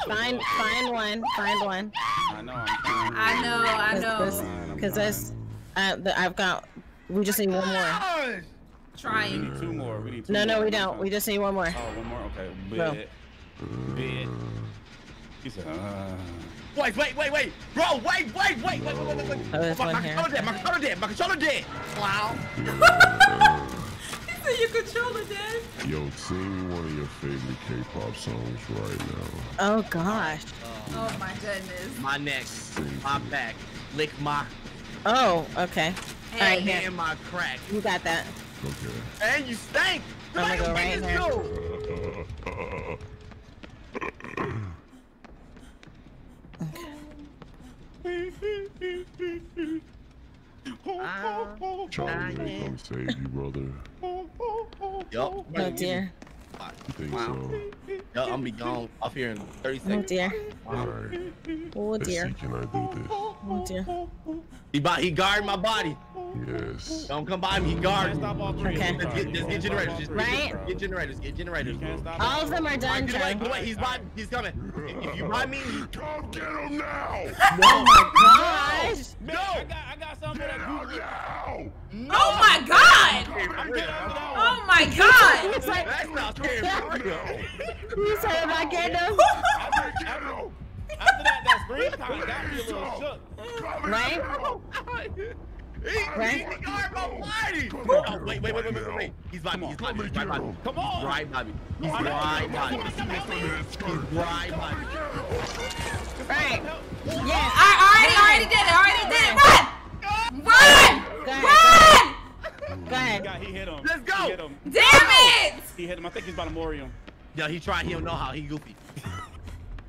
Find, find one. Find one. I know. i know. I know. Because this, I, the, I've got. We just need one more. Trying. We need two more. We need two no, more. no, we don't. We just need one more. Oh, one more. Okay. Bit. Bro. Bit. He said. Uh... Wait, wait, wait, wait, bro! Wait, wait, wait, wait, wait, wait, wait! Oh, my, my controller dead! My controller dead! My controller dead! Wow. He said your controller dead. Yo, sing me one of your favorite K-pop songs right now. Oh gosh. Oh my goodness. My neck, my back, lick my Oh, okay. All right, Hey. here. hand, my crack. You got that. Okay. And you stink. I'm gonna go right here. Charlie, they come save you, brother. Yup. Oh dear. You think Wow. so? Yo, I'm gonna be gone off here in 30 Oh seconds. dear. Alright. Oh Let's dear. see, can I do Oh dear. He, bo- he guard my body. Yes. Don't come by me. He Can't guard. stop all three. Okay. Just get, just get generators. Just Right? Get generators. Get generators. All of them are done, Get away. Get away. He's by. He's coming. If if you buy me, Come get him now! Oh my gosh. Man, I got, I got something Get out goofy. now! Oh my god! I'm getting out of that Oh my god! He's like, that's not scary. you said am I getting them? After, after, after that, that scream kind got me a little shook. Right? Right? he guard my body. Oh, wait, wait, wait, wait, wait, wait. He's by me. He's by me. He's by me. Come on. He's right by me. He's right by me. Come on, come on, He's right by me. Right. help. Yes. I already, already did it. Already did it. Run! Run! Go ahead. Run! Go He, ahead. got, he hit him. Let's go. He hit him. Damn it! He hit him. I think he's about to mori him. Yo, he tried. He don't know how. He goofy.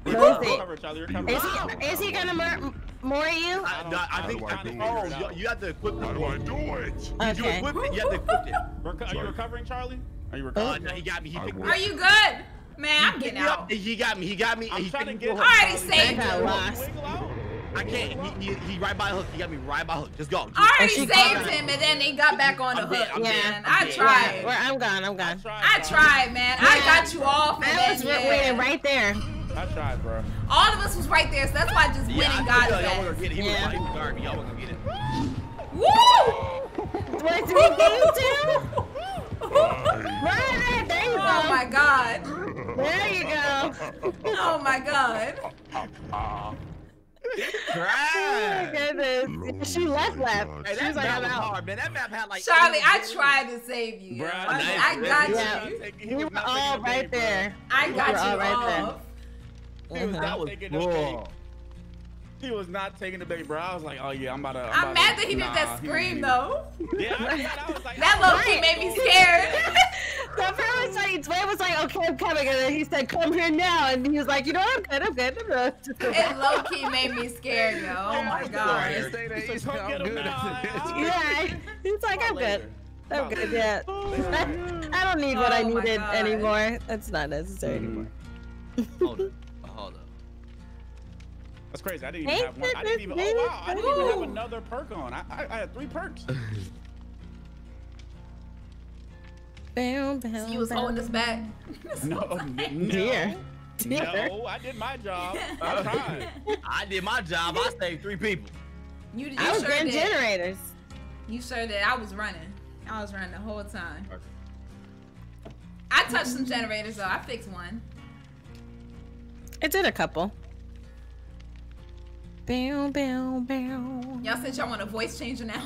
Who is it? Recover, Charlie. Is he, is he gonna mur- more you? I, don't- I, I think. I think oh, you, you have to equip How do I do it? Did you equip it? You have to equip it. Reco- are you recovering, Charlie? Are you Uh, recovering? no, he got me. He I picked me. Are you good? Man, I'm getting me up. out. He got me. He got me. and I'm he trying to get me I up. already saved I got you. lost. Wiggle out. I can't. He, he, he right by hook. He got me right by hook. Just go. Just, I already saved him, and then he got back on the I'm hook. I'm dead, man. I'm I tried. Where I'm gone. I'm gone. I tried, man. I got you off, and I was waiting right there. I tried, bro. all of us was right there, so that's why I just went and got told his y'all y'all wasn't gonna get it. He Yeah. was, he was guarding me. Y'all wasn't gonna get it. Woo! What did he get you too? Right there. There you Oh my god. There you go. Oh my god. Oh my goodness. She left left. Hey, She that was like, map I'm was out. hard, man. That map had like. Charlie, I villains. tried to save you. Bruh, I, nice. I got Yeah. you. He We were not all taking the right bait, bro. there. I got were you all right there. Off. He was. Not was taking the bait. He was not taking the bait, bro. I was like, oh yeah, I'm about to. I'm about mad to- that he did that scream though. Yeah, I, yeah, I was like, oh, That oh, low key made me scared. The first was like, Dwayne was like, okay, I'm coming. And then he said, come here now. And he was like, you know what? I'm good. I'm good. I'm good. It low key made me scared, yo. Oh my oh, god. Stay there, So you come sound good. Yeah. He's like, I'm good. I'm good. Yeah. I, I don't need what I Oh my needed anymore. That's not necessary mm-hmm. anymore. That's crazy. I didn't even Hey, have one. I didn't even. Oh wow, I didn't even have another perk on. I, I, I had three perks. Bam, bam, You was bam. holding us back. No, no, Dear. Dear. no, I did my job. I tried. I did my job. I saved three people. You, you I was sure getting did. generators. You sure that I was running. I was running the whole time. I touched some generators though. I fixed one. I did a couple. Bam, bam, bam. Y'all said y'all want a voice changer now.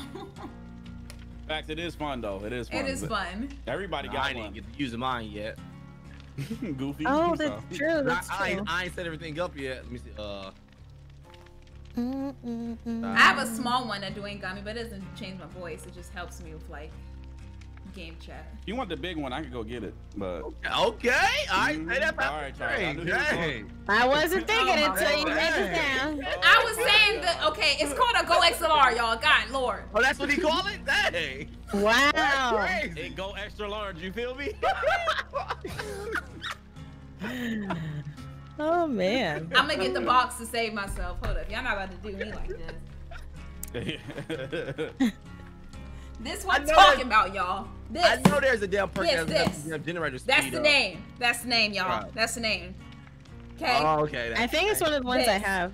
Fact, it is fun though. It is fun. it is fun. Everybody I got didn't one. get to use mine yet. Goofy. Oh, so. that's true. I, That's I, true. ain't, I ain't set everything up yet. Let me see. Uh, Mm, mm, mm. I have a small one that Dwayne got me, but it doesn't change my voice. It just helps me with like game chat. If you want the big one, I could go get it. But okay. All right. Say mm-hmm. that All right, Charlie, I was Dang. I wasn't thinking Oh, until you my break it God. down. I was saying that okay, it's called a Go XLR, y'all. God Lord. Oh, that's what he call it? Dang. Wow. That's crazy. it go extra large. You feel me? Oh man. I'm gonna get the box to save myself. Hold up, y'all not about to do me like this. This what I I'm talking about, y'all. This. I know there's a damn perk This, that's this. the generator speed That's the up. name. That's the name, y'all. Right. That's the name. Okay. Oh, okay. I think it's one of the ones I have.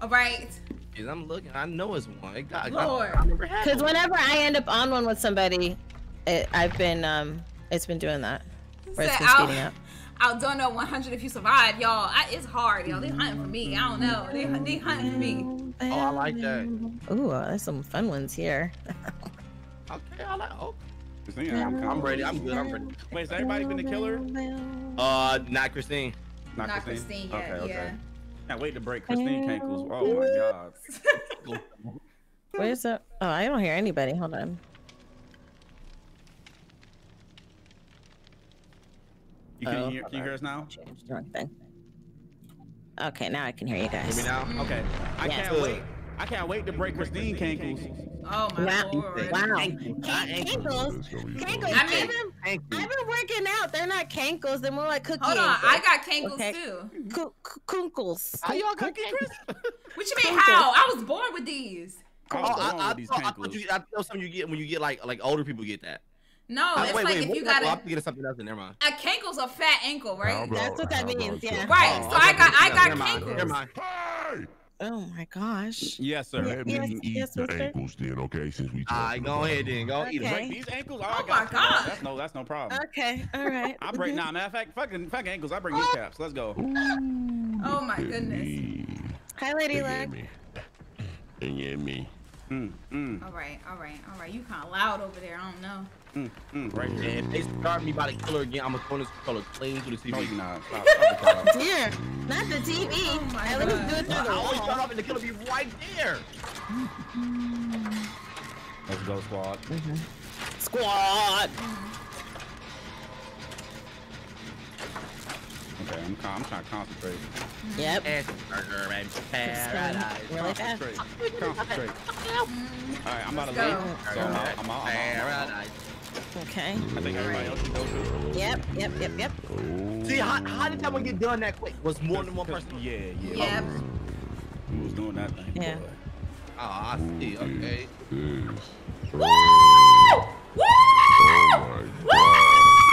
All right. Jeez, I'm looking. I know it's one. It got, Lord. I, I never had Because whenever I end up on one with somebody, it, I've been um, it's been doing that. Where it's Said, been speeding I'll, up. I'll don't know 100 if you survive, y'all. I, it's hard, y'all. They hunting for me. I don't know. They, they hunting for me. Oh, I like that. Ooh, uh, there's some fun ones here. Okay, I like. Oh, Christina, I'm, I'm ready. I'm good. I'm ready. Wait, has everybody been the killer? Uh, not Christine. Not Christine yet, Okay, okay. yeah. Can't wait to break Christine Cankles. Oh my god. Where's the? Oh, I don't hear anybody. Hold on. You can Oh, hear, can you hear us now? Changed the wrong thing. Okay, now I can hear you guys. Hear me now? Okay. I Yes. can't wait. I can't wait to break Christine Cankles. Oh my Wow. lord. Wow. Ankle, not ankle. Cankles. That's gonna be Cankles. I I've mean- been, I've been working out. They're not cankles. They're more like cookies. Hold on, I got cankles Okay. too. Ku- ku- kunkles. How y'all got Chris? What you mean how? I was born with these. Oh, I was I, born I, these thought, I thought you. I thought something you get when you get like like older people get that. No, Uh, it's wait, like wait, if you got Oh, I'm a thinking of something else. Never mind. a cankle's a fat ankle, right? about- That's what that means, yeah. Right. Oh, So I got I Never got mind, Never cankles. mind. Hey! Oh my gosh. Yes, sir. Let me Yes, eat yes, the mister. ankles then, okay? Since we All right, talking go about ahead them. then. Go eat them. Okay. These ankles, Oh I my got you. God. That's no, that's no problem. Okay. All right. I break mm-hmm. now. Matter of fact, fucking fucking ankles. I bring kneecaps. Oh. Let's go. Oh my Look at goodness. me. Hi, Lady Look at Luck. me. Look at me. Mm, mm, All right, all right, all right. You kind of loud over there. I don't know. mm, mm. Right And if they start me by the killer again, I'm gonna throw this color clean to the No, TV. you not. Stop. Stop the. Dear, not the TV. Oh my At least God. do it through the. I always start wall. off and the killer be right there. Let's go, squad. Squad. Okay, I'm, con- I'm trying to concentrate. Yep. Burger and paradise. going really fast. Concentrate. Concentrate. Mm. All right, I'm about to Let's leave. So I'm out. I'm out. I'm out. I'm out. Paradise. Okay. I think everybody else can go too. Yep. Yep. Yep. Yep. Oh. See, how, how did that one get done that quick? Was more than one person? Yeah, yeah. Yep. Who was doing that thing? Yeah. boy. Oh, I see. Okay. This. Woo! Oh Woo! my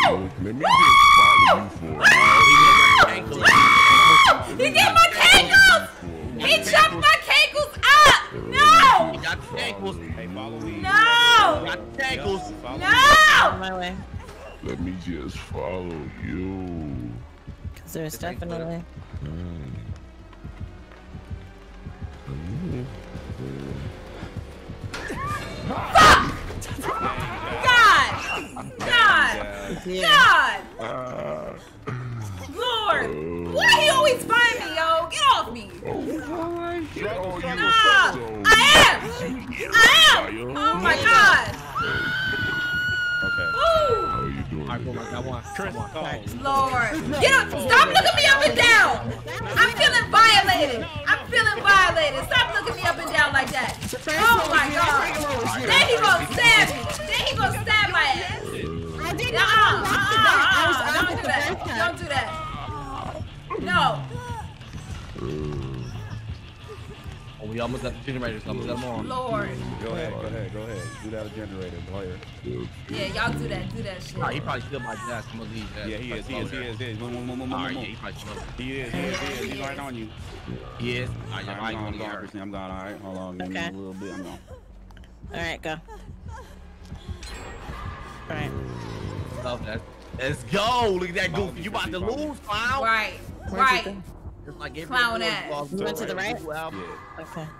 God. Let me just follow you for a Ankle. He get my cankles! He chopped my cankles up! No! Got the ankles. Hey, follow me. No! Got the ankles. Follow me. No! my way. Let me just follow you. Cause there's definitely. God! God! Yeah. God! Uh, Lord! Why he always find me, yo? Get off me! Oh, you No! so- I am! I am! Oh my God! Okay. Ooh! How you doing? All right, boom, I got one. Chris, oh. Lord. Get up. Stop looking me up and down. I'm feeling violated. I'm feeling violated. Stop looking me up and down like that. Oh my God. Then he gonna stab me. Then he gonna stab my ass. I did Uh-uh. not. I Uh-uh. Don't do that. Don't do that. No. Oh, we almost got the generators. Almost got them on. Lord. Go ahead, go ahead, go ahead. Do that generator, lawyer. Yeah, y'all do that. Do that shit. Nah, he probably still my ass. I'm gonna leave. Yeah, he is, he is, he is, he is. Move, move, move, move, All move, right, yeah, he probably still. He is, he is, he is. He's right on you. He is. All right, All right, yeah, I'm right, gone, I'm I'm gone, gone. Christine. I'm gone, all right? Hold on, give me Okay. a little bit. I'm gone. All right, go. All right. Love that. Let's go. Look at that goofy. You about to lose, clown. Right. Where'd you Right. like Clown ass. You went to the right? Wow. Yeah. Okay.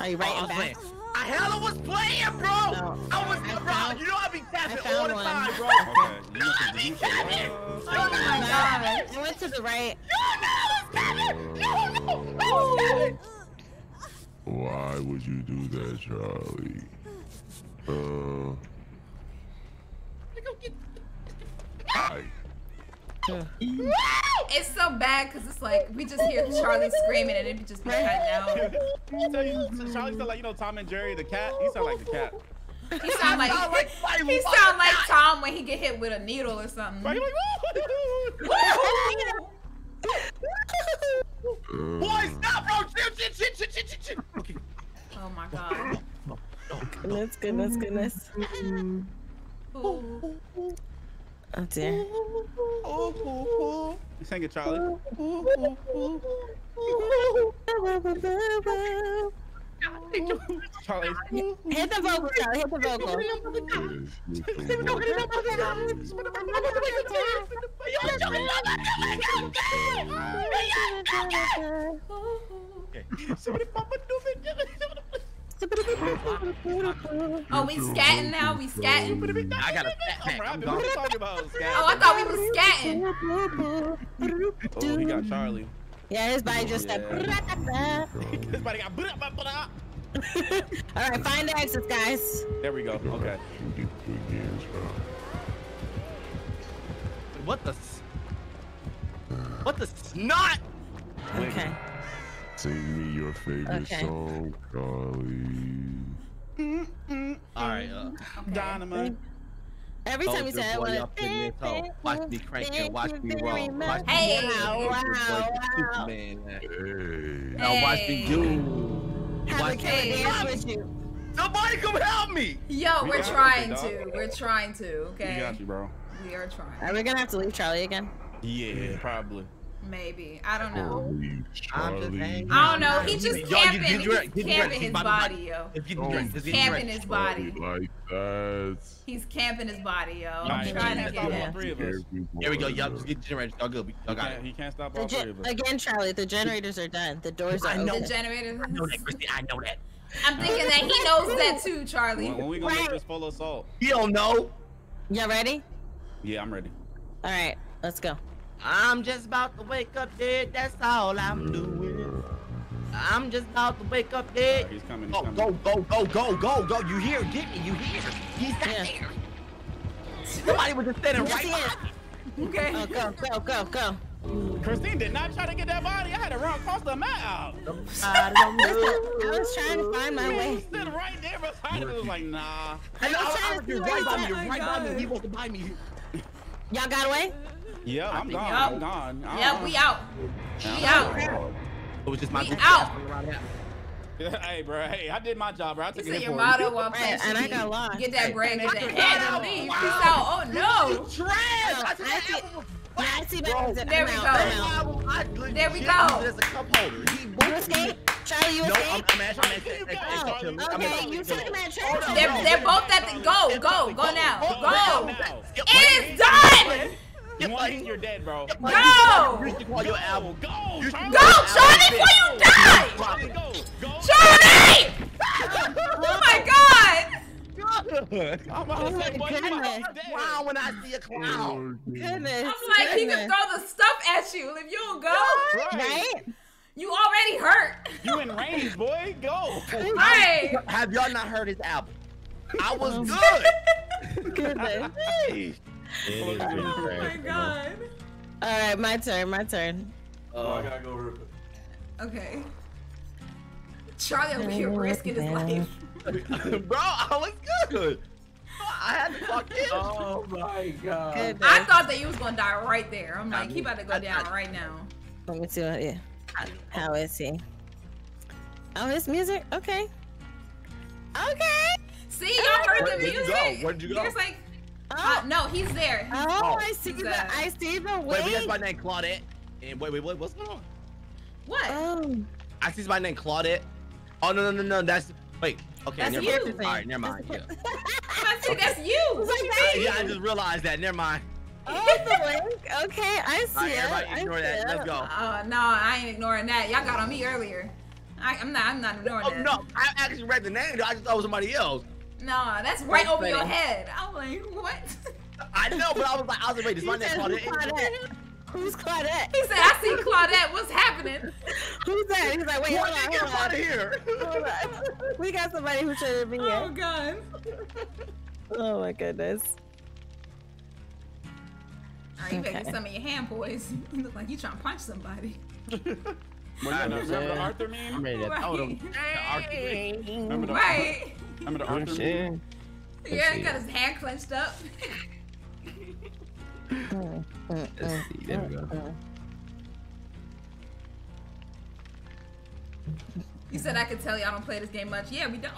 Are you Oh, I was back? playing. I hella was playing, bro. No. I was, I bro. found- you know I be tapping all the one. time, bro. Okay. You must have be you said tapping. what? Oh my God. I went to the right. Why would you do that, Charlie? Uh. I, It's so bad because it's like we just hear Charlie screaming and it just be cutting out. I tell you, Charlie sound like you know Tom and Jerry, the cat. He sound like the cat. He sound like like he Woo. sound like Tom when he get hit with a needle or something. Right? Like! Boy, stop, bro. Chill, chill, chill, chill, chill, chill, chill. Okay. Oh my god. Goodness, goodness, goodness. Ooh. Oh dear. You sing it, Charlie. Charlie. Hit the vocal, Charlie. Hit the vocal. can Oh, we scatting now? We scatting? I got a fat pack. I'm gone. What you talking about? Scat? Oh, I thought we was scatting. Oh, he got Charlie. Yeah, his body just said. His body got. All right, find the exits, guys. There we go. Okay. What the? What the snot? Okay. Sing me your favorite Okay. song, Charlie. All right. Uh, Dynamite. Every time you Soldier say I boy, want y'all me in. Watch me crank and watch me roll. Watch me Hey. do Wow, boy, wow, wow. Superman. man. Hey. Now watch me do. Have a Watch killer Hey. dance with you. Somebody come help me. Yo, We we're trying to. We're trying to. Okay. We got you, bro. We are trying. Are we gonna have to leave Charlie again? Yeah, probably. Maybe. I don't know. Charlie, I'm just Charlie. hanging. I don't know. He just Yo, you- camping. get He's ready, get ready. camping his body, yo. If you dress, He's camping his body. Like that. He's camping his body, yo. I'm he trying to get him. all three of us. Here we go. Y'all just get generated. Y'all good. Y'all He got can't, it. he can't stop all three of us. again, Charlie, the generators are done. The doors are open. The generators. I know that, Christy. I know that. I'm thinking that he knows that too, Charlie. When, when we gonna make this full assault? You don't know. Y'all ready? Yeah, I'm ready. All right, let's go. I'm just about to wake up dead. That's all I'm doing. I'm just about to wake up dead. He's coming. He's Go, coming. go, go, go, go, go, go. You hear? Get me. You hear? He's not Yeah. there. Somebody was just standing right he behind. Okay. Oh, go, go, go, go. Christine did not try to get that body. I had to run across the map out. I don't know. I was trying to find my way. was sitting right there beside him. It was like, nah. I know. I was I trying to you're see right by he me. Was. right Oh by my me. He wasn't by me. Y'all got away? Yeah, I'm gone. Yup. I'm gone. Uh-uh. Yeah, we out. We out. It was just my We group out. passing around that. hey, bro. Hey, I did my job, bro. I You took said it your for motto while playing and I got lost. Get that bread, get oh, I that head, out. and leave. Wow. Peace out. Oh no. Trash. I I said that Yeah, I see Bro, there we I'm go. out, I'm out. I legit There we go. it as a cup holder. He You escape? Charlie, you No, escape? I'm, I'm actually, I'm actually, You I'm got actually, it, I'm Okay, you took him at church. They're, they're both at the go, go, go now. Go Go. It is done. You want you're dead, bro. Go. You should call your album. Go, You Charlie. Go, Charlie, before you die. Charlie, go. Go. Charlie. Oh my God. I'm about Oh my boy, you goodness. might dead. Wow, when I see a clown. Oh, goodness. I'm like, he can throw the stuff at you if you don't go. Right? You already hurt. You in range, boy. Go. Right. Have y'all not heard his album? I was oh. good. Goodness. Hey. Oh my God. All right, my turn, my turn. Oh, I gotta go real quick. Okay. Charlie over here risking his life. bro, I was good. I had to fuck in. Oh my god. Goodness. I thought that you was gonna die right there. I'm like, he about to go I- down I- right now. Let me see what, yeah. How is he? Oh, his music? Okay. Okay. See, y'all heard the music. Where did you music. go? Where'd you go? There's like, Oh, uh, no, he's there. He's- oh. I see He's, the, uh, I see the Wait, wait, that's way. my name Claudette. And wait, wait, wait, what's going on? What? Oh, I see my name Claudette. Oh no, no, no, no, that's wait. Okay, That's never you. mind. All right, never mind. Yeah. I see, that's you. What you Uh, yeah, I just realized that. Never mind. oh, the link. Okay, I see All right, it. everybody I ignore see that. Let's go. Oh no, I ain't ignoring that. Y'all got on me earlier. I, I'm not. I'm not ignoring Oh that. no, I actually read the name. I just thought it was somebody else. No, that's right That's over your head. I'm like, what? I know, but I was like, I was like, wait, is my name said, "Who's Claudette? Claudette? Who's Claudette? He said, I see Claudette. What's happening? Who's that? He's like, wait, hold Claudette, on, get hold up out on. of here. Hold on. We got somebody who shouldn't be Oh here. God. Oh my goodness. All right, you better get some of your hand boys. You look like you're trying to punch somebody. Remember, remember the Arthur I'm ready to throw them. Remember the, Right. Remember the I'm Arthur meme? saying. Yeah, he got his hand clenched up. Let's see. There we go. You said I could tell y'all don't play this game much. Yeah, we don't.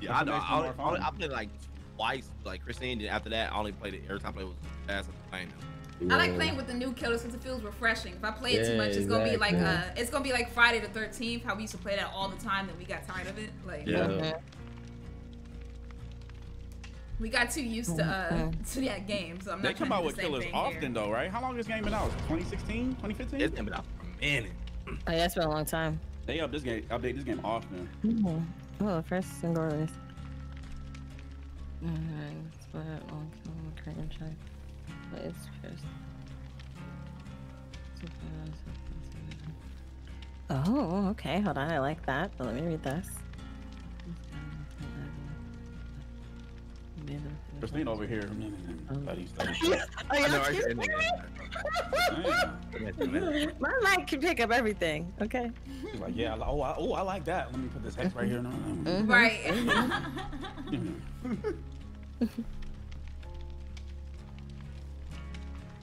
Yeah, I know. I, more only. I, only- I played like twice, like Christine. And after that, I only played it every time I played was fast and playing. I like playing with the new killers because it feels refreshing. If I play it too much, it's gonna be like uh, it's gonna be like Friday the Thirteenth. How we used to play that all the time, and we got tired of it. Like Yeah. We got too used to uh to that game. So I'm not They come out with do the same killers often here. though, right? How long has this game been out? 2016, 2015? It's been out for a minute. Oh, yeah, it's been a long time. They up this game, update this game often. Mhm. Oh, the first single release. Alright, split it on camera, and check. What is first? Oh, okay. Hold on. I like that. But let me read this. Christine over here. Oh. Study, study. I y'all know, I can- Damn. My mic can pick up everything. Okay. She's like, yeah, oh, I, oh, I like that. Let me put this hex right here. No, no, no. Mm-hmm. Right. Mm-hmm.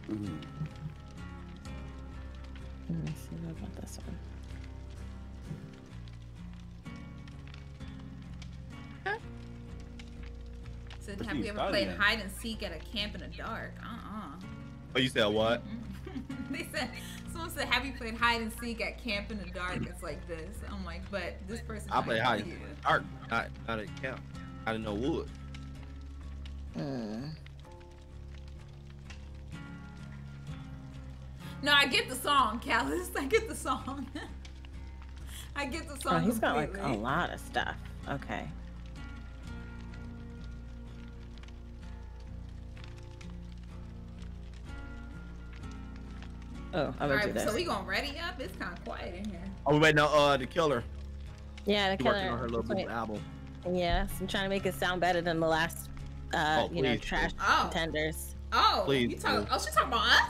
Mhm. Let me see what about this one. Said, What have you you ever studying? played hide and seek at a camp in the dark? Uh-uh. Oh, you said what? they said someone said, "Have you played hide and seek at camp in the dark?" It's like this. I'm like, but this person. I might play hide you. in the dark, not not at camp. I didn't know wood. Hmm. No, I get the song, Callus. I get the song. I get the song. Oh, he's got like a lot of stuff. Okay. Oh, I'm gonna do right, this. so we gonna ready up? It's kind of quiet in here. Oh, we waiting on uh the killer. yeah, the She working killer. on her little wait, big album. Yes, I'm trying to make it sound better than the last, uh, Oh, you know, trash Oh. contenders. Oh, Please, you talk. please. Oh, she talking about us.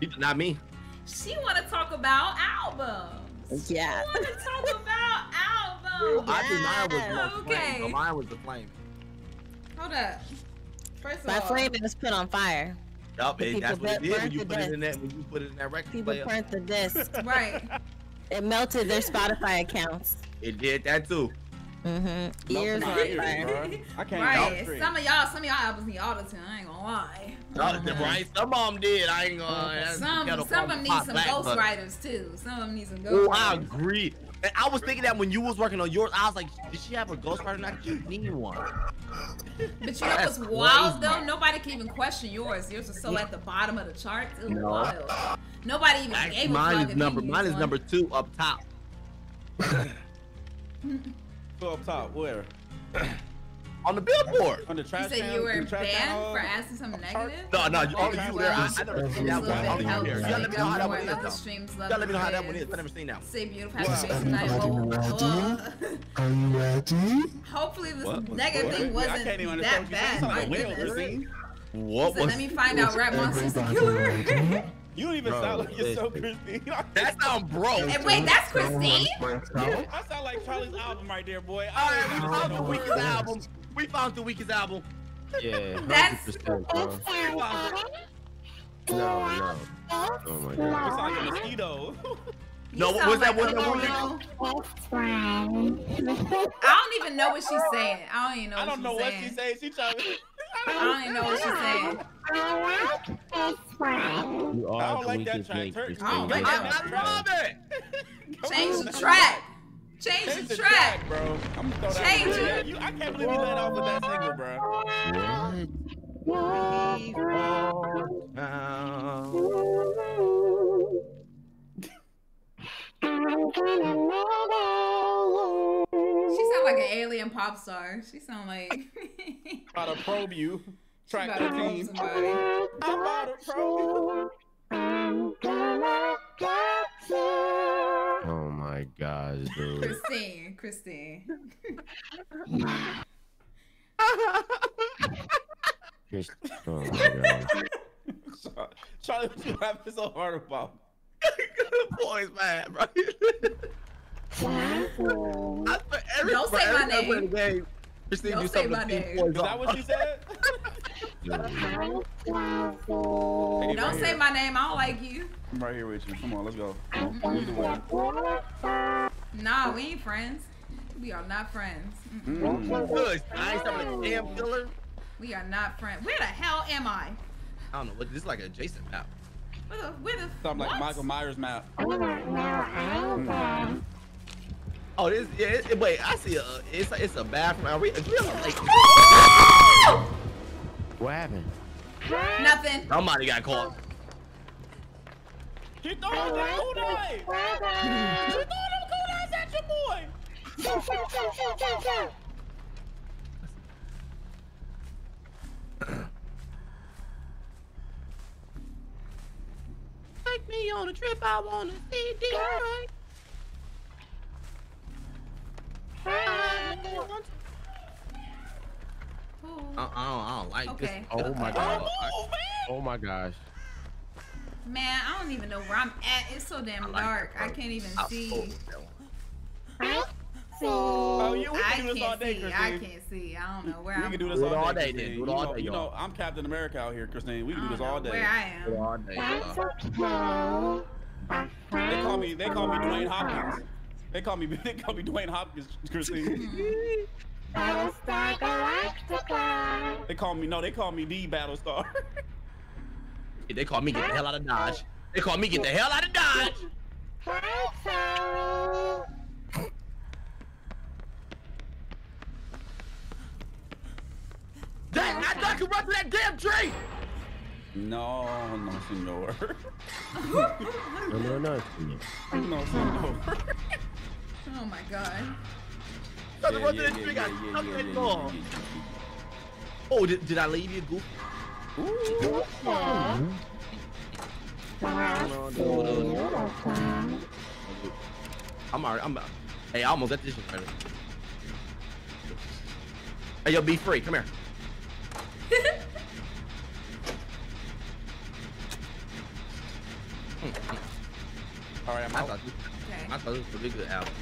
You- Not me. She want to talk about albums. Yeah. She want to talk about albums. I think mine was more Okay. flame. Oh, mine was the flame. Hold up. First of My all, flame was put on fire. Yup, The that's what it did when you the put it in that when you put it in that record People player. burnt the disc. right. it melted their Spotify accounts. It did that too. Mm-hmm. Melting Ears on ears, fire. I can't Right. Some of y'all, some of y'all albums need auto-tune. I ain't gonna lie. Uh, right? Some of them did. I ain't gonna. that's Some, some of them need some ghostwriters too. Some of them need some ghostwriters. Oh, I agree. And I was thinking that when you was working on yours, I was like, did she have a ghostwriter? Not you need one. But you know what's wild crazy. though? Nobody can even question yours. Yours is so at the bottom of the charts. It was No. wild. Nobody even Actually, gave a mine is number. Mine is one. number two up top. Go up top. Where? On the billboard. On the You said you were the trash can, banned for asking something negative. No, no, you, only you there. I, I never seen that one. Only you there. You gotta let me know how that one is. Though. You love gotta let me know how that one is. I never seen that one. Say beautiful Wow. happy face tonight. Whoa, whoa. Are you ready? Hopefully this negative thing wasn't can't even that understand what you bad. said. You My like a whale, goodness. Christine. What So was? let me find out Rap Monster's the killer. You don't even Bro, sound like you're so listen. Christine. That sound broke. And wait, that's Christine? Myself. I sound like Charlie's album right there, boy. All right, we don't found the weakest album. We found the weakest album. Yeah, That's- 100%, bro. We found it. No, no. Oh my god. sound like a mosquito. You No, what was that like one- a that one- I don't even know what she's saying. I don't even know what she's saying. I don't she's know what she's saying. she said. Trying to. I don't even know what she's saying. You I are don't the like that weakest track. I don't like I, that I love it. Change the track. Change Change the track. bro. I'm gonna throw that Change one in it. there. You, I can't believe you let off with that single, bro. She sound like an alien pop star. She sound like Try to probe you. she Track about to probe 13. somebody. I'm about to probe Oh my god, dude. Christine, Christine. Chris- Oh my god. you. Charlie, what you laughing so hard about? Boy's mad, bro. I swear, every, Don't bro, say my every time name. the game, Christine Don't do say something my to name. Is that what you said? Dude. Hey, Don't right say here. my name. I don't like you. I'm right here with you. Come on, let's go. Either way. Nah, we ain't friends. We are not friends. Mm-mm. Mm. Good. I ain't something like a damn killer. We are not friends. Where the hell am I? I don't know. What this is like a Jason map. Where the where the Something like? Michael Myers map. Oh, this yeah. It, it- wait, I see a. It's a, it's a bathroom. Are we? Are we like, What happened? Nothing. somebody got caught. He throwing them kunai! He throwing them kunais at your boy! Take me on a trip. I wanna see Detroit. I, I, don't, I don't like Okay. this. Oh my god. Oh my gosh. Man, I don't even know where I'm at. It's so damn I like dark. I can't even I see. fuck with. Oh, you, we I can do this all can't day, see. Christine. I can't see. I don't know where We I'm We can do this all all day, day. Christine. You all know, day, you know. I'm Captain America out here, Christine. We can do this all day. where I am. Do all day. y'all. They call me. They call me Dwayne Hopkins. They call me. They call me Dwayne Hopkins, Christine. they call me. No, they call me the Battlestar. They call me get the hell out of Dodge. They call me get the hell out of Dodge. Dang, I thought I could run through that damn tree. no, no, senor. No, no, no. no, senor. Oh my god. Thought I run through that tree. Got stuck that door. Oh, did, did I leave you, goof? I'm alright. I'm. Hey, I almost got this one right. Hey, yo, be free. Come here. Mm, mm. All right, I'm I out. thought this, Okay. I thought this was a really good album.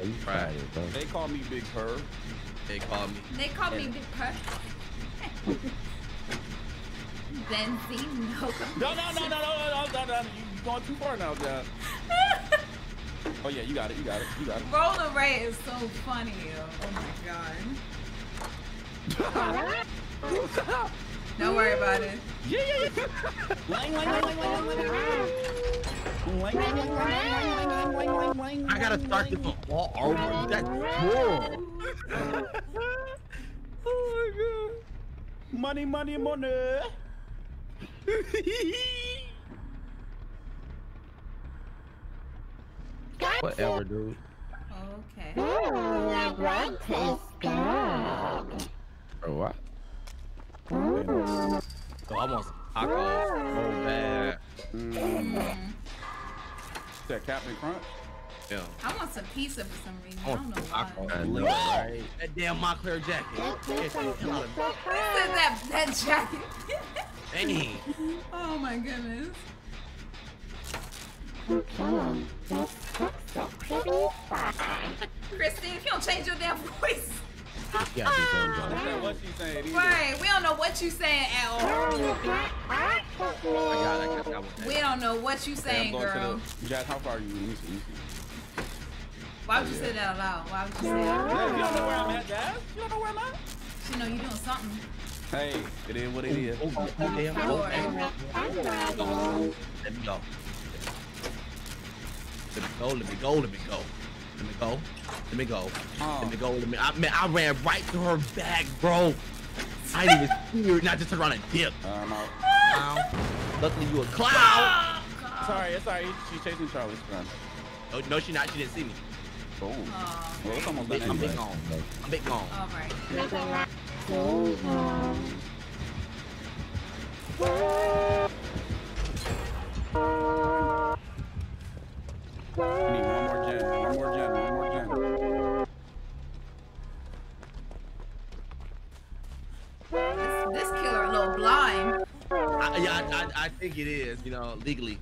Oh, you Right. fired. They call me Big Purr. They called me. They call me Big Putt. Benzene, no. No, no, no, no, no, no, no, no. You, you going too far now, John. Oh yeah, you got it. You got it. You got it. Roller Ray is so funny. Oh my god. Don't worry about it. Yeah, yeah, yeah. I gotta start this all over. That's cool. oh my god. Money, money, money. Whatever, dude. Okay. Oh, I want this dog. Bro, what? So I want some tacos so bad. Mm. That Captain Crunch. Yeah. I want some pizza for some reason. I I don't know why. tacos. I know, right? That damn Moncler jacket. Yes, the hell out of- Who said that, that jacket? Dang. oh my goodness. Christine, if you don't change your damn voice. Yeah, I think Is so, what she's saying? either. Right, we don't know what you saying at all. I got. I got it. I got it. We don't know what you Okay, saying, going girl. the. Jazz, how far are you? Let me see. Let see. Why would you say that out loud? Why would you say that? Jazz, you don't know where I'm at, Jazz? You don't know where I'm at? You know you doing something. Hey, it is what it is. Oh, oh, oh, damn. Oh, damn. Let me go. Let me go. Let me go. Let me go. Let me go. Let me go. Oh. Let me go. Let me. I, man, I ran right to her bag, bro. I didn't even see her. Not just around a dip. Uh, I'm out. Clown. Luckily, you a clown. Sorry, it's sorry. She's chasing Charlie's gun. No, no, she not. She didn't see me. Boom. Oh, Well, it's almost I'm done big anyway. gone. I'm big gone. all right. We need one more gen. One more gen. One more gen. This, this killer a little blind. I, yeah, I, I, I think it is. You know, legally.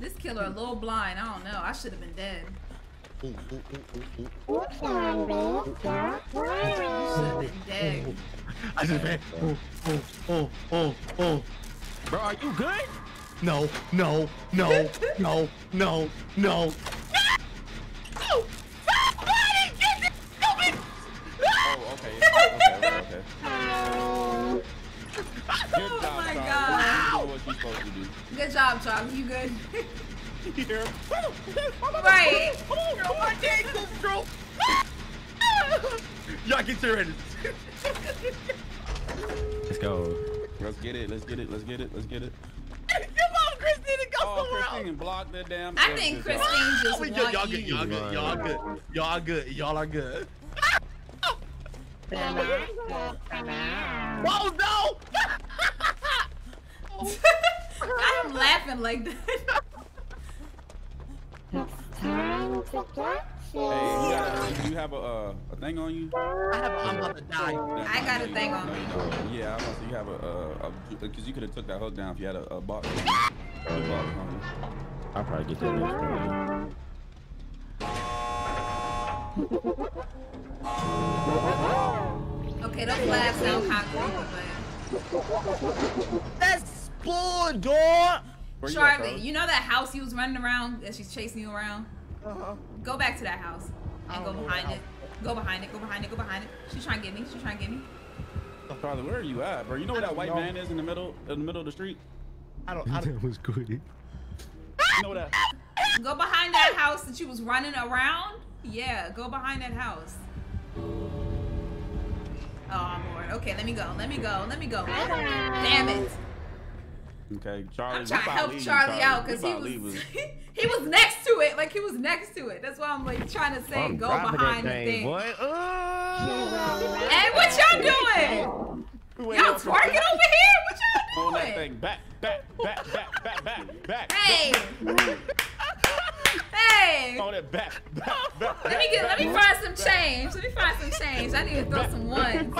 This killer a little blind. I don't know. I should have been dead. Ooh, ooh, ooh, ooh, ooh. Should have been dead. I just ran. Oh, oh, oh, oh, oh. Bro, are you good? no, no, no, no, no, no. Good job, Chop. You good? Here. right. Girl, my ankles, girl. Y'all get your head. Let's go. Let's get it. Let's get it. Let's get it. Let's get it. Come on, Christina, go Oh, somewhere else. Christine, block that damn. I think y'all. Christine just We want good. Y'all good. you. Y'all good. Y'all good. Y'all good. Y'all are good. Oh no! I'm laughing like that. Hey, you, gotta, you have a, uh, a a thing on you? I have, I'm about to die. I got a thing on No, me. Yeah, I was about to you have a, uh, because you could have took that hook down if you had a, a box. A box on you. I'll probably get that next one. Okay, those flags sound kind of That's bull, dog. Where but you at, Charlie, you know that house you was running around that she's chasing you around? Uh-huh. Go back to that house and go behind that it. Go behind it. Go behind it. Go behind it. She's trying to get me. She's trying to get me. Charlie, where are you at, bro? You know where that white know. man is in the middle, in the middle of the street? I don't. I don't. was good. You know that? Go behind that house that you was running around. Yeah, go behind that house. Oh, I'm bored. Okay, let me go. Let me go. Let me go. Damn it. Okay, Charlie. I'm trying to help leave, Charlie out because he about was leaving. he was next to it. Like he was next to it. That's why I'm like trying to say I'm go behind the thing, thing. boy. Oh. Hey, what y'all doing? Y'all twerking over here? What y'all that doing? thing. Back, back, back, back, back, back, back. Hey. Hey. On it, back, back, back. Let me get. Let me find some change. Let me find some change. I need to throw some ones.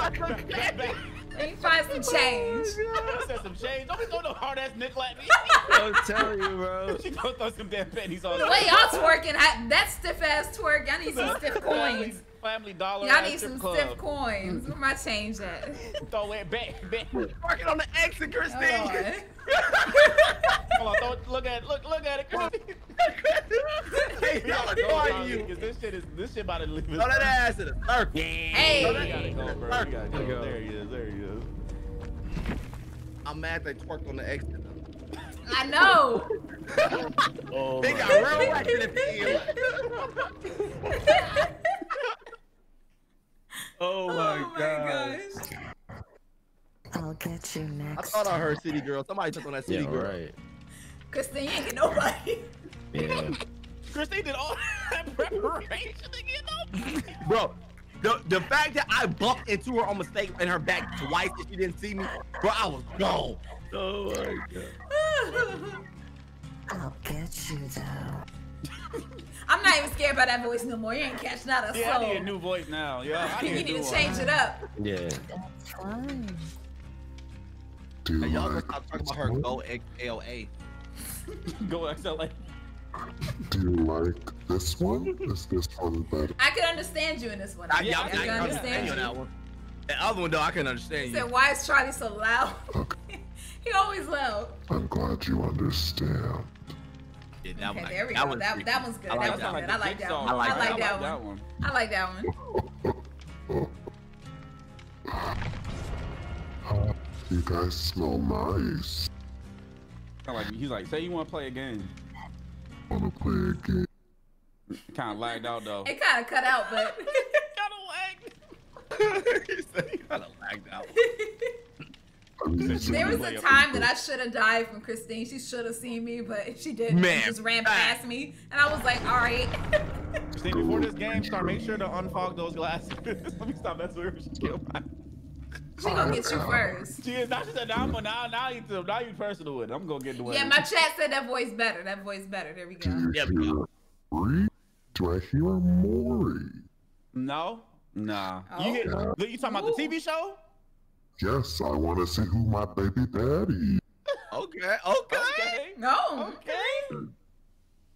Let me find some change. I said some change. Don't be throwing no hard ass nickel at me. I'm telling you, bro. She gonna throw some damn pennies on The way y'all twerking, I, that stiff ass twerk. Y'all need some stiff coins. Family dollar. Y'all need some club. stiff coins. Where my change at? Throw it back, back. Working on the exit, Hold Christine. on. Hold on, throw look at it, look, look at it, Christine. hey, We y'all gotta are Charlie, you? because this shit is, this shit about to leave us. Throw that ass in a circle. We Hey. gotta go, bro. We gotta go. There he is, there he is. I'm mad they twerked on the exit. I know. Oh, They got real action at the end. Oh Oh my oh gosh. I'll get you next. I thought I heard City Girl. Somebody took on that City Yeah, Girl. right. Christine, you ain't get nobody. Yeah. Christine did all that preparation to get up. Bro, the, the fact that I bumped into her on mistake in her back twice and she didn't see me, bro, I was gone. Oh my god. I'll get you though. I'm not even scared by that voice no more. You ain't catching out a Yeah, I soul. need a new voice now. Yeah, I you need, a need to one. change it up. Yeah. That's fine. Do Hey, you y'all like gonna stop talking about her go XLA. Go XLA. do you like this one? Is this one better? I can understand you in this one. I, I, yeah, I I, can understand you on you. that one. The other one though, I can understand you. Said, why is Charlie so loud? Okay, he always loud. I'm glad you understand. Yeah, that Okay, one, there we that go. one's That, that one's good. I like that was that good. I like that one. I like I like that that one. one. I like that one. You guys smell nice. Like he's like, say you want to play a game. Wanna play a game? Kind of lagged out though. It kind of cut out, but kind of lagged. he said he kind of lagged out. I'm using there was a time that I should have died from Christine. She should have seen me, but she didn't. Man, she just ran past me, and I was like, all right. See, before this game start, make sure to unfog those glasses. Let me stop messing with her. She killed my. she gonna get you first. She is. Now she said, now I'm now now you now you personal with. it. I'm gonna get the way. Yeah, my chat said that voice better. That voice better. There we go. you Yeah, we hear Maury? Do I hear Maury? No. Nah. Oh. You get, you talking about the TV show? Yes, I want to see who my baby daddy. Okay, okay. Okay. No. Okay.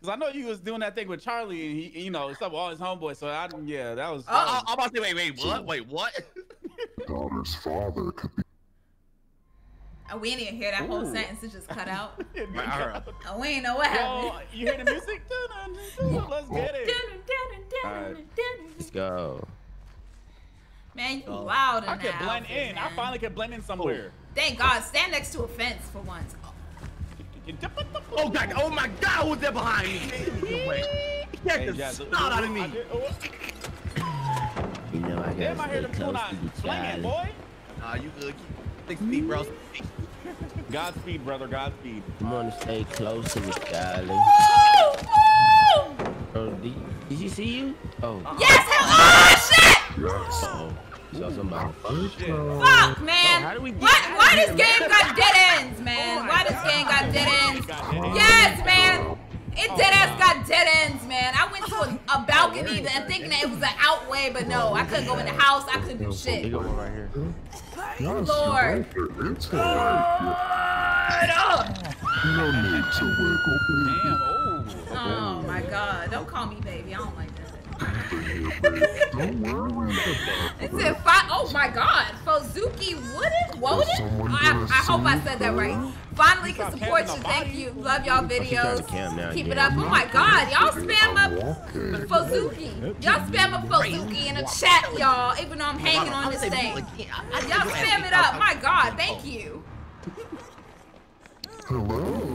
Cause I know you was doing that thing with Charlie, and he, you know, stuff with all his homeboys. So I, yeah, that was. Uh, I'm about to say, wait, wait, what? Wait, what? The daughter's father could be. Oh, we didn't even hear that whole sentence. It just cut out. that was- Oh, we ain't know what Yo, happened. you hear the music? Let's get it. Let's go. Man, you Oh. loud in I could that blend outfit, in. I finally could blend in somewhere. Thank God. Stand next to a fence for once. Oh god! Oh my god! Who's there behind me? Wait. Get Hey, the Jazz, snot out of me. did- oh, You know I Damn, I gotta heard stay him close not to the child. boy. Nah, you good. Six feet, bro. Godspeed, brother. Godspeed. I'm gonna stay close to the child. Woo! Woo! Bro, did, did she see you? Oh. Yes! Hell, oh shit! Yes. Uh-oh. Fuck, man. Bro, how do we get What? Why here, this game got dead ends, man? Why this game got dead ends? God damn it. Yes, man. It dead ass got dead ends, man. I went to a, a balcony and thinking that it was an outway, but no, I couldn't go in the house. I couldn't do shit. He go one right here. Lord. you're right oh. there. It's alright. You don't need to wiggle, baby. Oh. Oh my god, don't call me baby. I don't like that. Don't worry about It said fi- oh my god, Fozuki Wooden Woden? I, I hope I said that right. Finally can support you, thank you. Love y'all videos. Keep it up. Oh my god, y'all spam up walking. Fozuki. Y'all spam up Fozuki in the chat, y'all, even though I'm hanging on this thing. Y'all spam it up. My god, thank you. Hello.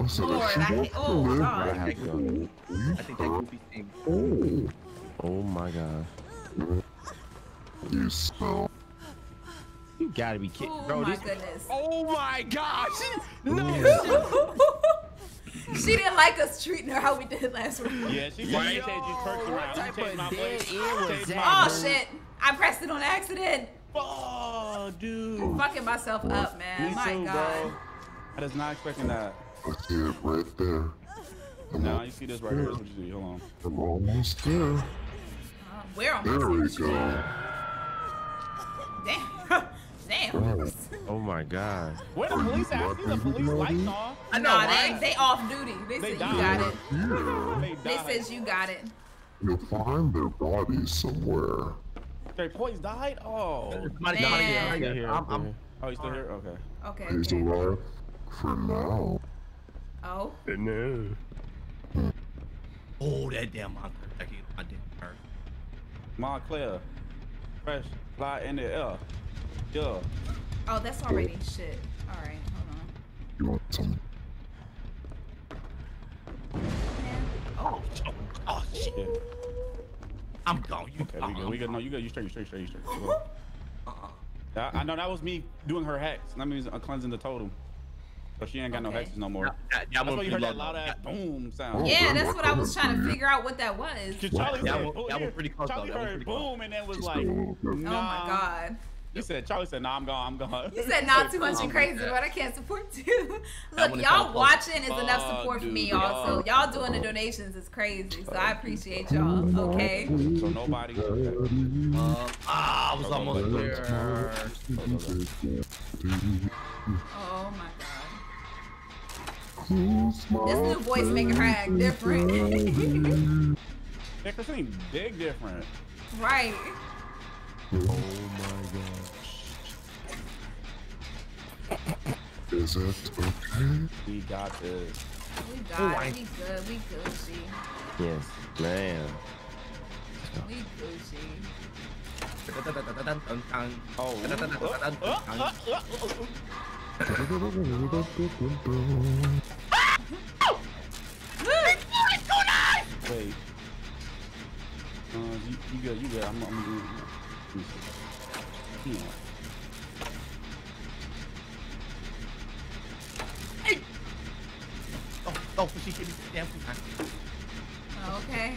I said, Lord, I you hate- want oh, to live God. I have to go. I think that goofy thing. Oh, Oh my god. Oh, you smell. You gotta be kidding, Oh bro. my This. goodness. Oh my gosh. No. she didn't like us treating her how we did last week. Yeah, she said you changed your perks around. Type changed of my dead was Changed that? my- Oh shit. I pressed it on accident. Oh, dude. Fucking myself up, man. Me My too, god. bro. I was not expecting that. I see it right there. I'm, Now you see this right here. That's what you see. Hold on. I'm almost there. Uh, where am There we I? go. Damn. Damn. Oh, Oh my god. Where the police at? See the police lights on. I know, Nah, they, they off duty. They, They said died. you got it. here. They They died. says you got it. You'll find their bodies somewhere. Their boys died? Oh. Somebody, Man. somebody, Stay somebody, here. I'm, I'm. Oh, you still here? Okay. Okay. He's okay. alive for now. Oh. No. oh, that damn monster. I can't, I hurt. Moncler. Fresh. Fly in the air. Yeah. Oh, that's already shit. All right. Hold on. You want some? Oh, oh, oh shit. Yeah. I'm gone. You, Okay, we good. We good. No, you good. You straight. You straight. Straight. You straight. You good. I, I know that was me doing her hex. That means uh, cleansing the totem. So she ain't got no hexes no more. Yeah, yeah, That's why you heard that loud ass Yeah, boom sound. Yeah, that's what I was trying to figure out what that was. Cause Charlie That said, one- oh, that one pretty close. Charlie heard pretty close. boom and then was like, a little bit. Oh my god. He said, Charlie said, nah, I'm gone, I'm gone. You said not too much Oh and crazy, but I can't support you. Look, y'all watching is enough Fuck, support for me, dude. y'all. So y'all doing the donations is crazy. So I appreciate y'all. Okay. So nobody. Uh, ah, I was almost there. Oh my god. My This new voice making her act different. Yeah, cause ain't big different. right. Oh my gosh. Is it okay? We got this. We got it. We good. We Gucci. Yes, man. We Gucci. Oh. uh, uh, uh, uh, uh, uh. Wait. Uh, you, you good, you good. I'm, I'm doing let me see. Oh, oh, she hit me damn. Okay.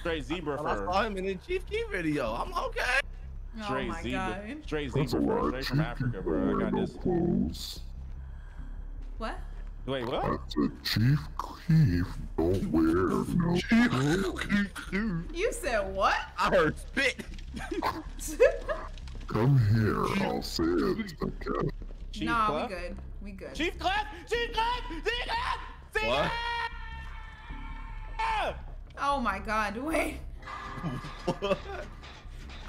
Straight zebra Well, I saw him in the Chief Keef video. I'm okay. oh Straight my zebra. god. Straight zebra fur. alright. Straight from Africa, bro. I got this. Clothes. What? Wait, I what? said, Chief Keef, don't wear no You said what? I heard spit. Come here, I'll say it again. Chief nah, Clef? we good. We good. Chief Clef! Chief Clef! Chief Clef! Chief What? Clef! Oh my god, wait.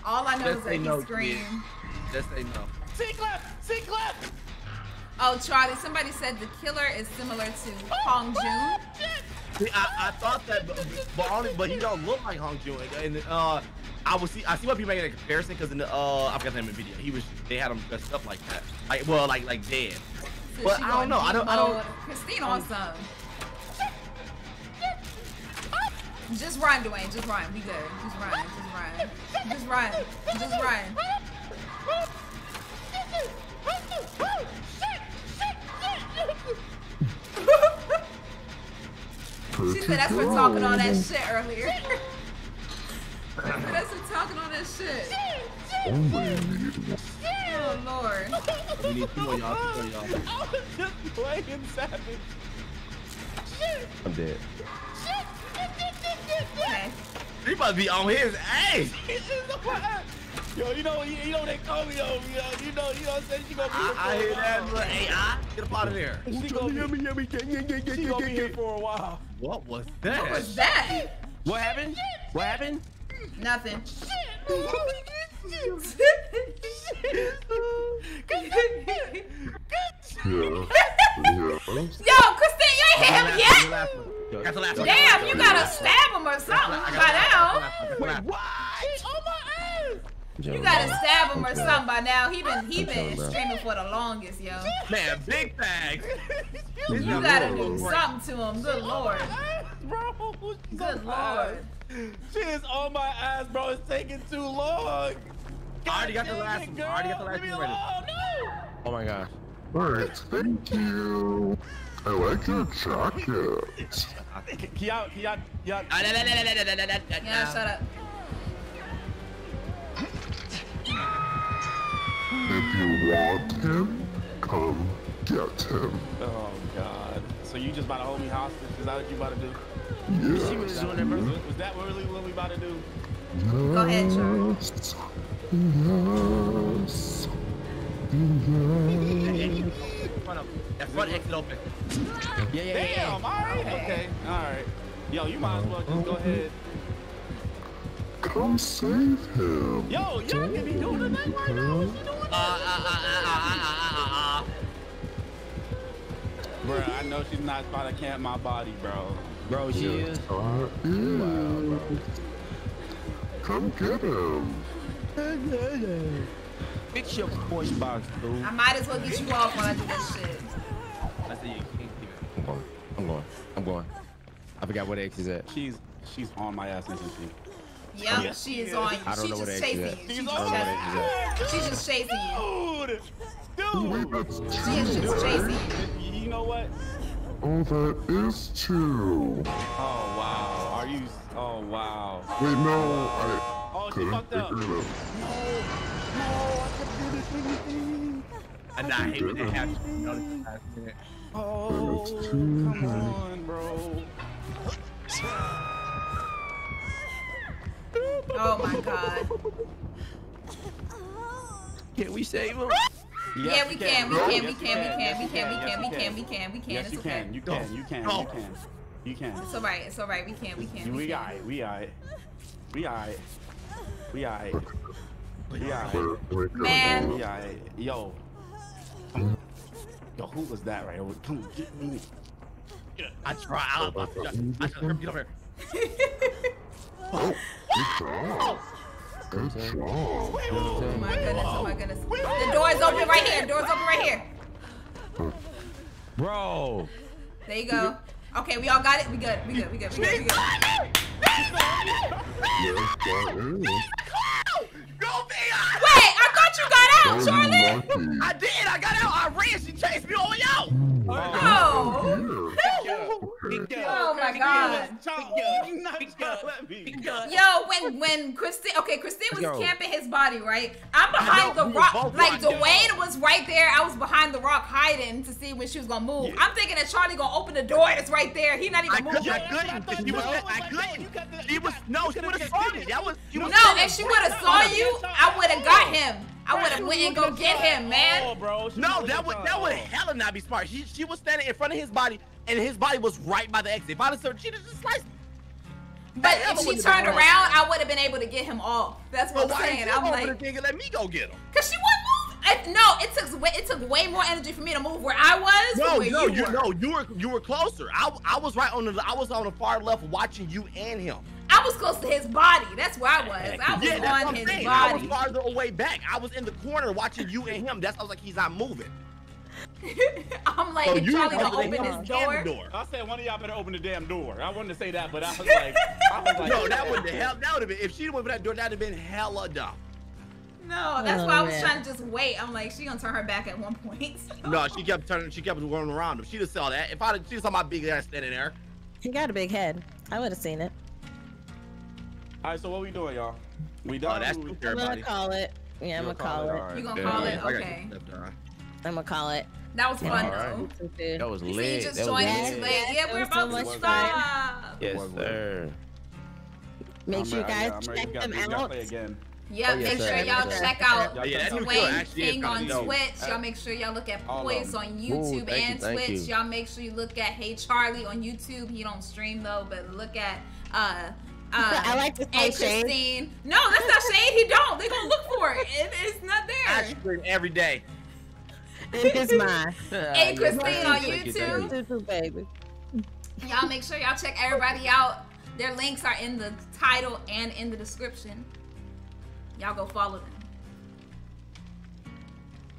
All I know Just is say that he no, kid. screamed. Just say no. Chief Clef! Chief Clef! Oh, Charlie, somebody said the killer is similar to Hong Jun. See, I, I thought that, but, but, only, but he don't look like Hong Jun. And uh, I was see, I see why people making a comparison because in the uh, I forgot the name of the video. He was, they had him dressed up like that, like well, like like dead. So But I don't know. I don't- I don't- Christine on some. Just run, Dwayne. Just run. We good. Just run. Just run. Just run. Just run. She said that's for talking all that shit earlier. that's for talking all that shit. Oh lord. We need two more y'all. Two more y'all. I was just playing savage. I'm dead. Okay. He must be on his ass. Yo, you know, you, you know they call me over, yo. You know, you know what I'm saying? She gonna be here I, I for hear a that while. little AI. Get up out of there. She gonna be, she gonna be here for a while. What was that? What was that? What happened? What happened? Nothing. Yeah. Yo, Yeah. Christine, you ain't hit him yet? That's the last one. Damn, you gotta stab him or something by now. Wait, what? Oh you gotta stab him or something by now. He been he been screaming for the longest, yo. Man, big bags. You gotta do something to him. Good oh lord. Bro, she's Good on my ass. lord. She is on my ass, bro. It's taking too long. I already got the last one. I already got the last one ready. alone. No. Oh my gosh. Alright, thank you. I like your jacket. Can y'all, can y'all, y'all, Yeah, shut up. If you want him, come get him. Oh God. So you just about to hold me hostage? Is that what you about to do? She was Yes. doing that. Was, was that really what we about to do? Go ahead, Charlie. Yes. Yes. Yes. That front exit open. Yeah, yeah, yeah. yeah. Damn. All right. Okay. All right. Yo, you might as well just go ahead. Come save him. Yo, y'all can be doing the thing right now. What you doing? Uh, uh, uh, uh, uh, uh, uh, uh. Bruh, I know she's not about to camp my body, bro. Bro, she is. I is. Come get him. Fix your voice box, dude. I might as well get you off when I do this shit. I see you. Going. I'm going. I'm going. I forgot what X is at. She's she's on my ass, isn't she? Yep, Yes, she is on you. I don't She's know what just X is chasing at. you. She's She's on just, I don't know what X is she's just chasing you. Dude, Wait, dude. that's She is two, just chasing you. You know what? Oh, that is two. Oh wow. Are you? Oh wow. Wait, no, I Oh, she couldn't fucked up. figure it out. And I hate when that happens. You know, this is last minute. Oh, That's too come high. on, bro. Oh my god. Can we save him? Yeah, we can, we can, we Yes, can, we can, we can, we can, we can, we can, we can, we can. Yes, you can. You can. You can. You can. You can. It's alright. It's alright. We can, we can, we We can. alright. We alright. We alright. We alright. We Wait, alright. wait, Man. go, We alright. Yo. Come- Yo, who was that right over? Come get me. I try. I, I, I, I, I try. Get over here. Oh, good job. Good job. Oh my goodness, oh my goodness. The door's open right here. Door's open right here. Bro. There you go. Okay, we all got it. We good. We good. We good. We good. We good. Yes, that is. Go me! Wait, I thought you got out, Charlie. I did. I got out. I ran. She chased me all the way out. Oh. oh. Here. Oh my god. You not trying to let me. Yo, when when Christine, okay, Christine was Let's camping his body, right? I'm behind know, the rock. Like Dwayne was right there. I was behind the rock hiding to see when she was gonna move. I'm thinking that Charlie gonna open the door that's right there. He not I even couldn't. moving. I couldn't. 'cause She was. I couldn't. She was. No, she would have saw me. That was. She was. No, if she would have saw you, I would have got him. I would have went and go get him, Oh, man. bro. No, that would that would hella not be smart. She she was standing in front of his body, and his body was right by the exit. If I'd have said she just sliced me. But Hell, if she turned around, wrong. I would have been able to get him off. That's what But I'm saying. I'm open the like, thing and let me go get him? cause she wouldn't move. I, no, it took way, it took way more energy for me to move where I was. No, no, you, you were. no, you were you were closer. I, I was right on the I was on the far left watching you and him. I was close to his body. That's where I was. I was yeah, that's what on I'm his saying. I was farther away back. I was in the corner watching you and him. That's I was like, he's not moving. I'm like, Oh, if you Charlie gonna open open his the door. I said one of y'all better open the damn door. I wanted to say that, but I was like, I was like, No, that would the hell. That would have been if she went for that door. That'd have been hella dumb. No, that's Oh, why I oh, was man. trying to just wait. I'm like, she gonna turn her back at one point. No, she kept turning. She kept going around him. She just saw that. If I she saw my big ass standing there. He got a big head. I would have seen it. All right, so what we doing, y'all? We Oh, done. that's We- too I'm gonna call it. Yeah, I'm gonna call it. All right. You gonna Yeah. call it? Okay. you. That's all right. I'm gonna call it. That was fun All though. right. That was You see, lit. you just That was joined Yes, us lit. late. yes, Yeah, it we're was so about to much fun. stop. Yes, Work, work. sir. Make sure you guys I'm ready. check We got- them out. play again. Yeah, Oh, yes, make sir. sure y'all Yes, check out Yeah, yeah, that new Dwayne kill actually is King on dope. Twitch. Y'all make sure y'all look at All of Boys them. on YouTube Ooh, and you, Twitch. you. Y'all make sure you look at Hey Charlie on YouTube. He don't stream though, but look at uh uh I like to Hey say shade. Christine. No, that's not shade. He don't. They gonna look for it. it it's not I there. stream every day. It is mine. Hey Christine on you, thank. YouTube. Baby. Y'all make sure y'all check everybody out. Their links are in the title and in the description. Y'all go follow them.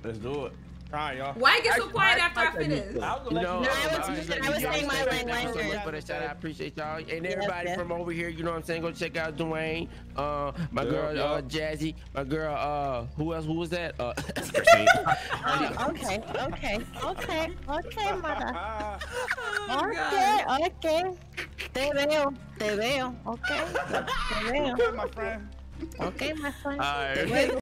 Let's do it. All right, y'all. Why get so quiet I- after I I think finish? should. I was You gonna let know, you No, I was- I was saying my thank you so language. much for the shout. I appreciate y'all and everybody yes. from over here. You know what I'm saying? Go check out Dwayne. Uh, my Yeah, girl yeah. uh, Jazzy. My girl. Uh, who else? Who was that? Uh, Oh, okay, okay, okay, okay, mother. Oh, Okay, God. okay. Te veo, te veo. Okay, te veo. okay, my friend. Okay, my friend. All Te right. veo.